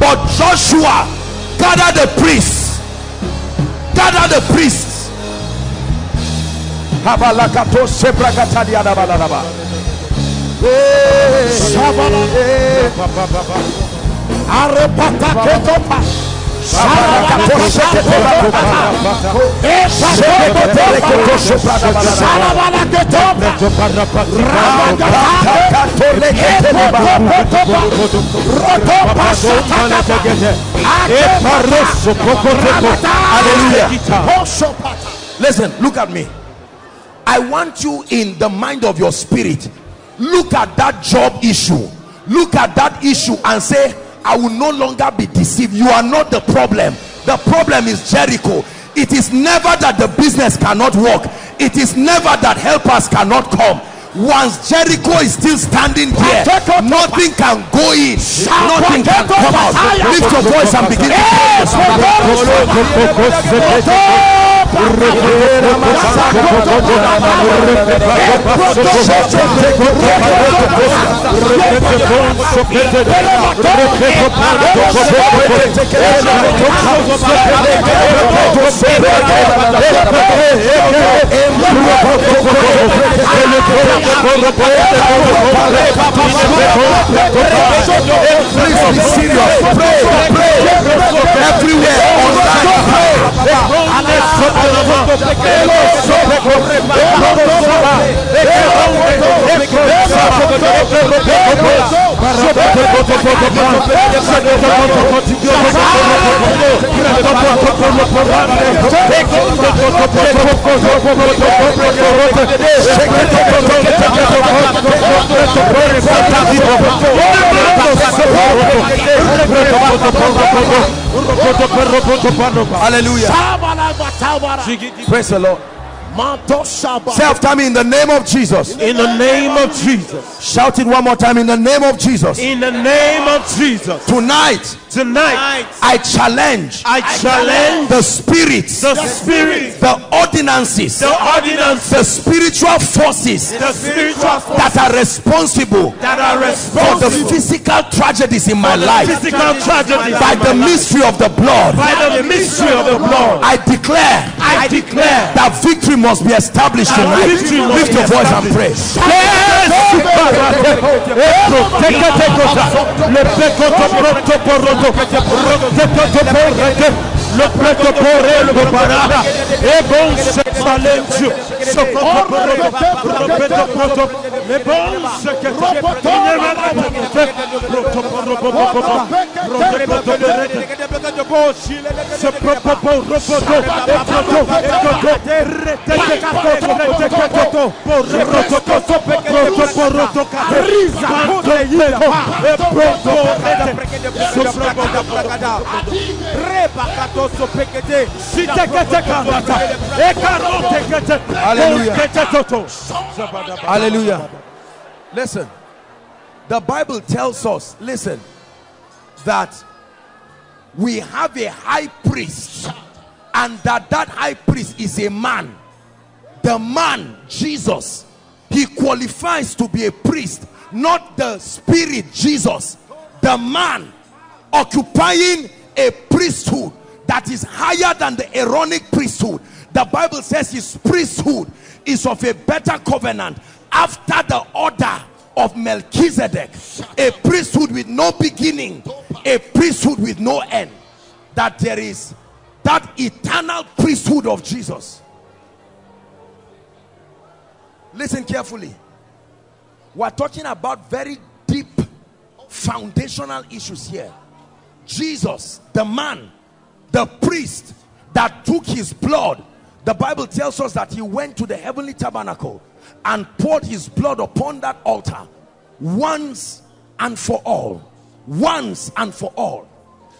But Joshua gather the priests. Gather the priests. Listen, look at me. I want you in the mind of your spirit look at that job issue look at that issue and say i will no longer be deceived you are not the problem the problem is jericho it is never that the business cannot work it is never that helpers cannot come once jericho is still standing here nothing can go in nothing can come out lift your voice and begin to Please be serious. Pray, pray. everywhere Aleluya. Praise the lord. Say after me in the name of jesus. In the name of Jesus. shout it one more time in the name of jesus. In the name of Jesus. tonight Tonight, i challenge I challenge the spirits the spirit, the ordinances the ordinance, the spiritual forces the spiritual force that are responsible that are for the physical tragedies in my life physical tragedies by the mystery of the blood by the mystery of the blood. i declare I declare that victory must be established tonight lift your voice and pray le protocole est le parada et bon c'est Valencieux ce protocole Réponse que Alléluia. Alléluia. Listen. The Bible tells us, listen, that we have a high priest and that that high priest is a man. The man, Jesus, he qualifies to be a priest, not the spirit, Jesus. The man occupying a priesthood that is higher than the Aaronic priesthood. The Bible says his priesthood is of a better covenant after the order of Melchizedek. A priesthood with no beginning, a priesthood with no end. That there is that eternal priesthood of Jesus. Listen carefully. We're talking about very deep foundational issues here. Jesus, the man, the priest that took his blood, the Bible tells us that he went to the heavenly tabernacle and poured his blood upon that altar once and for all. Once and for all.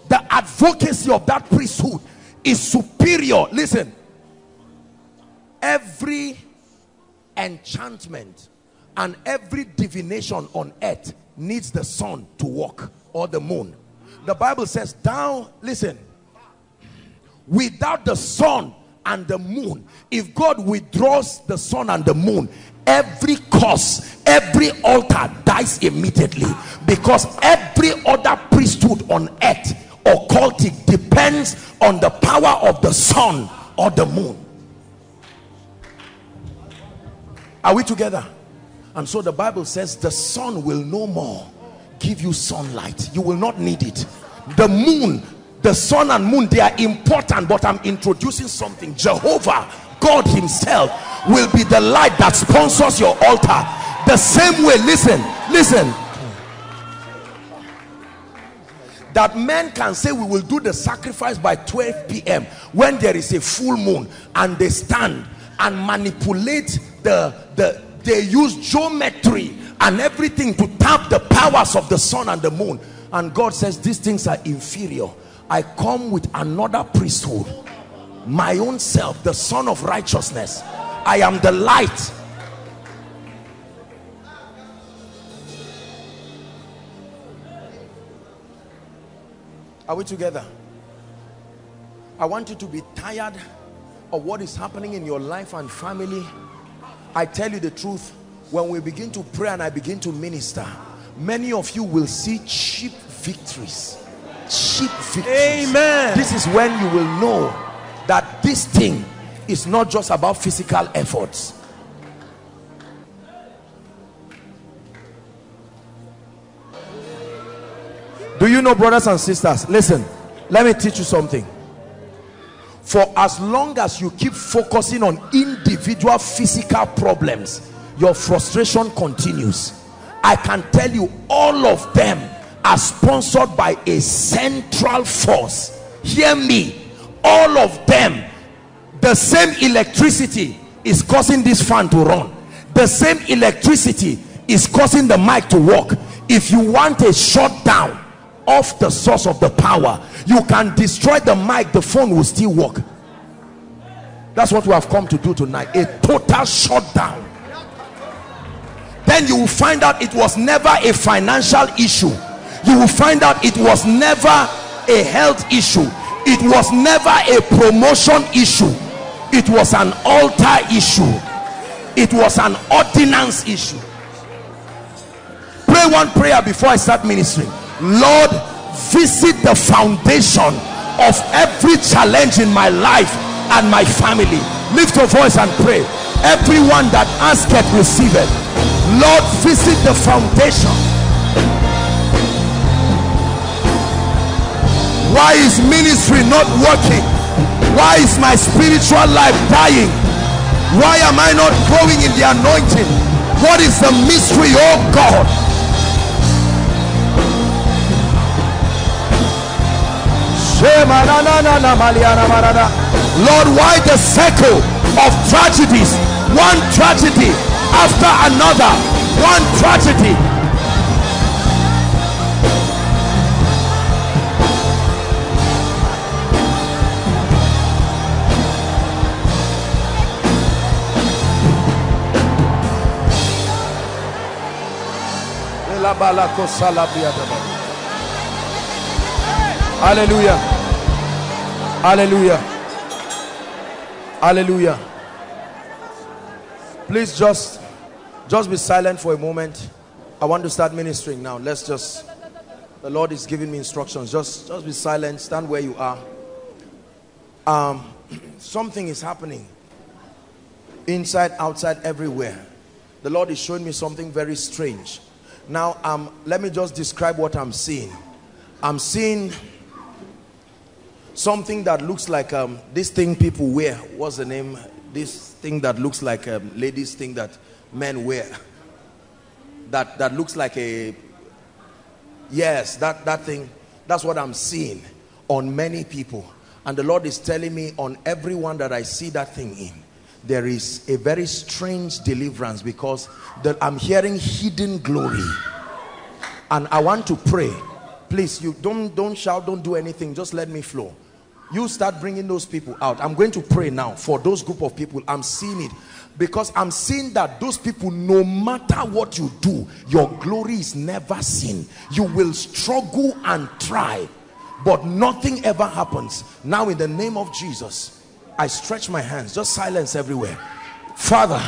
The advocacy of that priesthood is superior. Listen, every enchantment and every divination on earth needs the sun to walk or the moon the bible says down listen without the sun and the moon. If god withdraws the sun and the moon every cause every altar dies immediately because every other priesthood on earth occultic depends on the power of the sun or the moon. Are we together? And so the bible says the sun will no more give you sunlight. You will not need it. The moon the sun and moon they are important but i'm introducing something. Jehovah god himself will be the light that sponsors your altar. The same way listen listen. That men can say we will do the sacrifice by 12 p.m. when there is a full moon and they stand and manipulate the the they use geometry and everything to tap the powers of the sun and the moon. And God says these things are inferior I come with another priesthood. My own self the son of righteousness. I am the light. Are we together? I want you to be tired of what is happening in your life and family. I tell you the truth. When we begin to pray and I begin to minister many of you will see cheap victories cheap victories. Amen. this is when you will know that this thing is not just about physical efforts. Do you know brothers and sisters? Listen let me teach you something. For as long as you keep focusing on individual physical problems your frustration continues. I can tell you all of them are sponsored by a central force. Hear me. All of them the same electricity is causing this fan to run. The same electricity is causing the mic to work. If you want a shutdown of the source of the power you can destroy the mic the phone will still work. That's what we have come to do tonight a total shutdown. Then you will find out it was never a financial issue you will find out it was never a health issue. It was never a promotion issue. It was an altar issue. It was an ordinance issue. Pray one prayer before i start ministering lord visit the foundation of every challenge in my life and my family. Lift your voice and pray. Everyone that asketh receiveth. Lord visit the foundation why is ministry not working? Why is my spiritual life dying? Why am i not growing in the anointing? What is the mystery oh god? Lord why the circle of tragedies? One tragedy after another. One tragedy Hallelujah. Hallelujah. Hallelujah. Please just just be silent for a moment. I want to start ministering now. Let's just the Lord is giving me instructions. Just just be silent. Stand where you are. Um something is happening inside outside everywhere the lord is showing me something very strange now um let me just describe what i'm seeing. I'm seeing something that looks like um this thing people wear. What's the name? This thing that looks like a ladies thing that men wear. That that looks like a yes that that thing. That's what i'm seeing on many people. And the lord is telling me on everyone that i see that thing in there is a very strange deliverance because that i'm hearing hidden glory. And i want to pray. Please you don't don't shout don't do anything. Just let me flow. You start bringing those people out. I'm going to pray now for those group of people. I'm seeing it. Because i'm seeing that those people no matter what you do your glory is never seen. You will struggle and try but nothing ever happens. Now in the name of jesus I stretch my hands, just silence everywhere. Father,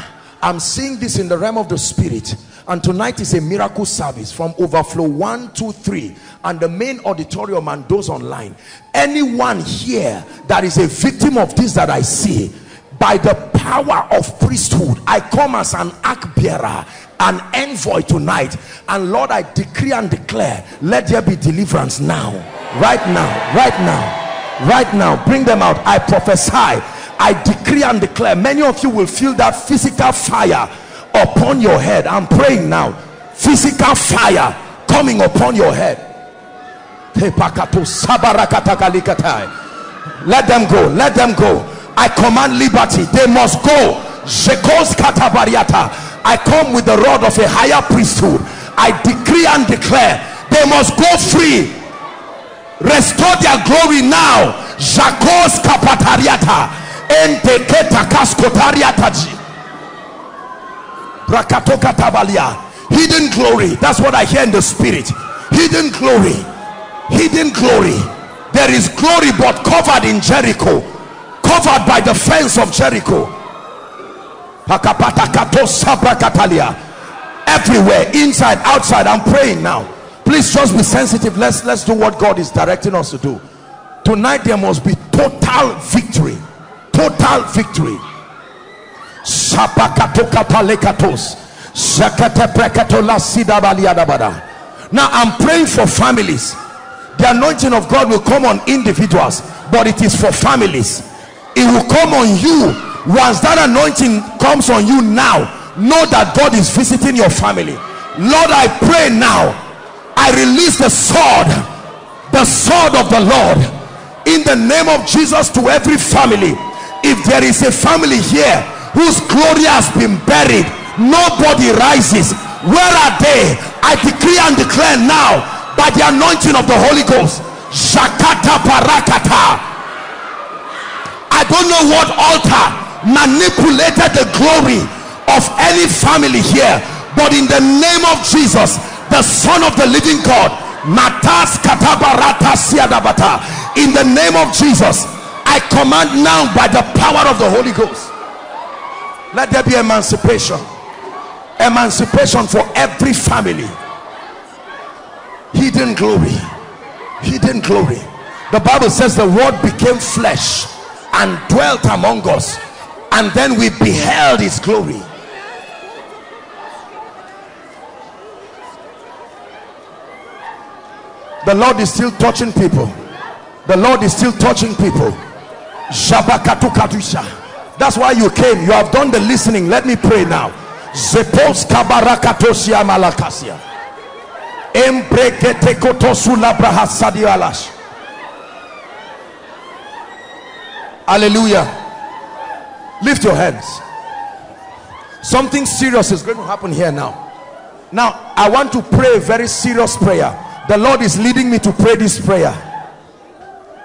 I'm seeing this in the realm of the spirit. And tonight is a miracle service from overflow one, two, three, and the main auditorium and those online. Anyone here that is a victim of this that I see, by the power of priesthood, I come as an ark bearer, an envoy tonight. And Lord, I decree and declare, let there be deliverance now, right now, right now right now bring them out. I prophesy i decree and declare many of you will feel that physical fire upon your head. I'm praying now. Physical fire coming upon your head. Let them go let them go. I command liberty. They must go. I come with the rod of a higher priesthood. I decree and declare they must go free restore their glory now. Jakos kapatariata enteketa kaskotariataji brakatoka tabalia. Hidden glory. That's what i hear in the spirit. Hidden glory. Hidden glory. There is glory but covered in jericho. Covered by the fence of jericho. Everywhere inside outside i'm praying now please just be sensitive. Let's let's do what god is directing us to do. Tonight there must be total victory. Total victory. Now i'm praying for families. The anointing of God will come on individuals but it is for families. It will come on you. Once that anointing comes on you now know that God is visiting your family. Lord I pray now I release the sword the sword of the Lord in the name of Jesus to every family. If there is a family here whose glory has been buried nobody rises. Where are they? I decree and declare now by the anointing of the Holy Ghost Shakata Parakata. I don't know what altar manipulated the glory of any family here but in the name of Jesus the son of the living God. In the name of Jesus I command now by the power of the Holy Ghost let there be emancipation. Emancipation for every family. Hidden glory. Hidden glory. The bible says the word became flesh and dwelt among us and then we beheld his glory the lord is still touching people the lord is still touching people that's why you came you have done the listening let me pray now Zepos kabarakatosia malakasia. Embrekete kotosula brahasadialash. Hallelujah. Lift your hands. Something serious is going to happen here now. Now, I want to pray a very serious prayer. The Lord is leading me to pray this prayer.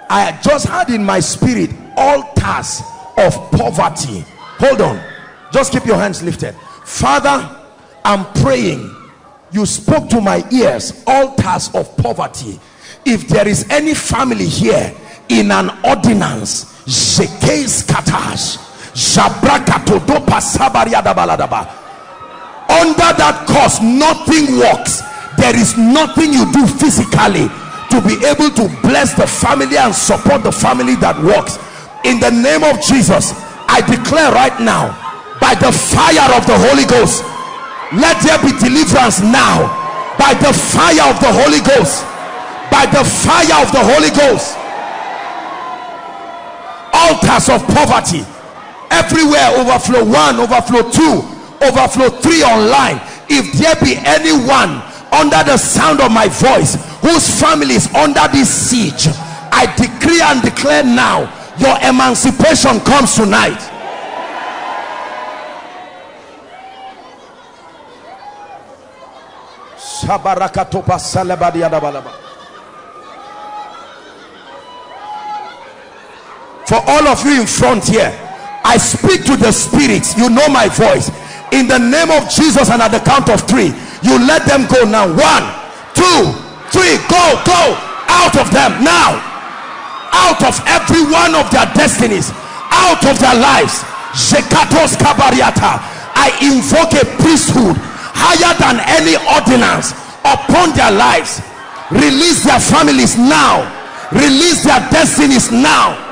I just had in my spirit altars of poverty. Hold on. Just keep your hands lifted father i'm praying you spoke to my ears altars of poverty if there is any family here in an ordinance under that cause nothing works there is nothing you do physically to be able to bless the family and support the family that works. In the name of jesus i declare right now by the fire of the Holy Ghost let there be deliverance now. By the fire of the Holy Ghost by the fire of the Holy Ghost. Altars of poverty everywhere overflow one overflow two overflow three online. If there be anyone under the sound of my voice whose family is under this siege I decree and declare now your emancipation comes tonight. For all of you in front here I speak to the spirits. You know my voice. In the name of Jesus and at the count of three you let them go now. One two three go go. Out of them now. Out of every one of their destinies. Out of their lives. I invoke a priesthood higher than any ordinance upon their lives. Release their families now. Release their destinies now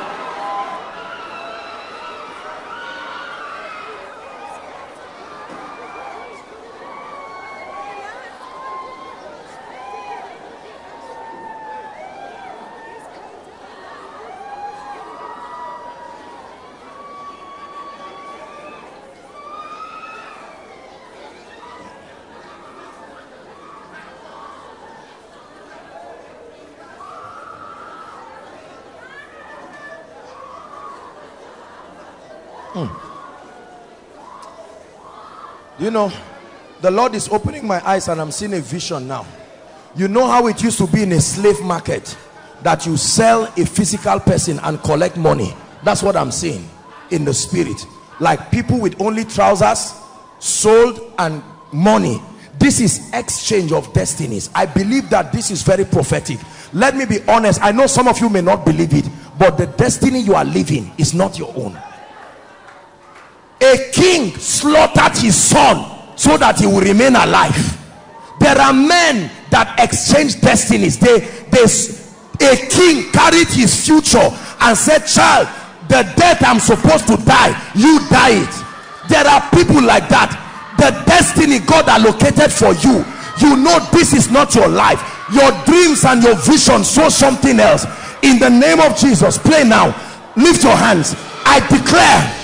you know the lord is opening my eyes and i'm seeing a vision now. You know how it used to be in a slave market that you sell a physical person and collect money. That's what i'm seeing in the spirit. Like people with only trousers sold and money. This is exchange of destinies. I believe that this is very prophetic. Let me be honest. I know some of you may not believe it but the destiny you are living is not your own a king slaughtered his son so that he will remain alive. There are men that exchange destinies. They a king carried his future and said child the death i'm supposed to die you die it. There are people like that. The destiny god allocated for you you know this is not your life. Your dreams and your vision show something else. In the name of jesus play now. Lift your hands. I declare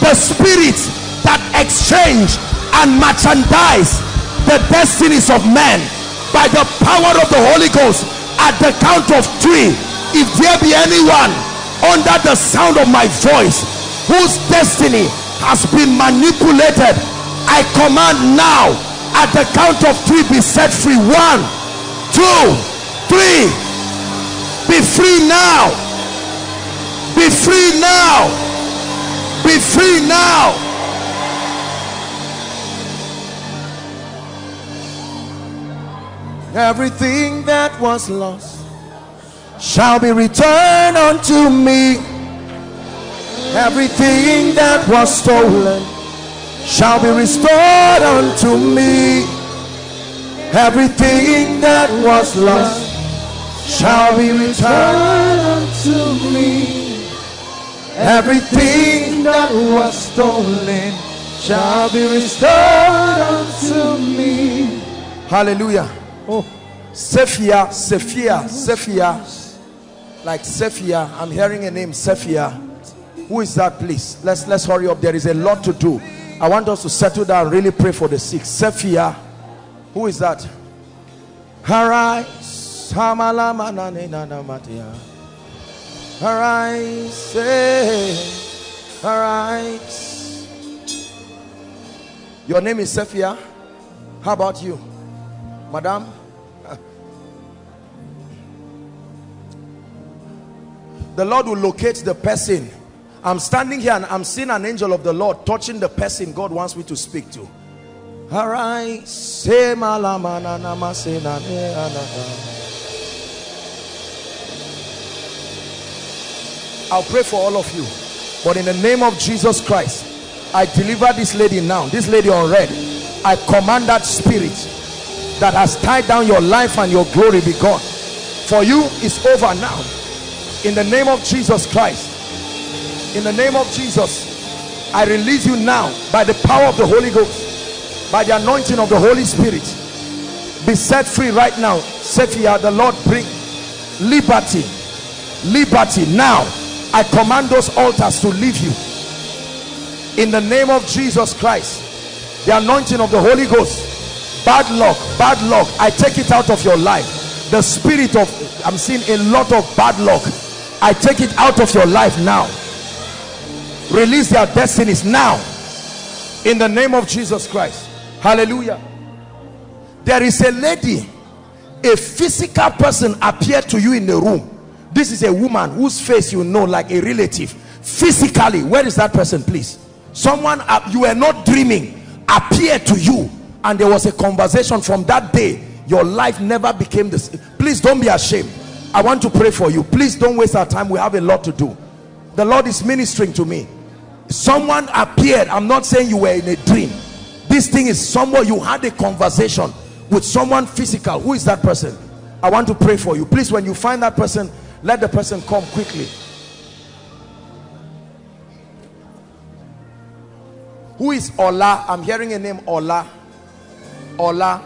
the spirit that exchange and merchandise the destinies of men by the power of the holy ghost at the count of three. If there be anyone under the sound of my voice whose destiny has been manipulated i command now at the count of three be set free. One two three. Be free now be free now be free now Everything that was lost shall be returned unto me. Everything that was stolen shall be restored unto me. Everything that was lost shall be returned unto me. Everything that was stolen shall be restored unto me. Hallelujah. Oh, Sephia, Sephia, Sephia. Like Sephia. I'm hearing a name, Sephia. Who is that, please? Let's let's hurry up. There is a lot to do. I want us to settle down, really pray for the sick. Sephia. Who is that? Arise. Arise. eh, Arise. Your name is Sephia. How about you? Madam? The Lord will locate the person. I'm standing here and I'm seeing an angel of the Lord touching the person God wants me to speak to. Arise. I'll pray for all of you. But in the name of Jesus Christ, I deliver this lady now. This lady on red. I command that spirit that has tied down your life and your glory be gone. For you, it's over now. In the name of Jesus Christ. In the name of Jesus, I release you now by the power of the Holy Ghost, by the anointing of the Holy Spirit. Be set free right now. Sephia, the Lord bring liberty. Liberty now. I command those altars to leave you. In the name of Jesus Christ, the anointing of the Holy Ghost, bad luck, bad luck, I take it out of your life. The spirit of, I'm seeing a lot of bad luck. I take it out of your life now release their destinies now in the name of Jesus Christ hallelujah there is a lady a physical person appeared to you in the room this is a woman whose face you know like a relative. Physically where is that person please? Someone uh, you were not dreaming appeared to you and there was a conversation from that day. Your life never became this please don't be ashamed. I want to pray for you. Please don't waste our time. We have a lot to do. The Lord is ministering to me. Someone appeared. I'm not saying you were in a dream. This thing is someone you had a conversation with someone physical. Who is that person? I want to pray for you. Please when you find that person let the person come quickly. Who is ola? I'm hearing a name ola. Ola.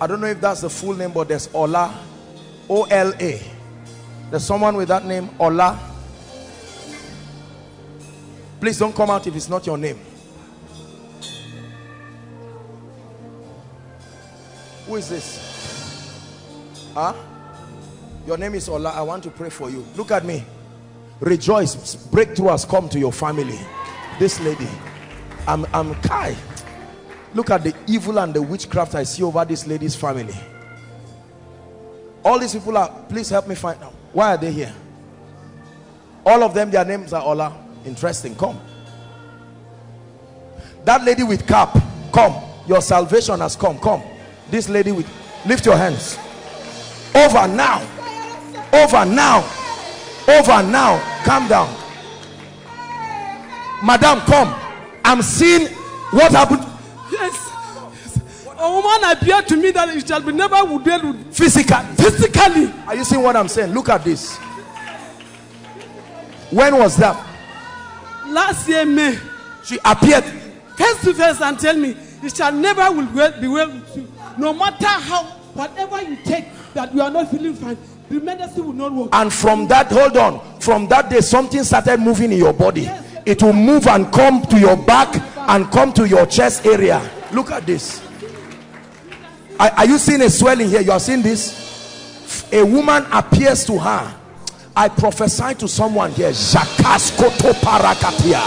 I don't know if that's the full name but there's ola. O-l-a there's someone with that name ola. Please don't come out if it's not your name. Who is this? Huh? Your name is Ola. I want to pray for you. Look at me. Rejoice. Breakthrough has come to your family. This lady. I'm, I'm Kai. Look at the evil and the witchcraft I see over this lady's family. All these people are, please help me find out. Why are they here? All of them, their names are Ola interesting come that lady with cap come your salvation has come come this lady with lift your hands over now over now. Over now. Calm down. Madam come. I'm seeing what happened. Yes. A woman appeared to me that it shall be never would deal with physically. Physically. are you seeing what i'm saying? Look at this. When was that? Last year, May, she appeared. Face to face and tell me, it shall never will be well with you. No matter how, whatever you take, that you are not feeling fine, the medicine will not work. and from that hold on. From that day something started moving in your body. It will move and come to your back and come to your chest area. Look at this. Are, are you seeing a swelling here? You are seeing this? A woman appears to her. I prophesy to someone here. Jakaskoto parakatia.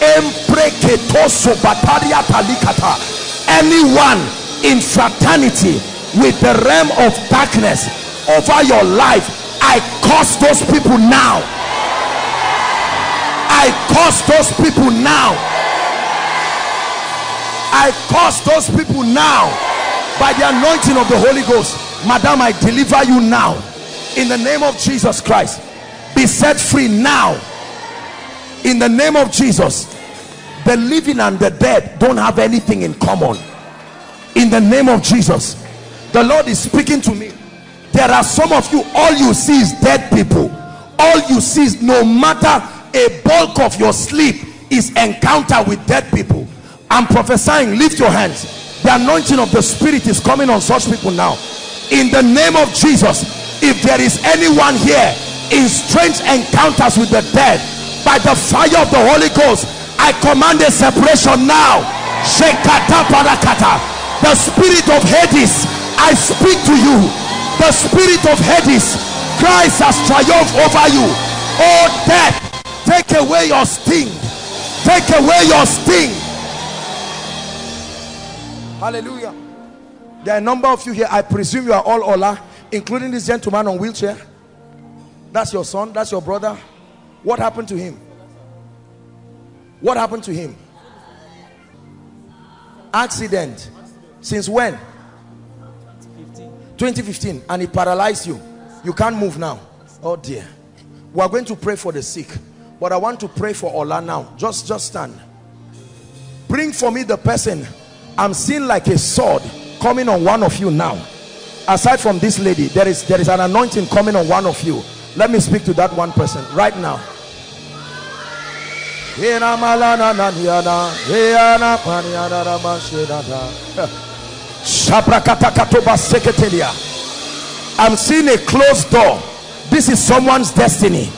Empreketoso bataria talikata. Anyone in fraternity with the realm of darkness over your life. I curse those people now. I curse those people now. I curse those people now. By the anointing of the holy ghost madam i deliver you now. In the name of jesus christ be set free now. In the name of jesus the living and the dead don't have anything in common. In the name of jesus the lord is speaking to me there are some of you all you see is dead people. All you see is no matter a bulk of your sleep is encounter with dead people. I'm prophesying lift your hands. The anointing of the spirit is coming on such people now. In the name of jesus if there is anyone here in strange encounters with the dead by the fire of the holy ghost i command a separation now. The spirit of hades i speak to you the spirit of hades christ has triumphed over you. Oh death take away your sting. Take away your sting. Hallelujah. There are a number of you here. I presume you are all ola including this gentleman on wheelchair. That's your son. That's your brother. What happened to him? What happened to him? Accident. Since when 2015 and it paralyzed you. You can't move now. Oh dear. We are going to pray for the sick but i want to pray for ola now. Just just stand. Bring for me the person. I'm seeing like a sword coming on one of you now. Aside from this lady there is there is an anointing coming on one of you. Let me speak to that one person right now I'm seeing a closed door. This is someone's destiny.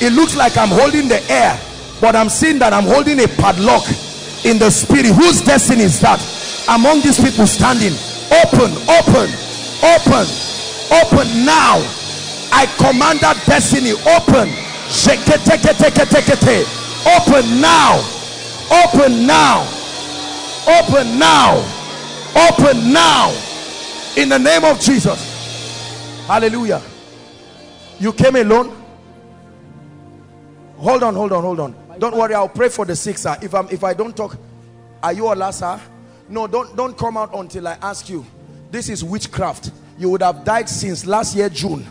It looks like I'm holding the air, but I'm seeing that I'm holding a padlock in the spirit. Whose destiny is that? Among these people standing. Open, open, open, open now. I command that destiny. Open. Open now. Open now. Open now. Open now. In the name of Jesus. Hallelujah. You came alone? Hold on, hold on, hold on. Don't worry, I'll pray for the sick, sir. If I'm if I don't talk, are you Ola, sir? No, don't don't come out until I ask you. This is witchcraft. You would have died since last year, June.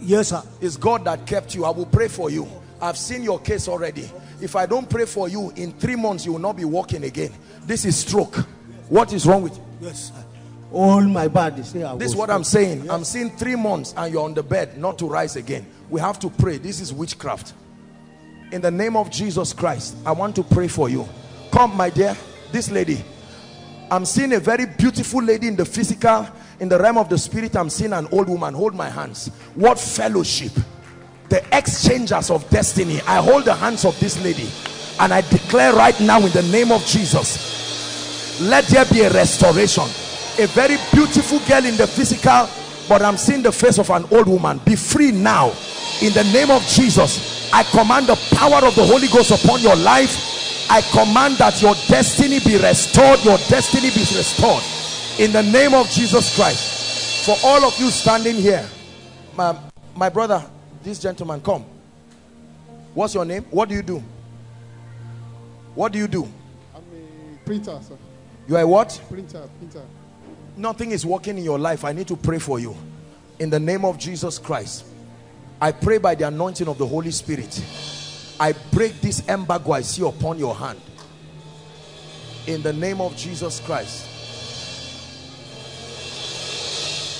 Yes, sir. It's God that kept you. I will pray for you. I've seen your case already. If I don't pray for you, in three months you will not be walking again. This is stroke. What is wrong with you? Yes. All my body say I This is what I'm saying. I'm seeing three months and you're on the bed, not to rise again. We have to pray. This is witchcraft. In the name of Jesus Christ, I want to pray for you. Come, my dear, this lady. I'm seeing a very beautiful lady in the physical, in the realm of the spirit. I'm seeing an old woman. Hold my hands. What fellowship? The exchangers of destiny. I hold the hands of this lady and I declare right now in the name of Jesus, let there be a restoration. A very beautiful girl in the physical but i'm seeing the face of an old woman. Be free now. In the name of jesus i command the power of the holy ghost upon your life. I command that your destiny be restored your destiny be restored. In the name of jesus christ. For all of you standing here my, my brother this gentleman come. What's your name? What do you do? What do you do? I'm a printer, sir. You are a what? Printer, printer. nothing is working in your life. I need to pray for you. In the name of jesus christ i pray by the anointing of the holy spirit. I break this embargo i see upon your hand. In the name of jesus christ.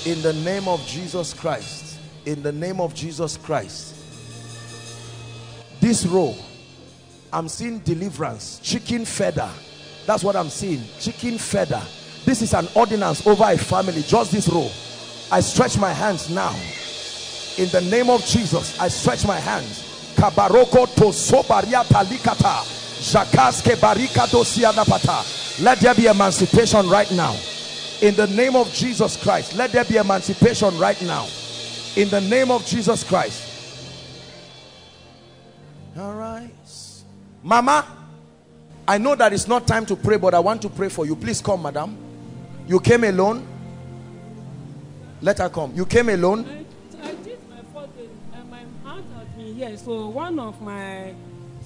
In the name of jesus christ. In the name of jesus christ. This row i'm seeing deliverance chicken feather That's what I'm seeing. Chicken feather. This is an ordinance over a family. Just this row. I stretch my hands now. In the name of Jesus, I stretch my hands. Kabaroko to sobaria talikata. Jakaske barika dosianapata. Let there be emancipation right now. In the name of Jesus Christ, let there be emancipation right now. In the name of Jesus Christ. All right. Mama, I know that it's not time to pray, but I want to pray for you. Please come, madam. You came alone? Let her come. You came alone? I, I did my day and my aunt has been here. So one of my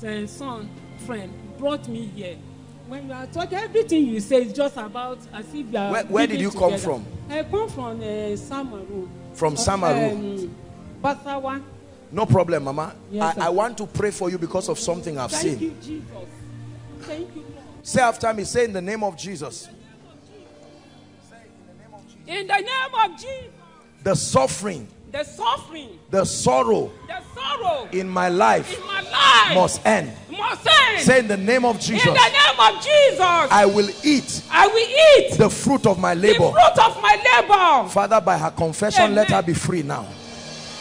uh, son friend brought me here. When you are talking, everything you say is just about as if you are. Where- where did you come from? I come from uh, Samaru. From Samaru. Um, Basawa. No problem, Mama. Yes, I. I want to pray for you because of something I've Thank seen. you. Thank you, Lord. Say after me, say in the name of Jesus. In the name of Jesus, The suffering, the suffering, the sorrow the sorrow in my life in my life must end. must end. Say in the name of Jesus. in the name of Jesus, I will eat I will eat the fruit of my labor. the fruit of my labor. Father, by her confession, let her be free now.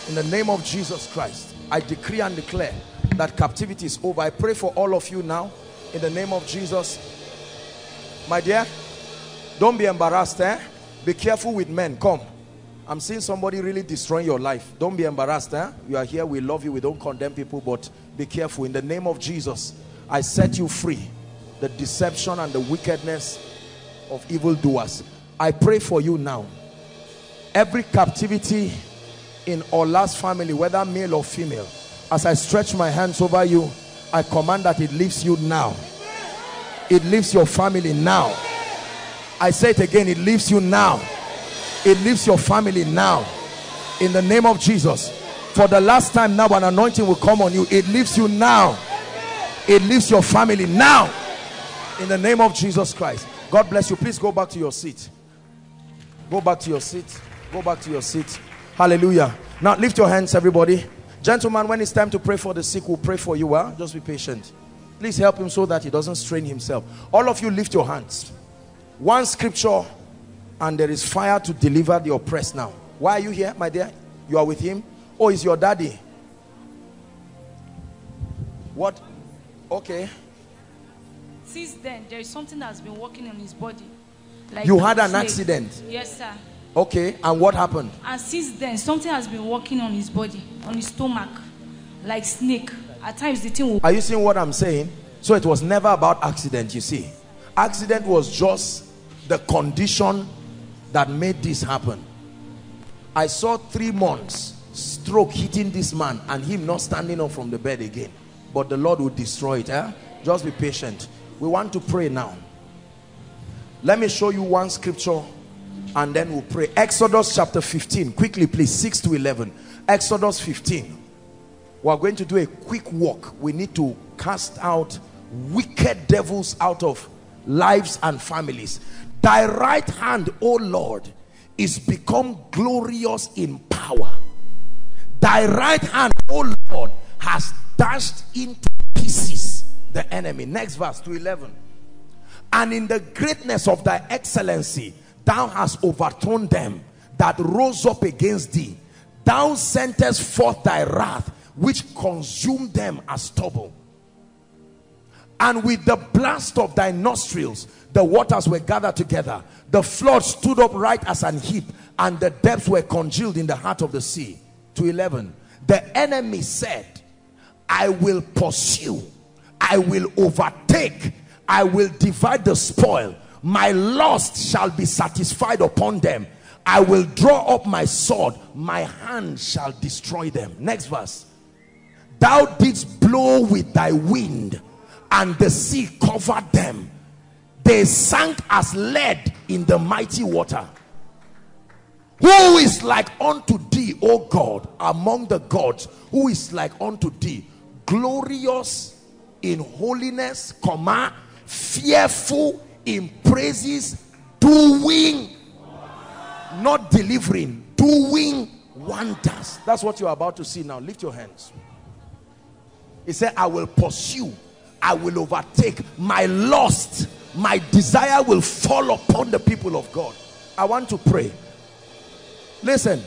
In the name of Jesus Christ, I decree and declare that captivity is over. I pray for all of you now. In the name of Jesus. My dear, don't be embarrassed. Eh? Be careful with men. Come. I'm seeing somebody really destroying your life. Don't be embarrassed. Eh? You are here. We love you. We don't condemn people, but be careful. In the name of Jesus, I set you free. The deception and the wickedness of evildoers. I pray for you now every captivity in Ola's family, whether male or female, as I stretch my hands over you, I command that it leaves you now. It leaves your family now. I say it again, it leaves you now. It leaves your family now. In the name of Jesus. For the last time now, an anointing will come on you. It leaves you now. It leaves your family now. In the name of Jesus Christ. God bless you. Please go back to your seat. Go back to your seat. Go back to your seat. Hallelujah. Now lift your hands, everybody. Gentlemen, when it's time to pray for the sick, we'll pray for you. Huh? Just be patient. Please help him so that he doesn't strain himself. All of you lift your hands. One scripture, and there is fire to deliver the oppressed now. Why are you here, my dear? You are with him? Oh, is your daddy? What? Okay. Since then, there is something that's been working on his body. Like You had an accident? Yes, sir. Okay. And what happened? And since then, something has been working on his body, on his stomach, like snake. At times, the thing will. Are you seeing what I'm saying? So it was never about accident, you see. Accident was just the condition that made this happen. I saw three months stroke hitting this man and him not standing up from the bed again. But the Lord will destroy it. Eh? Just be patient. We want to pray now. Let me show you one scripture and then we'll pray. Exodus chapter 15. Quickly, please. 6 to 11. Exodus 15 we are going to do a quick walk we need to cast out wicked devils out of lives and families thy right hand o lord is become glorious in power thy right hand o lord has dashed into pieces the enemy next verse to 11 and in the greatness of thy excellency thou hast overthrown them that rose up against thee. Thou sentest forth thy wrath which consumed them as stubble. And with the blast of thy nostrils the waters were gathered together. The flood stood upright as an heap and the depths were congealed in the heart of the sea. To 11 the enemy said i will pursue. I will overtake. I will divide the spoil my lust shall be satisfied upon them. I will draw up my sword. My hand shall destroy them. Next verse. Thou didst blow with thy wind and the sea covered them. They sank as lead in the mighty water. Who is like unto thee o god among the gods? Who is like unto thee? Glorious in holiness comma fearful in praises doing not delivering doing wonders that's what you're about to see now lift your hands he said i will pursue i will overtake my lust my desire will fall upon the people of God. I want to pray. Listen,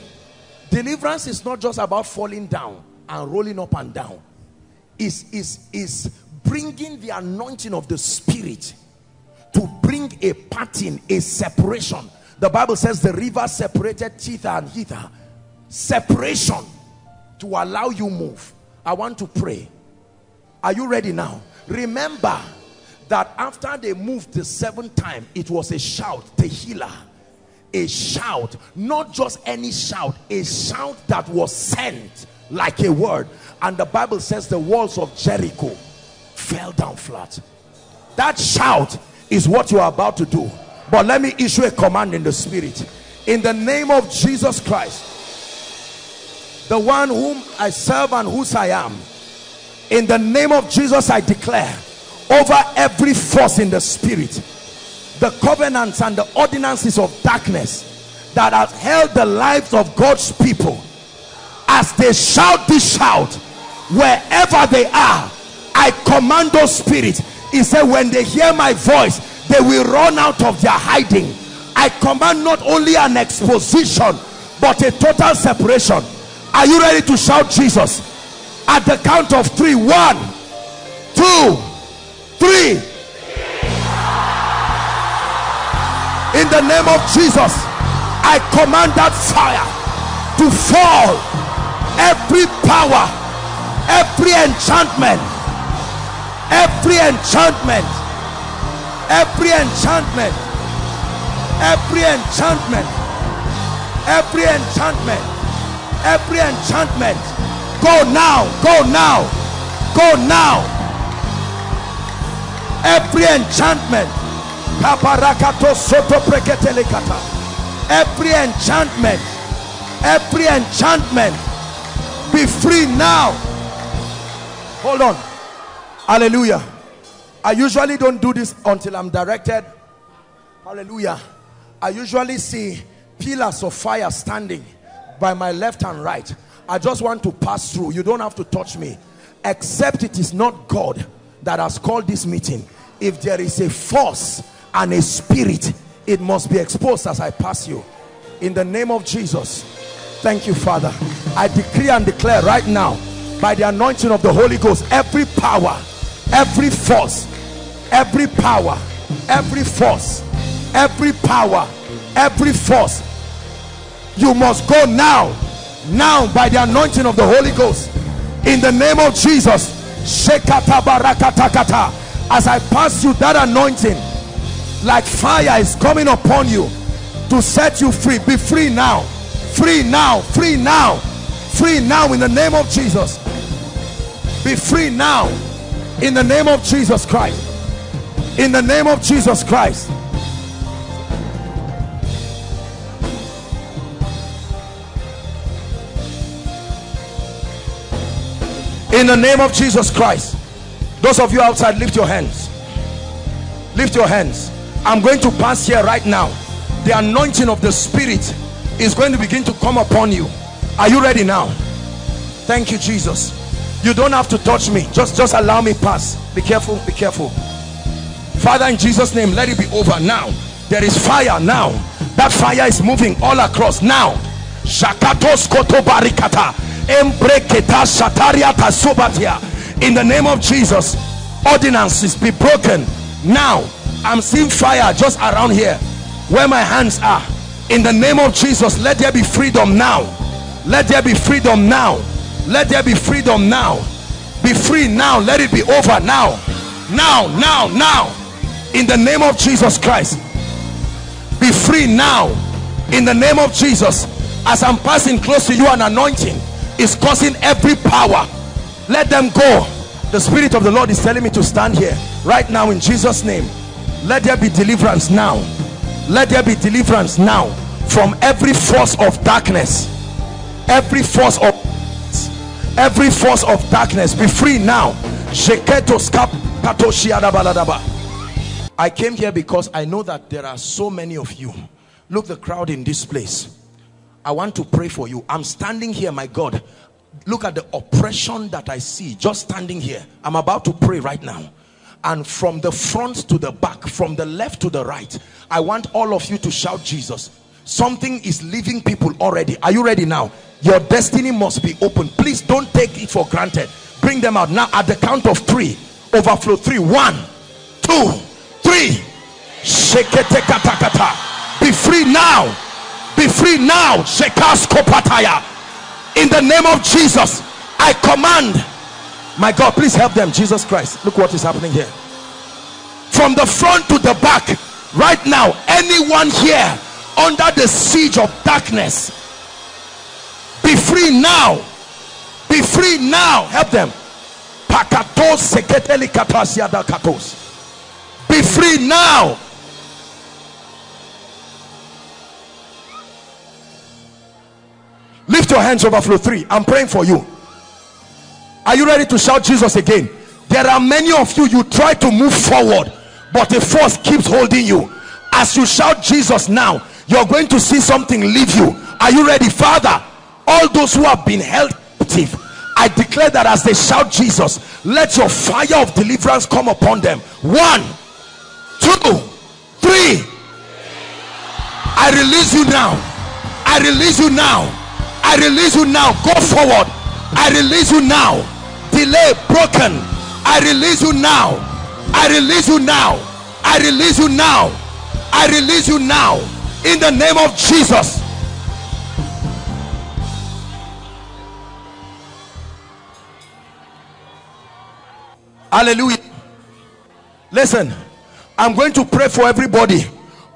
deliverance is not just about falling down and rolling up and down. Is is is bringing the anointing of the spirit to bring a pattern, a separation. The Bible says the river separated thither and hither. Separation to allow you move. I want to pray. Are you ready now? Remember that after they moved the seventh time, it was a shout, Tehillah. A shout, not just any shout, a shout that was sent like a word. And the Bible says the walls of Jericho fell down flat. That shout is what you are about to do. But let me issue a command in the spirit. In the name of Jesus Christ, the one whom I serve and whose I am, in the name of Jesus, I declare over every force in the spirit, the covenants and the ordinances of darkness that have held the lives of God's people as they shout this shout wherever they are I command those spirits he said when they hear my voice they will run out of their hiding. I command not only an exposition but a total separation. Are you ready to shout Jesus? At the count of three one two three. In the name of Jesus I command that fire to fall. Every power every enchantment every enchantment. Every enchantment. Every enchantment. Every enchantment. Every enchantment. Go now. Go now. Go now. Every enchantment. Every enchantment. Every enchantment. Be free now. Hold on hallelujah. I usually don't do this until i'm directed. Hallelujah. I usually see pillars of fire standing by my left and right. I just want to pass through. You don't have to touch me. Except it is not god that has called this meeting. If there is a force and a spirit it must be exposed as i pass you. In the name of jesus. Thank you father. I decree and declare right now by the anointing of the holy ghost every power every force every power every force every power every force. You must go now now by the anointing of the holy ghost. In the name of jesus. As i pass you that anointing like fire is coming upon you to set you free. Be free now. Free now. Free now. Free now in the name of jesus. Be free now in the name of jesus christ. In the name of jesus christ. In the name of jesus christ. Those of you outside lift your hands. Lift your hands. I'm going to pass here right now. The anointing of the spirit is going to begin to come upon you. Are you ready now? Thank you jesus you don't have to touch me. Just just allow me pass. Be careful be careful. Father in jesus name let it be over now. There is fire now. That fire is moving all across now. In the name of jesus ordinances be broken now. I'm seeing fire just around here where my hands are. In the name of jesus let there be freedom now. Let there be freedom now let there be freedom now. Be free now. Let it be over now. Now now now. In the name of jesus christ. Be free now. In the name of jesus. As i'm passing close to you an anointing is causing every power. Let them go. The spirit of the lord is telling me to stand here right now in jesus name. Let there be deliverance now. Let there be deliverance now from every force of darkness. Every force of every force of darkness be free now. I came here because i know that there are so many of you. Look the crowd in this place. I want to pray for you. I'm standing here my god. Look at the oppression that i see just standing here. I'm about to pray right now. And from the front to the back from the left to the right i want all of you to shout jesus something is leaving people already. Are you ready now? Your destiny must be open. Please don't take it for granted. Bring them out. Now at the count of three overflow three. One two three. Be free now. Be free now. In the name of jesus i command. My god please help them. Jesus christ look what is happening here. From the front to the back right now anyone here under the siege of darkness. Be free now. Be free now. Help them. Be free now. Lift your hands overflow three. I'm praying for you. Are you ready to shout jesus again? There are many of you you try to move forward but a force keeps holding you. As you shout jesus now you're going to see something leave you. Are you ready? Father all those who have been held captive i declare that as they shout jesus let your fire of deliverance come upon them. One two three. I release you now. I release you now. I release you now. Go forward. I release you now. Delay broken. I release you now. I release you now. I release you now. I release you now in the name of jesus. Hallelujah. Listen i'm going to pray for everybody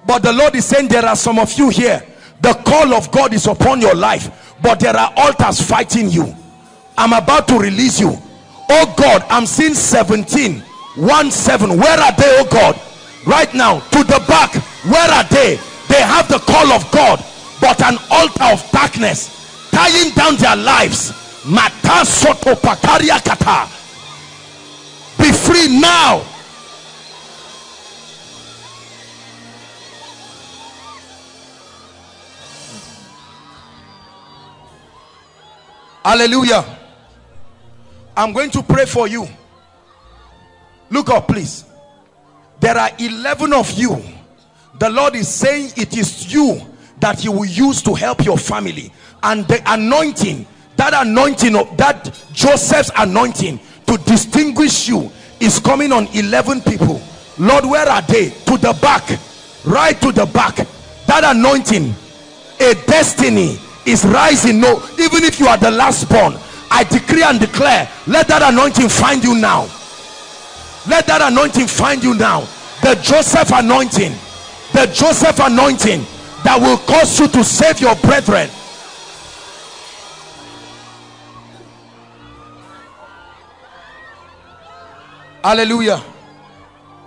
but the lord is saying there are some of you here. The call of god is upon your life but there are altars fighting you. I'm about to release you. Oh god i'm seeing 17 1 7 where are they oh god? Right now to the back. Where are they they have the call of god but an altar of darkness tying down their lives. Mata soto pakaria kata. Be free now. Hallelujah. I'm going to pray for you. Look up please. There are 11 of you the lord is saying it is you that he will use to help your family. And the anointing that anointing of that joseph's anointing to distinguish you is coming on 11 people. Lord where are they? To the back. Right to the back. That anointing a destiny is rising. No even if you are the last born i decree and declare let that anointing find you now. Let that anointing find you now. The joseph anointing the joseph anointing that will cause you to save your brethren. Hallelujah.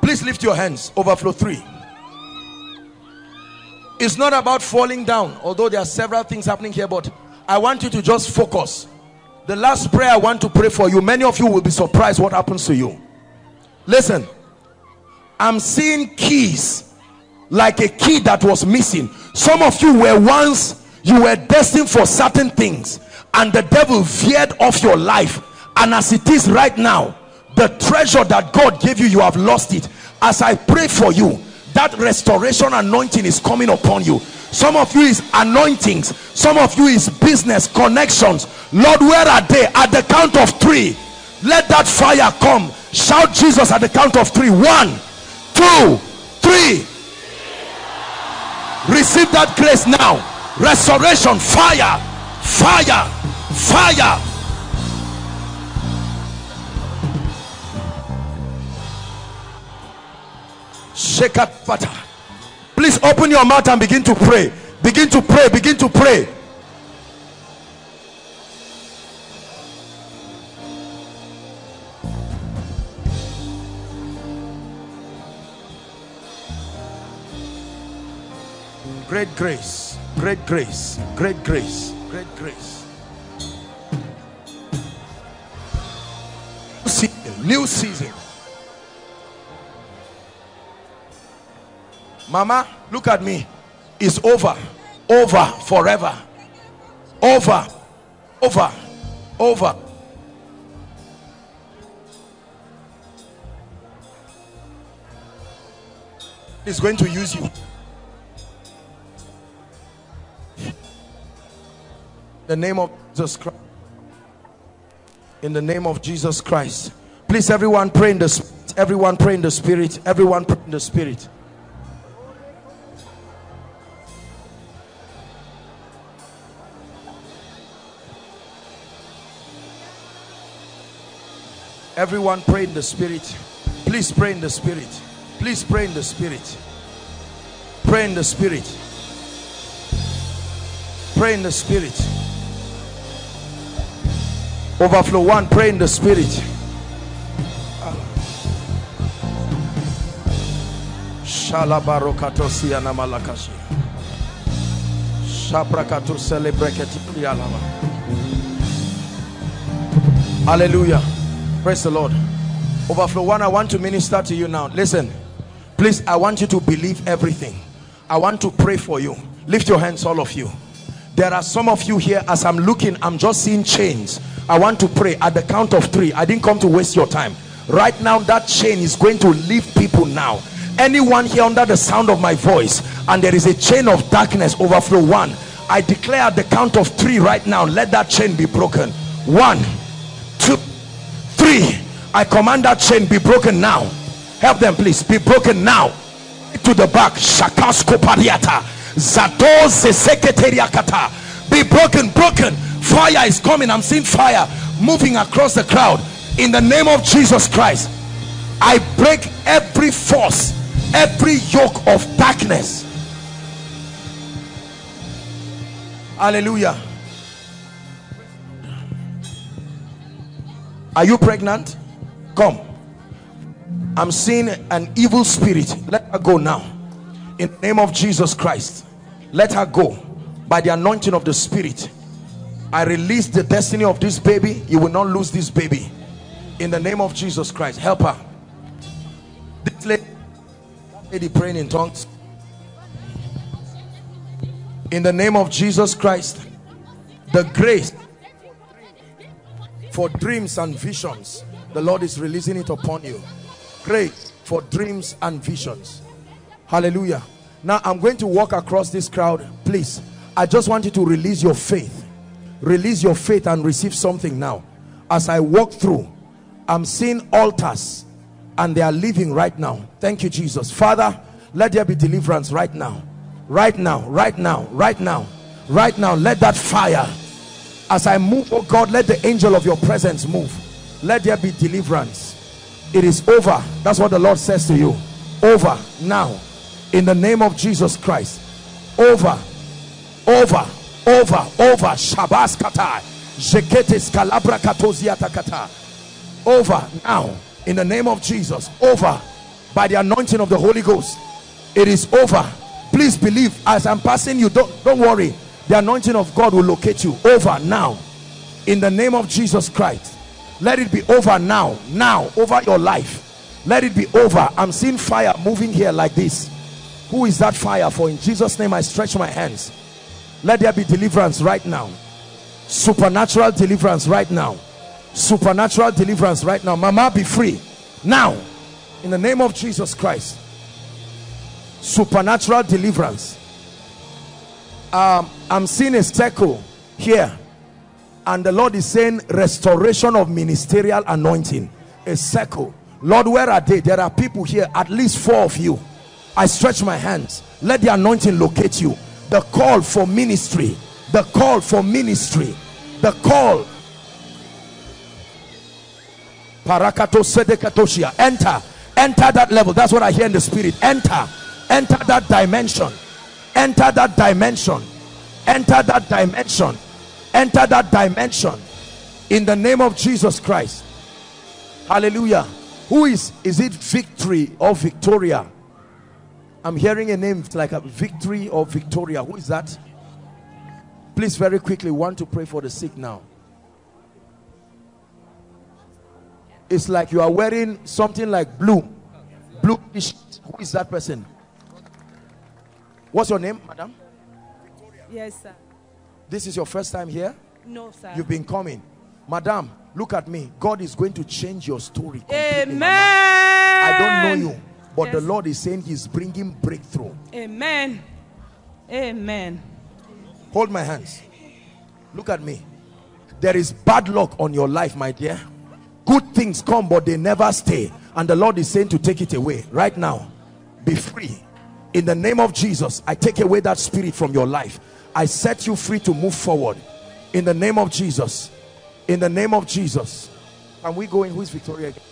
Please lift your hands overflow three. It's not about falling down although there are several things happening here but i want you to just focus. The last prayer i want to pray for you many of you will be surprised what happens to you. Listen i'm seeing keys like a key that was missing. Some of you were once you were destined for certain things and the devil veered off your life. And as it is right now the treasure that god gave you you have lost it. As i pray for you that restoration anointing is coming upon you. Some of you is anointings. Some of you is business connections. Lord where are they? At the count of three. Let that fire come. Shout jesus at the count of three. One two three receive that grace now restoration fire fire fire Shekat pata. Please open your mouth and begin to pray. Begin to pray. Begin to pray. Great grace, great grace, great grace, great grace. New season, new season. Mama, look at me. It's over, over, forever, over, over, over. is going to use you. The name of Jesus Christ. In the name of Jesus Christ. Please, everyone pray in the spirit. Everyone pray in the spirit. Everyone pray in the spirit. Everyone pray in the spirit. Please pray in the spirit. Please pray in the spirit. Pray in the spirit. Pray in the spirit. Overflow one, pray in the spirit. Shalabarokatosia namalakashi. Shabrakato celebreketi prialama. Hallelujah. Praise the Lord. Overflow one, I want to minister to you now. Listen, please, I want you to believe everything. I want to pray for you. Lift your hands, all of you. There are some of you here, as I'm looking, I'm just seeing chains. I want to pray at the count of three. I didn't come to waste your time. Right now, that chain is going to leave people now. Anyone here under the sound of my voice, and there is a chain of darkness, overflow one. I declare at the count of three right now, let that chain be broken. One, two, three. I command that chain be broken now. Help them, please. Be broken now. To the back. Be broken, broken. Fire is coming. I'm seeing fire moving across the crowd. In the name of Jesus Christ, I break every force, every yoke of darkness. Hallelujah. Are you pregnant? Come. I'm seeing an evil spirit. Let her go now. In the name of Jesus Christ. Let her go. By the anointing of the spirit. I release the destiny of this baby. You will not lose this baby. In the name of Jesus Christ. Help her. This lady, lady praying in tongues. In the name of Jesus Christ. The grace for dreams and visions the lord is releasing it upon you great for dreams and visions hallelujah. Now i'm going to walk across this crowd. Please i just want you to release your faith. Release your faith and receive something now. As i walk through i'm seeing altars and they are living right now. Thank you jesus. Father let there be deliverance right now. Right now right now right now right now. Let that fire as i move oh god let the angel of your presence move. Let there be deliverance. It is over. That's what the lord says to you. Over now in the name of jesus christ. Over over over over. Shabas kata jeketes kalabra katoziata kata over now in the name of jesus. Over by the anointing of the holy ghost. It is over. Please believe as i'm passing you don't don't worry. The anointing of god will locate you. Over now in the name of jesus christ. Let it be over now now over your life. Let it be over. I'm seeing fire moving here like this who is that fire for? In jesus name i stretch my hands. Let there be deliverance right now. Supernatural deliverance right now. Supernatural deliverance right now. Mama be free. Now in the name of jesus christ. Supernatural deliverance. Um, i'm seeing a circle here. And the lord is saying restoration of ministerial anointing. A circle lord where are they? There are people here at least four of you i stretch my hands. Let the anointing locate you. The call for ministry. The call for ministry. The call. Enter. Enter that level. That's what i hear in the spirit. Enter. Enter that dimension. Enter that dimension. Enter that dimension. Enter that dimension. In the name of jesus christ. Hallelujah. Who is is it victory or victoria i'm hearing a name like a victory or victoria. Who is that? Please very quickly want to pray for the sick now. It's like you are wearing something like blue. Blue who is that person? What's your name madam? Yes, sir. this is your first time here? No, sir. you've been coming. Madam look at me. God is going to change your story completely, Amen. i don't know you but the lord is saying he's bringing breakthrough. Amen. Amen. hold my hands. Look at me. There is bad luck on your life my dear. Good things come but they never stay. And the lord is saying to take it away right now. Be free. In the name of jesus i take away that spirit from your life. I set you free to move forward. In the name of jesus. In the name of jesus. Can we go in? Who is victoria? again?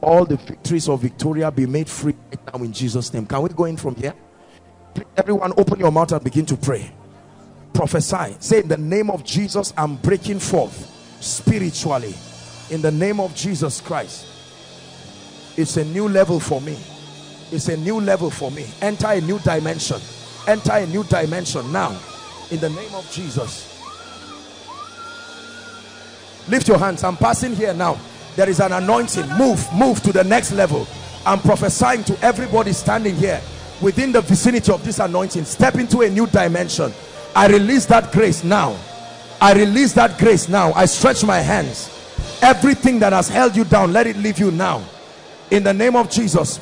All the victories of victoria be made free right now in jesus name. Can we go in from here? Please, everyone open your mouth and begin to pray. Prophesy. Say in the name of jesus i'm breaking forth spiritually. In the name of jesus christ it's a new level for me. It's a new level for me. Enter a new dimension. Enter a new dimension now. In the name of jesus. Lift your hands. I'm passing here now there is an anointing. Move move to the next level. I'm prophesying to everybody standing here within the vicinity of this anointing. Step into a new dimension. I release that grace now. I release that grace now. I stretch my hands. Everything that has held you down let it leave you now. In the name of jesus.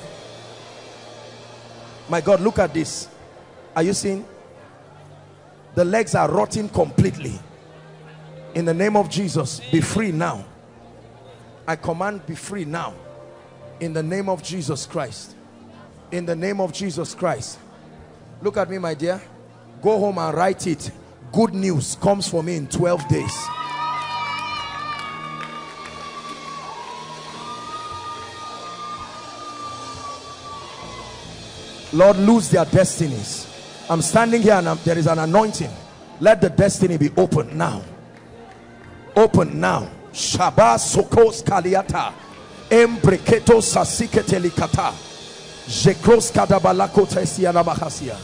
My god look at this. Are you seeing? The legs are rotting completely. In the name of jesus be free now i command be free now. In the name of jesus christ. In the name of jesus christ. Look at me my dear. Go home and write it. Good news comes for me in 12 days. Lord lose their destinies. I'm standing here and I'm- there is an anointing. Let the destiny be open now. Open now shaba sokos kaliata embreketo sasiketelikata jekros kadabalako tesianabahasia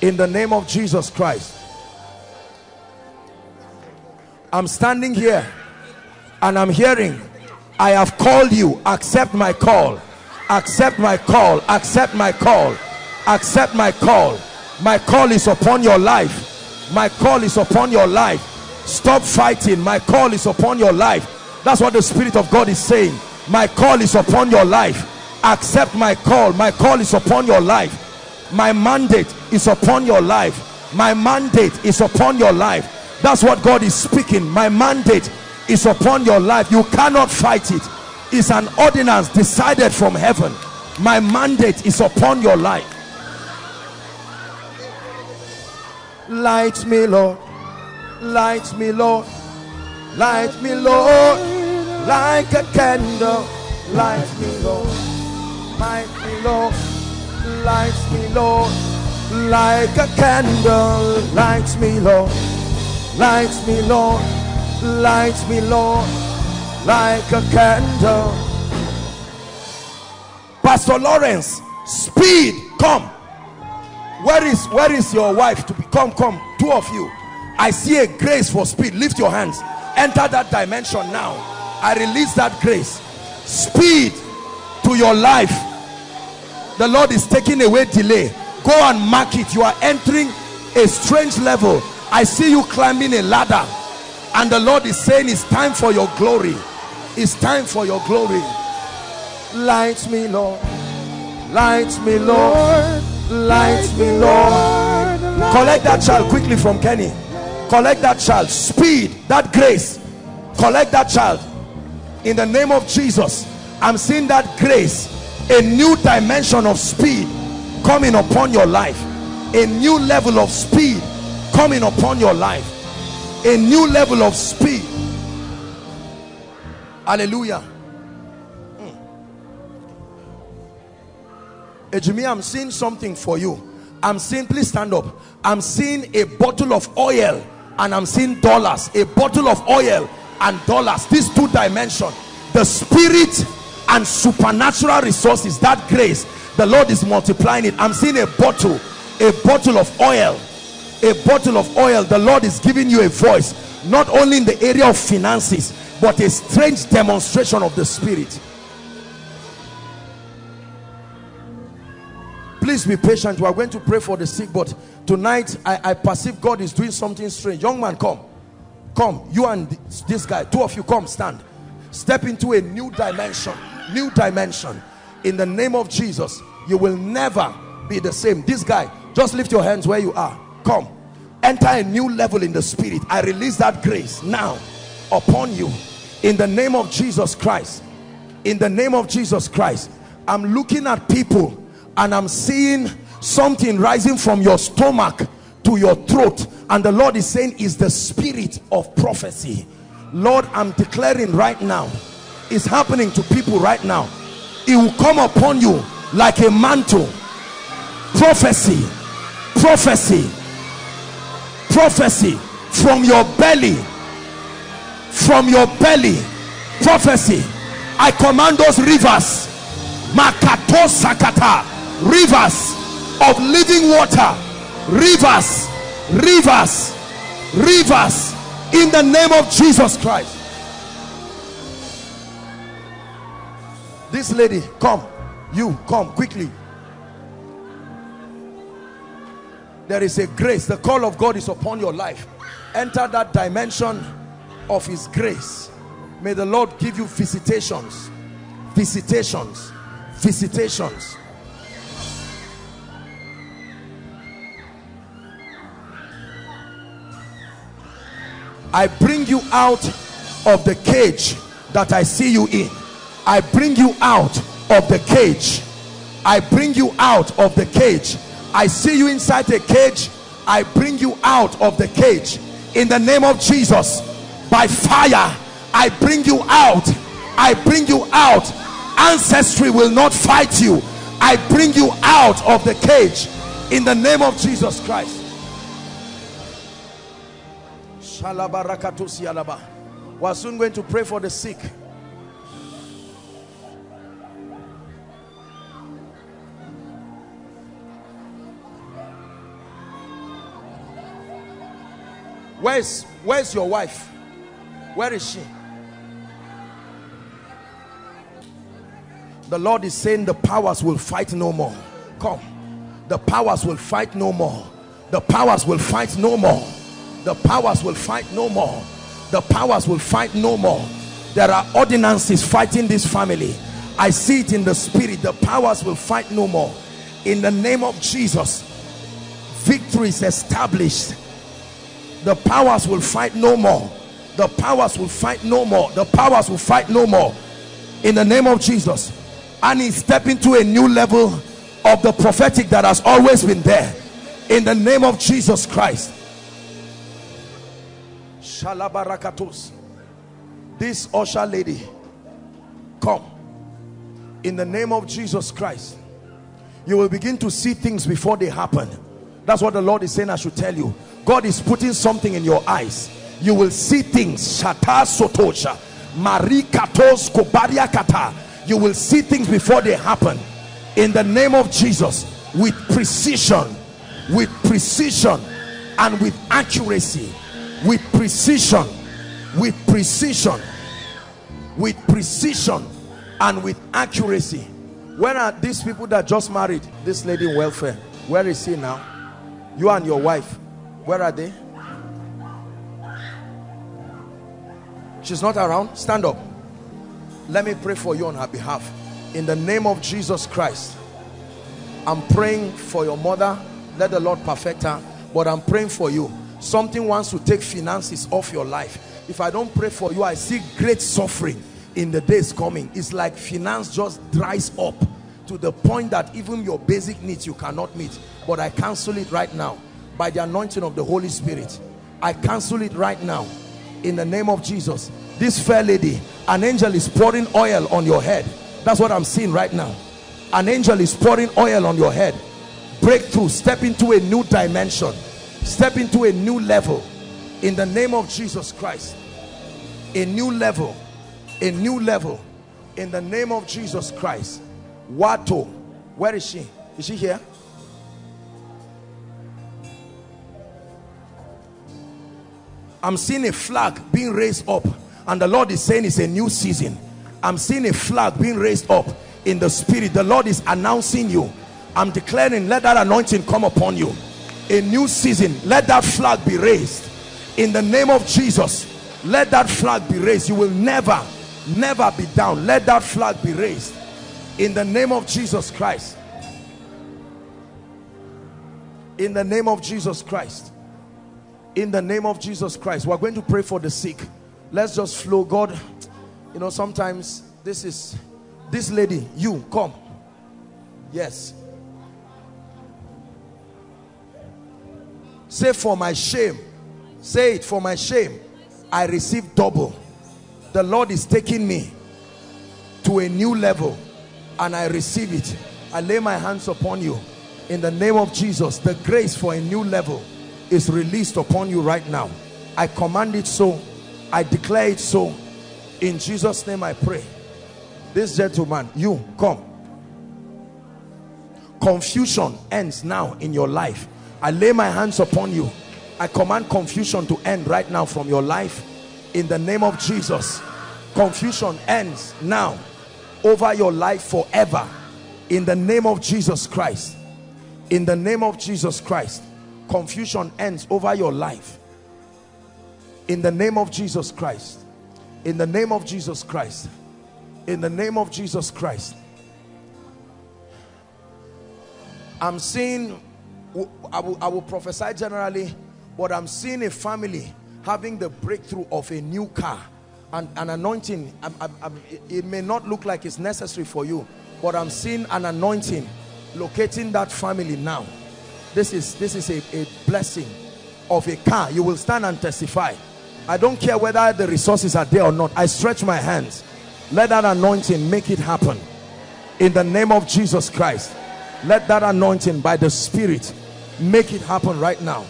in the name of jesus christ. I'm standing here and i'm hearing i have called you. Accept my call. Accept my call. Accept my call. Accept my call. My call is upon your life. My call is upon your life stop fighting. My call is upon your life. That's what the spirit of god is saying. My call is upon your life. Accept my call. My call is upon your life. My mandate is upon your life. My mandate is upon your life. That's what god is speaking. My mandate is upon your life. You cannot fight it. It's an ordinance decided from heaven. My mandate is upon your life. Light me lord light me lord. Light me lord. Like a candle. Light me lord. Light me lord. Light me lord. Like a candle. Light me lord. Light me lord. Light me lord. Like a candle. Pastor lawrence speed. Come. Where is where is your wife to be? Come come. Two of you i see a grace for speed. Lift your hands. Enter that dimension now. I release that grace. Speed to your life. The lord is taking away delay. Go and mark it. You are entering a strange level. I see you climbing a ladder. And the lord is saying it's time for your glory. It's time for your glory. Light me lord. Light me lord. Light me lord. Collect that child quickly from kenny collect that child. Speed that grace. Collect that child. In the name of jesus i'm seeing that grace. A new dimension of speed coming upon your life. A new level of speed coming upon your life. A new level of speed. Hallelujah. Hmm. Ejimi, I'm seeing something for you. I'm seeing, please stand up. I'm seeing a bottle of oil and I'm seeing dollars. A bottle of oil and dollars. These two dimensions. The spirit and supernatural resources, that grace, the Lord is multiplying it. I'm seeing a bottle, a bottle of oil. A bottle of oil. The Lord is giving you a voice. Not only in the area of finances, but a strange demonstration of the spirit. Please be patient. We are going to pray for the sick but tonight i i perceive god is doing something strange. Young man come. Come. You and this, this guy. Two of you come stand. Step into a new dimension. New dimension. In the name of Jesus you will never be the same. This guy just lift your hands where you are. Come. Enter a new level in the spirit. I release that grace now upon you. In the name of Jesus Christ. In the name of Jesus Christ. I'm looking at people and I'm seeing something rising from your stomach to your throat. And the Lord is saying is the spirit of prophecy. Lord I'm declaring right now it's happening to people right now. It will come upon you like a mantle. Prophecy prophecy prophecy from your belly from your belly. Prophecy I command those rivers. Makato sakata rivers of living water. Rivers rivers rivers. In the name of Jesus Christ. This lady come. You come quickly. There is a grace. The call of God is upon your life. Enter that dimension of his grace. May the Lord give you visitations. Visitations. Visitations I bring you out of the cage that I see you in. I bring you out of the cage. I bring you out of the cage. I see you inside a cage. I bring you out of the cage. In the name of Jesus by fire I bring you out. I bring you out. Ancestry will not fight you. I bring you out of the cage. In the name of Jesus Christ we're soon going to pray for the sick. Where's where's your wife? Where is she? The lord is saying the powers will fight no more. Come. The powers will fight no more. The powers will fight no more the powers will fight no more. The powers will fight no more. There are ordinances fighting this family. I see it in the spirit. The powers will fight no more. In the name of jesus victory is established. The powers will fight no more. The powers will fight no more. The powers will fight no more. In the name of jesus. And he step into a new level of the prophetic that has always been there. In the name of jesus christ Shalabarakatos. This usher lady, come in the name of Jesus Christ. You will begin to see things before they happen. That's what the Lord is saying. I should tell you. God is putting something in your eyes. You will see things. Shata sotosha, marikatos kobaria kata. You will see things before they happen. In the name of Jesus, with precision, with precision, and with accuracy with precision. With precision. With precision. And with accuracy. Where are these people that just married this lady in welfare? Where is he now? You and your wife. Where are they? She's not around. Stand up. Let me pray for you on her behalf. In the name of jesus christ. I'm praying for your mother. Let the lord perfect her. But i'm praying for you something wants to take finances off your life. If i don't pray for you i see great suffering in the days coming. It's like finance just dries up to the point that even your basic needs you cannot meet. But i cancel it right now by the anointing of the holy spirit. I cancel it right now in the name of jesus. This fair lady an angel is pouring oil on your head. That's what i'm seeing right now. An angel is pouring oil on your head. Breakthrough step into a new dimension step into a new level in the name of Jesus Christ. A new level a new level in the name of Jesus Christ. Wato where is she? Is she here? I'm seeing a flag being raised up and the Lord is saying it's a new season. I'm seeing a flag being raised up in the spirit. The Lord is announcing you. I'm declaring let that anointing come upon you a new season. Let that flag be raised. In the name of Jesus let that flag be raised. You will never never be down. Let that flag be raised. In the name of Jesus Christ. In the name of Jesus Christ. In the name of Jesus Christ. We're going to pray for the sick. Let's just flow. God you know sometimes this is this lady you come. Yes say for my shame. Say it for my shame I receive double. The Lord is taking me to a new level and I receive it. I lay my hands upon you. In the name of Jesus the grace for a new level is released upon you right now. I command it so. I declare it so. In Jesus name I pray. This gentleman you come. Confusion ends now in your life I lay my hands upon you. I command confusion to end right now from your life. In the name of Jesus confusion ends now over your life forever. In the name of Jesus Christ. In the name of Jesus Christ confusion ends over your life. In the name of Jesus Christ. In the name of Jesus Christ. In the name of Jesus Christ. I'm seeing I will, I will prophesy generally but I'm seeing a family having the breakthrough of a new car. And an anointing I'm, I'm, I'm, it may not look like it's necessary for you but I'm seeing an anointing locating that family now. This is this is a, a blessing of a car. You will stand and testify. I don't care whether the resources are there or not. I stretch my hands. Let that anointing make it happen. In the name of Jesus Christ let that anointing by the spirit make it happen right now.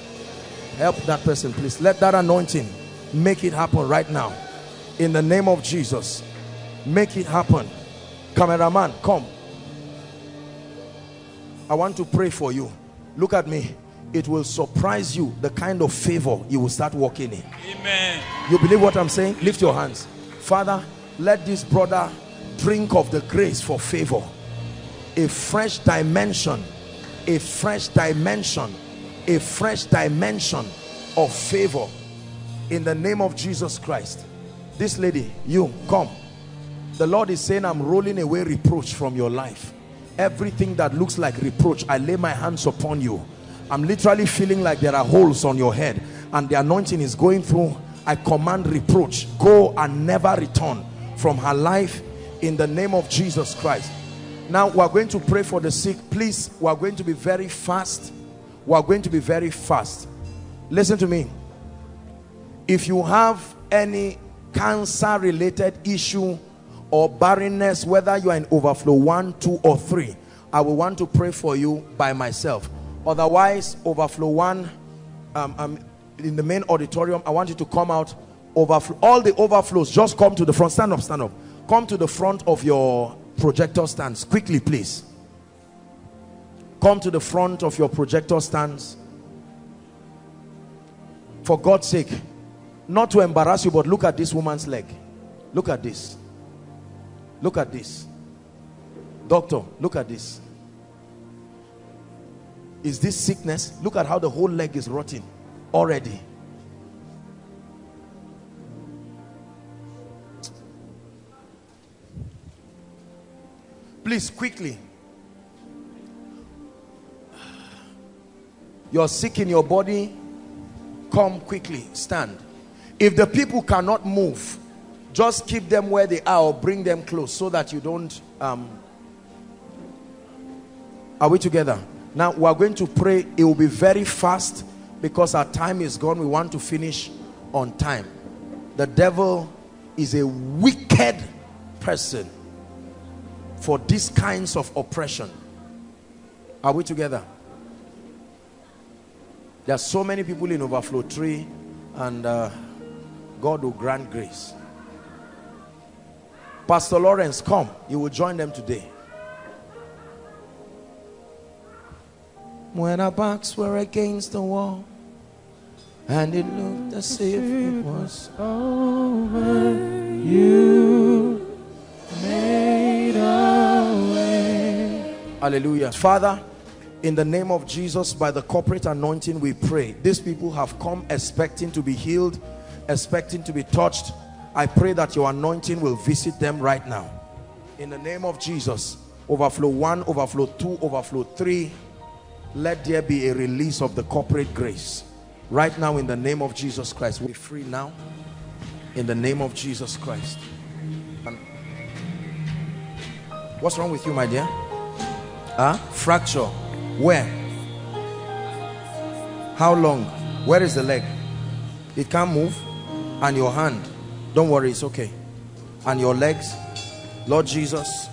Help that person please. Let that anointing make it happen right now. In the name of Jesus make it happen. Cameraman come. I want to pray for you. Look at me. It will surprise you the kind of favor you will start walking in. Amen. you believe what I'm saying? Lift your hands. Father let this brother drink of the grace for favor a fresh dimension a fresh dimension a fresh dimension of favor. In the name of Jesus Christ this lady you come. The Lord is saying I'm rolling away reproach from your life. Everything that looks like reproach I lay my hands upon you. I'm literally feeling like there are holes on your head and the anointing is going through. I command reproach. Go and never return from her life. In the name of Jesus Christ now we're going to pray for the sick. Please we're going to be very fast. We're going to be very fast. Listen to me. If you have any cancer related issue or barrenness whether you are in overflow one two or three i will want to pray for you by myself. Otherwise overflow one um, um, in the main auditorium i want you to come out. Overflow all the overflows just come to the front. Stand up stand up. Come to the front of your projector stands. Quickly please. Come to the front of your projector stands. For God's sake not to embarrass you but look at this woman's leg. Look at this. Look at this. Doctor look at this. Is this sickness? Look at how the whole leg is rotting already please quickly. You're sick in your body come quickly stand. If the people cannot move just keep them where they are or bring them close so that you don't um are we together? Now we are going to pray. It will be very fast because our time is gone. We want to finish on time. The devil is a wicked person for these kinds of oppression. Are we together? There are so many people in overflow tree and uh, God will grant grace. Pastor Lawrence come. You will join them today. When our backs were against the wall and it looked as if it was over you made a way hallelujah father in the name of Jesus by the corporate anointing we pray these people have come expecting to be healed expecting to be touched I pray that your anointing will visit them right now in the name of Jesus Overflow one, overflow two, overflow three. Let there be a release of the corporate grace. Right now in the name of Jesus Christ. We're free now. In the name of Jesus Christ. What's wrong with you, my dear? Huh? Fracture. Where? How long? Where is the leg? It can't move. And your hand. Don't worry, it's okay. And your legs. Lord Jesus,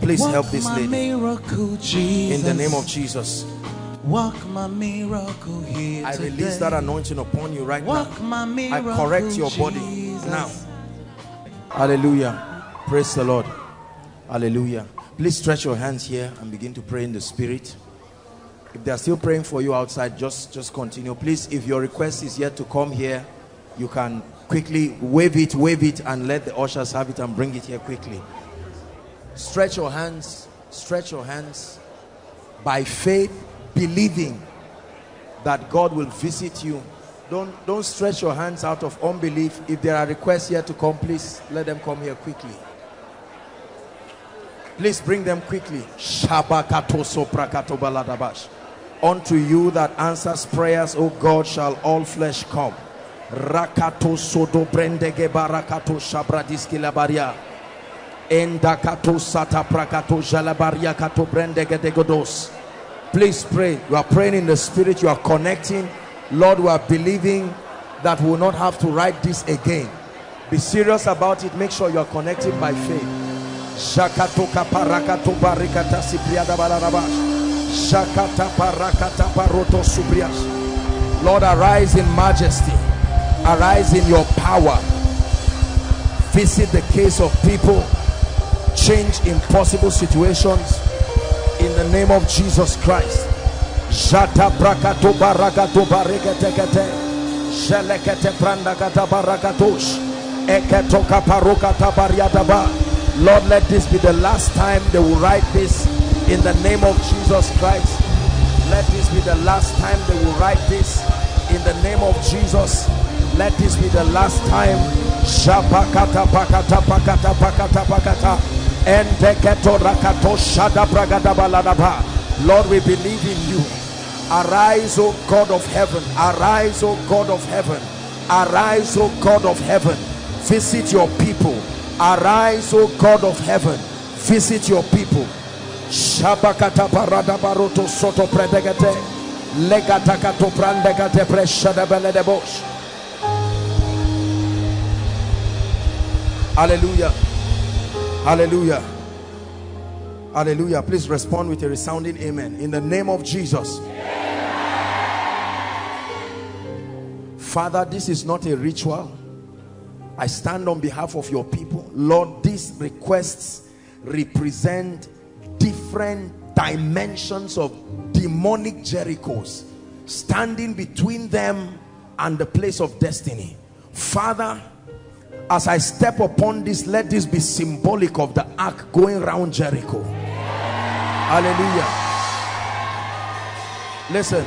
please help this lady. miracle. In the name of Jesus. Walk my miracle here I today. release that anointing upon you right Walk now. I correct your body Jesus. now. Hallelujah. Praise the Lord. Hallelujah. Please stretch your hands here and begin to pray in the spirit. If they are still praying for you outside, just, just continue. Please, if your request is yet to come here, you can quickly wave it, wave it, and let the ushers have it and bring it here quickly. Stretch your hands, stretch your hands by faith, believing that God will visit you. Don't, don't stretch your hands out of unbelief. If there are requests here to come, please let them come here quickly. Please bring them quickly. Unto you that answers prayers, O God, shall all flesh come. Rakato sodo brendege barakato shabradiski labaria. Endakato sata prakato jalabaria kato brendege degodos. Please pray. You are praying in the spirit. You are connecting. Lord, we are believing that we will not have to write this again. Be serious about it. Make sure you are connected by faith. Shakatoka parakato barikata sipriada balarabash. Shakata parakata paroto subriash. Lord, arise in majesty. Arise in your power. Visit the case of people. Change impossible situations in the name of Jesus Christ. Jata brakato barakato bareketekete. Shelekete brandakata barakatosh. Eketoka parokata bariadaba. Lord, let this be the last time they will write this in the name of Jesus Christ. Let this be the last time they will write this in the name of Jesus. Let this be the last time. Shapakata pakata pakata pakata pakata. Endeketo rakato shada bragada baladaba. Lord, we believe in you. Arise, O God of heaven. Arise, O God of heaven. Arise, O God of heaven. Visit your people. Arise, O God of heaven. Visit your people. Shabakata parada baroto soto predegete. Legatakato prandegate preshada beledebosh. Hallelujah. Hallelujah. Hallelujah. Please respond with a resounding amen. In the name of Jesus. Father, this is not a ritual. I stand on behalf of your people. Lord, these requests represent different dimensions of demonic Jerichos standing between them and the place of destiny. Father, as I step upon this, let this be symbolic of the ark going round Jericho. Hallelujah. Listen,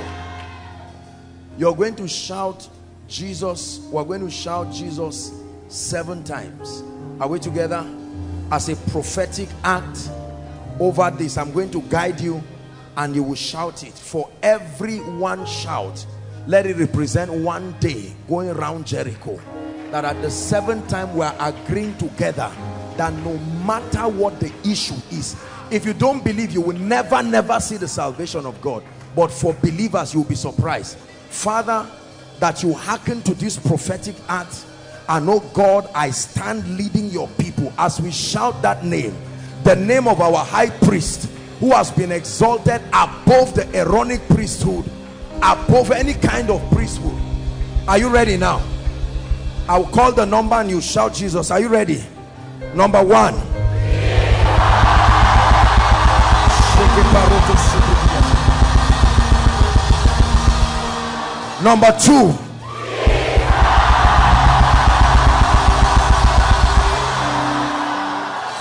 you're going to shout Jesus. We're going to shout Jesus seven times. Are we together? As a prophetic act over this, I'm going to guide you and you will shout it. For every one shout, let it represent one day going around Jericho. That at the seventh time we are agreeing together that no matter what the issue is, if you don't believe, you will never, never see the salvation of God. But for believers, you'll be surprised. Father, that you hearken to this prophetic act and oh God I stand leading your people. As we shout that name the name of our high priest who has been exalted above the Aaronic priesthood above any kind of priesthood. Are you ready now? I'll call the number and you shout Jesus are you ready? Number one. Number two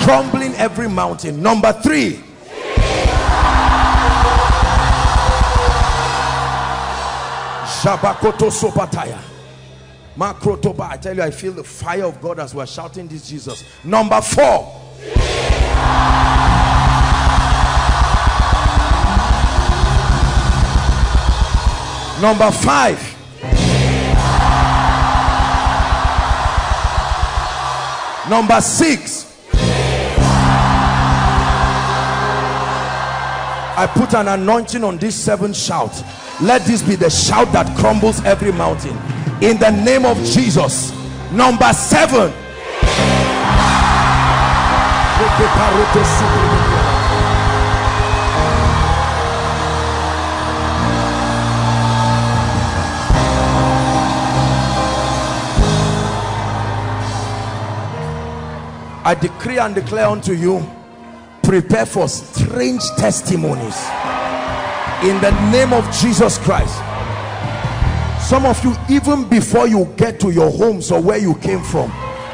crumbling every mountain. Number three. Shabakoto Sopataya. Makrotoba. I tell you, I feel the fire of God as we're shouting this Jesus. Number four. Jesus. Number five. Jesus. Number six. I put an anointing on this seven shout. Let this be the shout that crumbles every mountain. In the name of Jesus. Number seven. I decree and declare unto you prepare for strange testimonies. In the name of Jesus Christ. Some of you even before you get to your homes or where you came from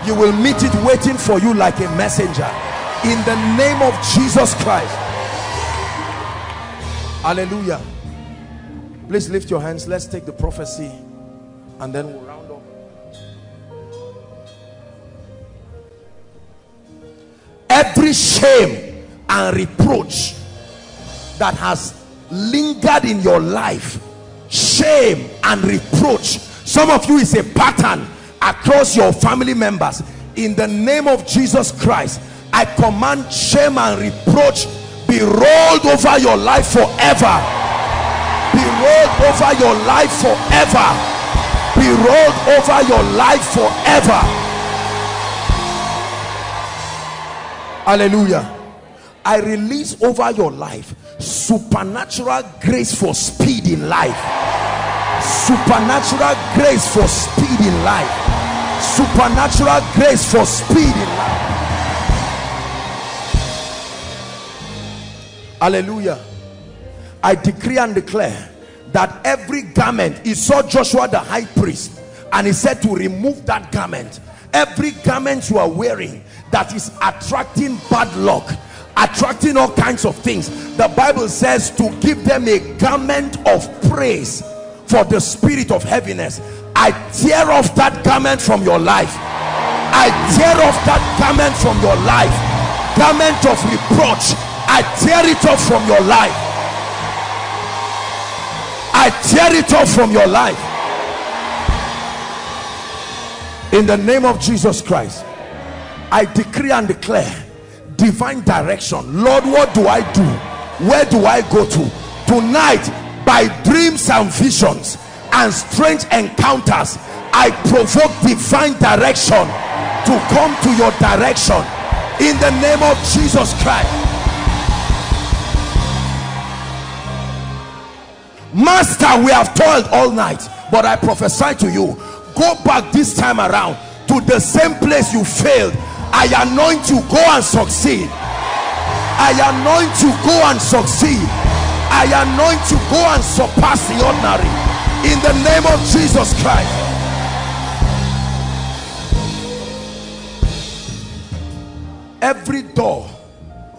you will meet it waiting for you like a messenger. In the name of Jesus Christ. Hallelujah. Please lift your hands. Let's take the prophecy and then we'll round up. Every shame and reproach that has lingered in your life shame and reproach. Some of you is a pattern across your family members. In the name of Jesus Christ I command shame and reproach be rolled over your life forever. Be rolled over your life forever. Be rolled over your life forever. Hallelujah I release over your life supernatural grace for speed in life. Supernatural grace for speed in life. Supernatural grace for speed in life. Hallelujah. I decree and declare that every garment he saw Joshua the high priest and he said to remove that garment. Every garment you are wearing that is attracting bad luck attracting all kinds of things. The bible says to give them a garment of praise for the spirit of heaviness. I tear off that garment from your life. I tear off that garment from your life. Garment of reproach. I tear it off from your life. I tear it off from your life. In the name of jesus christ i decree and declare divine direction. Lord what do i do? Where do i go to? Tonight by dreams and visions and strange encounters i provoke divine direction to come to your direction. In the name of jesus christ. Master we have toiled all night but i prophesy to you go back this time around to the same place you failed I anoint you go and succeed. I anoint you go and succeed. I anoint you go and surpass the ordinary. In the name of Jesus Christ. Every door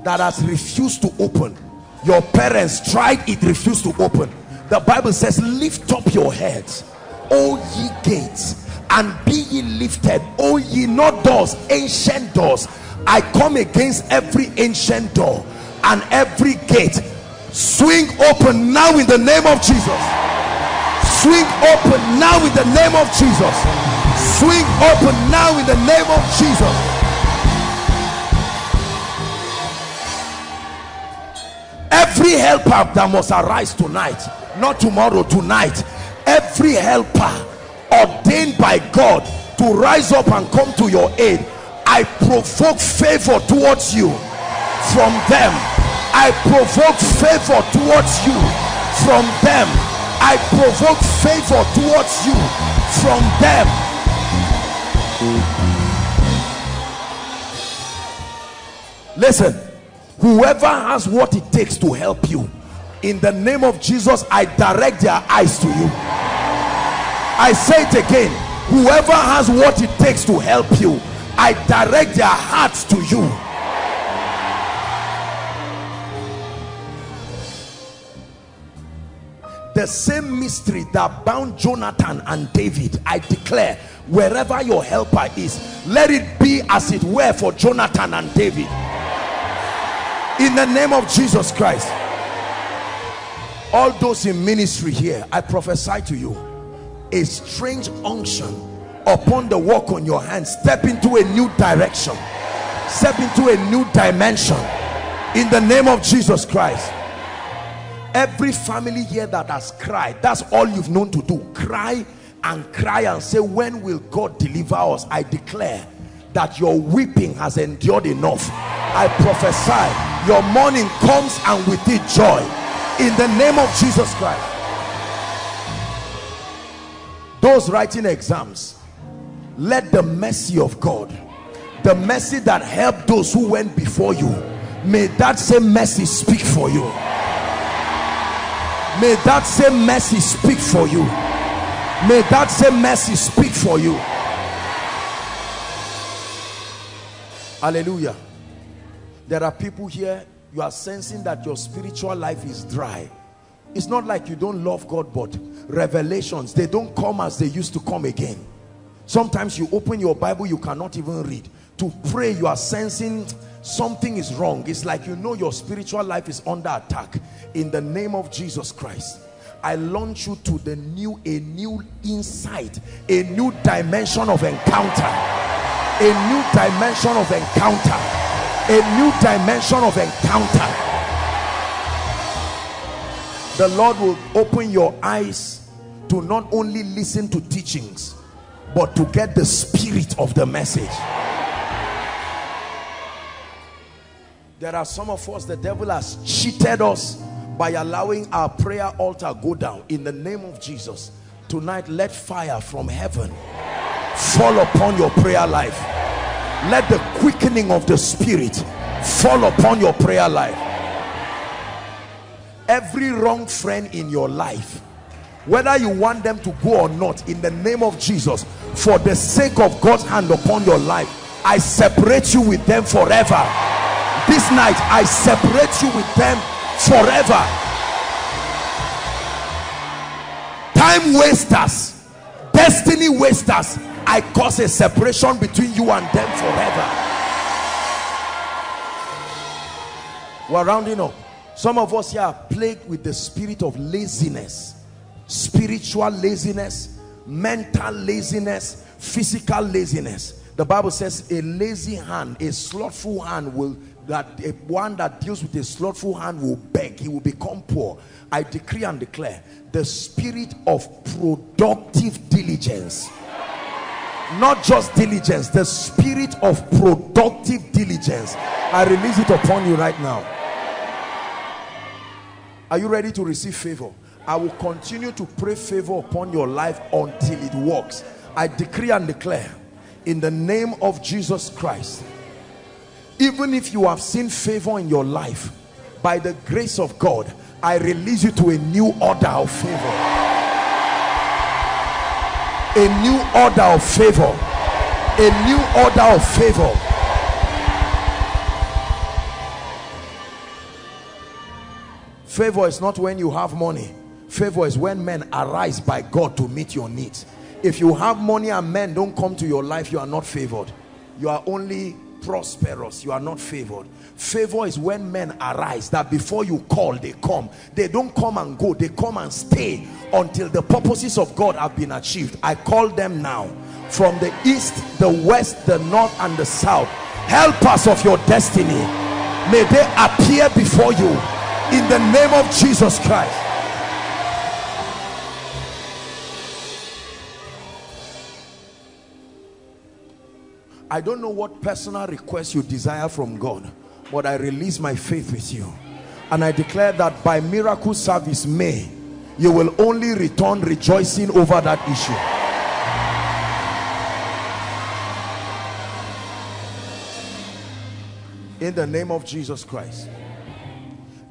that has refused to open your parents tried it refused to open. The Bible says lift up your heads all ye gates and be ye lifted. O ye not doors ancient doors i come against every ancient door and every gate. Swing open now in the name of jesus. Swing open now in the name of jesus. Swing open now in the name of jesus. Every helper that must arise tonight not tomorrow tonight. Every helper ordained by God to rise up and come to your aid I provoke favor towards you from them. I provoke favor towards you from them. I provoke favor towards you from them. Listen whoever has what it takes to help you in the name of Jesus I direct their eyes to you I say it again. Whoever has what it takes to help you I direct their hearts to you. The same mystery that bound Jonathan and David I declare wherever your helper is let it be as it were for Jonathan and David. In the name of Jesus Christ. All those in ministry here i prophesy to you a strange unction upon the work on your hand step into a new direction. Step into a new dimension. In the name of jesus christ. Every family here that has cried that's all you've known to do. Cry and cry and say when will god deliver us? I declare that your weeping has endured enough. I prophesy your mourning comes and with it joy. In the name of jesus christ those writing exams let the mercy of god the mercy that helped those who went before you may that same mercy speak for you. May that same mercy speak for you. May that same mercy speak for you. Hallelujah. There are people here you are sensing that your spiritual life is dry it's not like you don't love God but revelations they don't come as they used to come again. Sometimes you open your Bible you cannot even read. To pray you are sensing something is wrong. It's like you know your spiritual life is under attack. In the name of Jesus Christ I launch you to the new a new insight a new dimension of encounter. A new dimension of encounter. A new dimension of encounter the Lord will open your eyes to not only listen to teachings but to get the spirit of the message. There are some of us the devil has cheated us by allowing our prayer altar go down. In the name of Jesus tonight let fire from heaven fall upon your prayer life. Let the quickening of the spirit fall upon your prayer life every wrong friend in your life whether you want them to go or not in the name of Jesus for the sake of God's hand upon your life I separate you with them forever. This night I separate you with them forever. Time wasters destiny wasters I cause a separation between you and them forever. We're rounding up some of us here are plagued with the spirit of laziness spiritual laziness mental laziness physical laziness. The bible says a lazy hand a slothful hand will that a, one that deals with a slothful hand will beg. He will become poor. I decree and declare the spirit of productive diligence. Not just diligence the spirit of productive diligence. I release it upon you right now are you ready to receive favor? I will continue to pray favor upon your life until it works. I decree and declare in the name of jesus christ even if you have seen favor in your life by the grace of god i release you to a new order of favor. A new order of favor. A new order of favor favor is not when you have money. Favor is when men arise by god to meet your needs. If you have money and men don't come to your life you are not favored. You are only prosperous. You are not favored. Favor is when men arise that before you call they come. They don't come and go. They come and stay until the purposes of god have been achieved. I call them now. From the east the west the north and the south. Helpers of your destiny. May they appear before you in the name of jesus christ I don't know what personal request you desire from God, but I release my faith with you. And I declare that by miracle service May, you will only return rejoicing over that issue. In the name of Jesus Christ.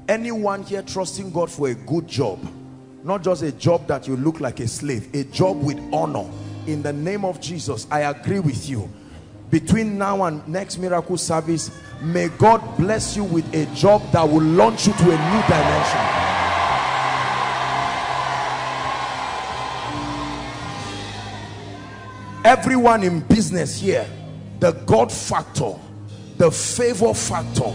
Anyone here trusting God for a good job, not just a job that you look like a slave, a job with honor. In the name of Jesus, I agree with you. Between now and next miracle service may God bless you with a job that will launch you to a new dimension. Everyone in business here the God factor the favor factor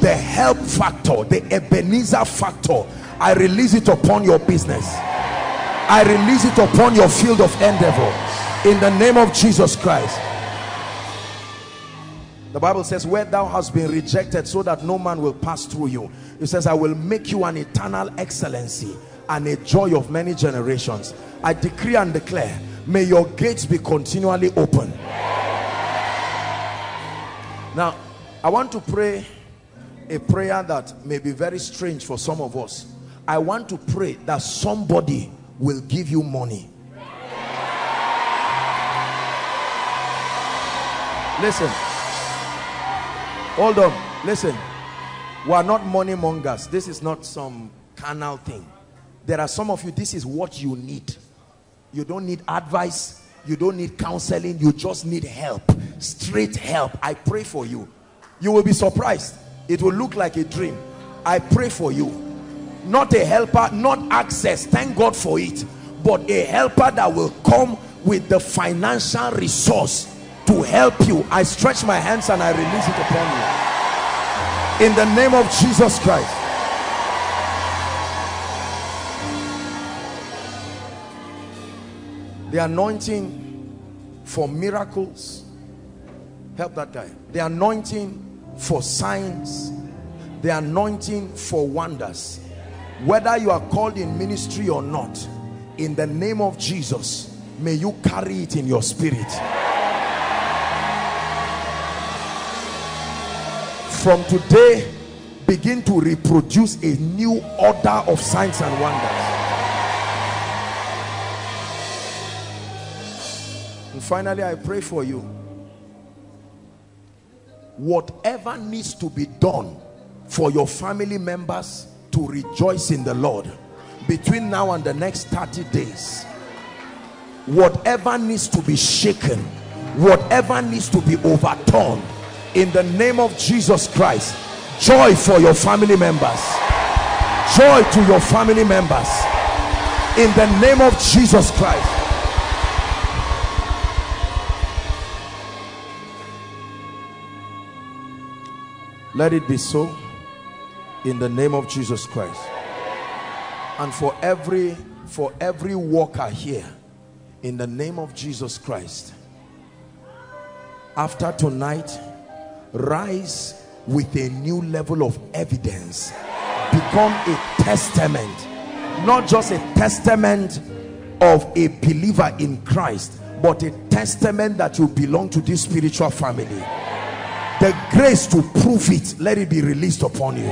the help factor the Ebenezer factor I release it upon your business. I release it upon your field of endeavor. In the name of Jesus Christ. The Bible says, where thou hast been rejected so that no man will pass through you. It says, I will make you an eternal excellency and a joy of many generations. I decree and declare, may your gates be continually open. Now, I want to pray a prayer that may be very strange for some of us. I want to pray that somebody will give you money. Listen. Hold on. Listen. We are not money mongers. This is not some carnal thing. There are some of you, this is what you need. You don't need advice. You don't need counseling. You just need help. Straight help. I pray for you. You will be surprised. It will look like a dream. I pray for you. Not a helper, not access. Thank God for it. But a helper that will come with the financial resource to help you. I stretch my hands and I release it upon you. In the name of Jesus Christ. The anointing for miracles. Help that guy. The anointing for signs. The anointing for wonders. Whether you are called in ministry or not, in the name of Jesus, may you carry it in your spirit. From today, begin to reproduce a new order of signs and wonders. And finally, I pray for you. Whatever needs to be done for your family members to rejoice in the Lord between now and the next 30 days, whatever needs to be shaken, whatever needs to be overturned, in the name of Jesus Christ, joy for your family members, joy to your family members, in the name of Jesus Christ. Let it be so in the name of Jesus Christ. And for every for every worker here in the name of Jesus Christ. After tonight, rise with a new level of evidence. Become a testament, not just a testament of a believer in Christ, but a testament that you belong to this spiritual family the grace to prove it let it be released upon you.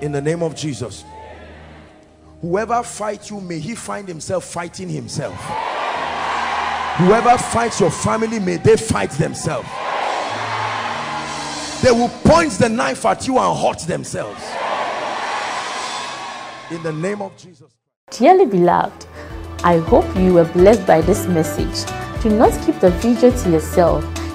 In the name of jesus. Whoever fights you may he find himself fighting himself. Whoever fights your family may they fight themselves. They will point the knife at you and hurt themselves. In the name of jesus. Dearly beloved, I hope you were blessed by this message. Do not keep the video to yourself.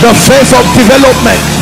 the face of development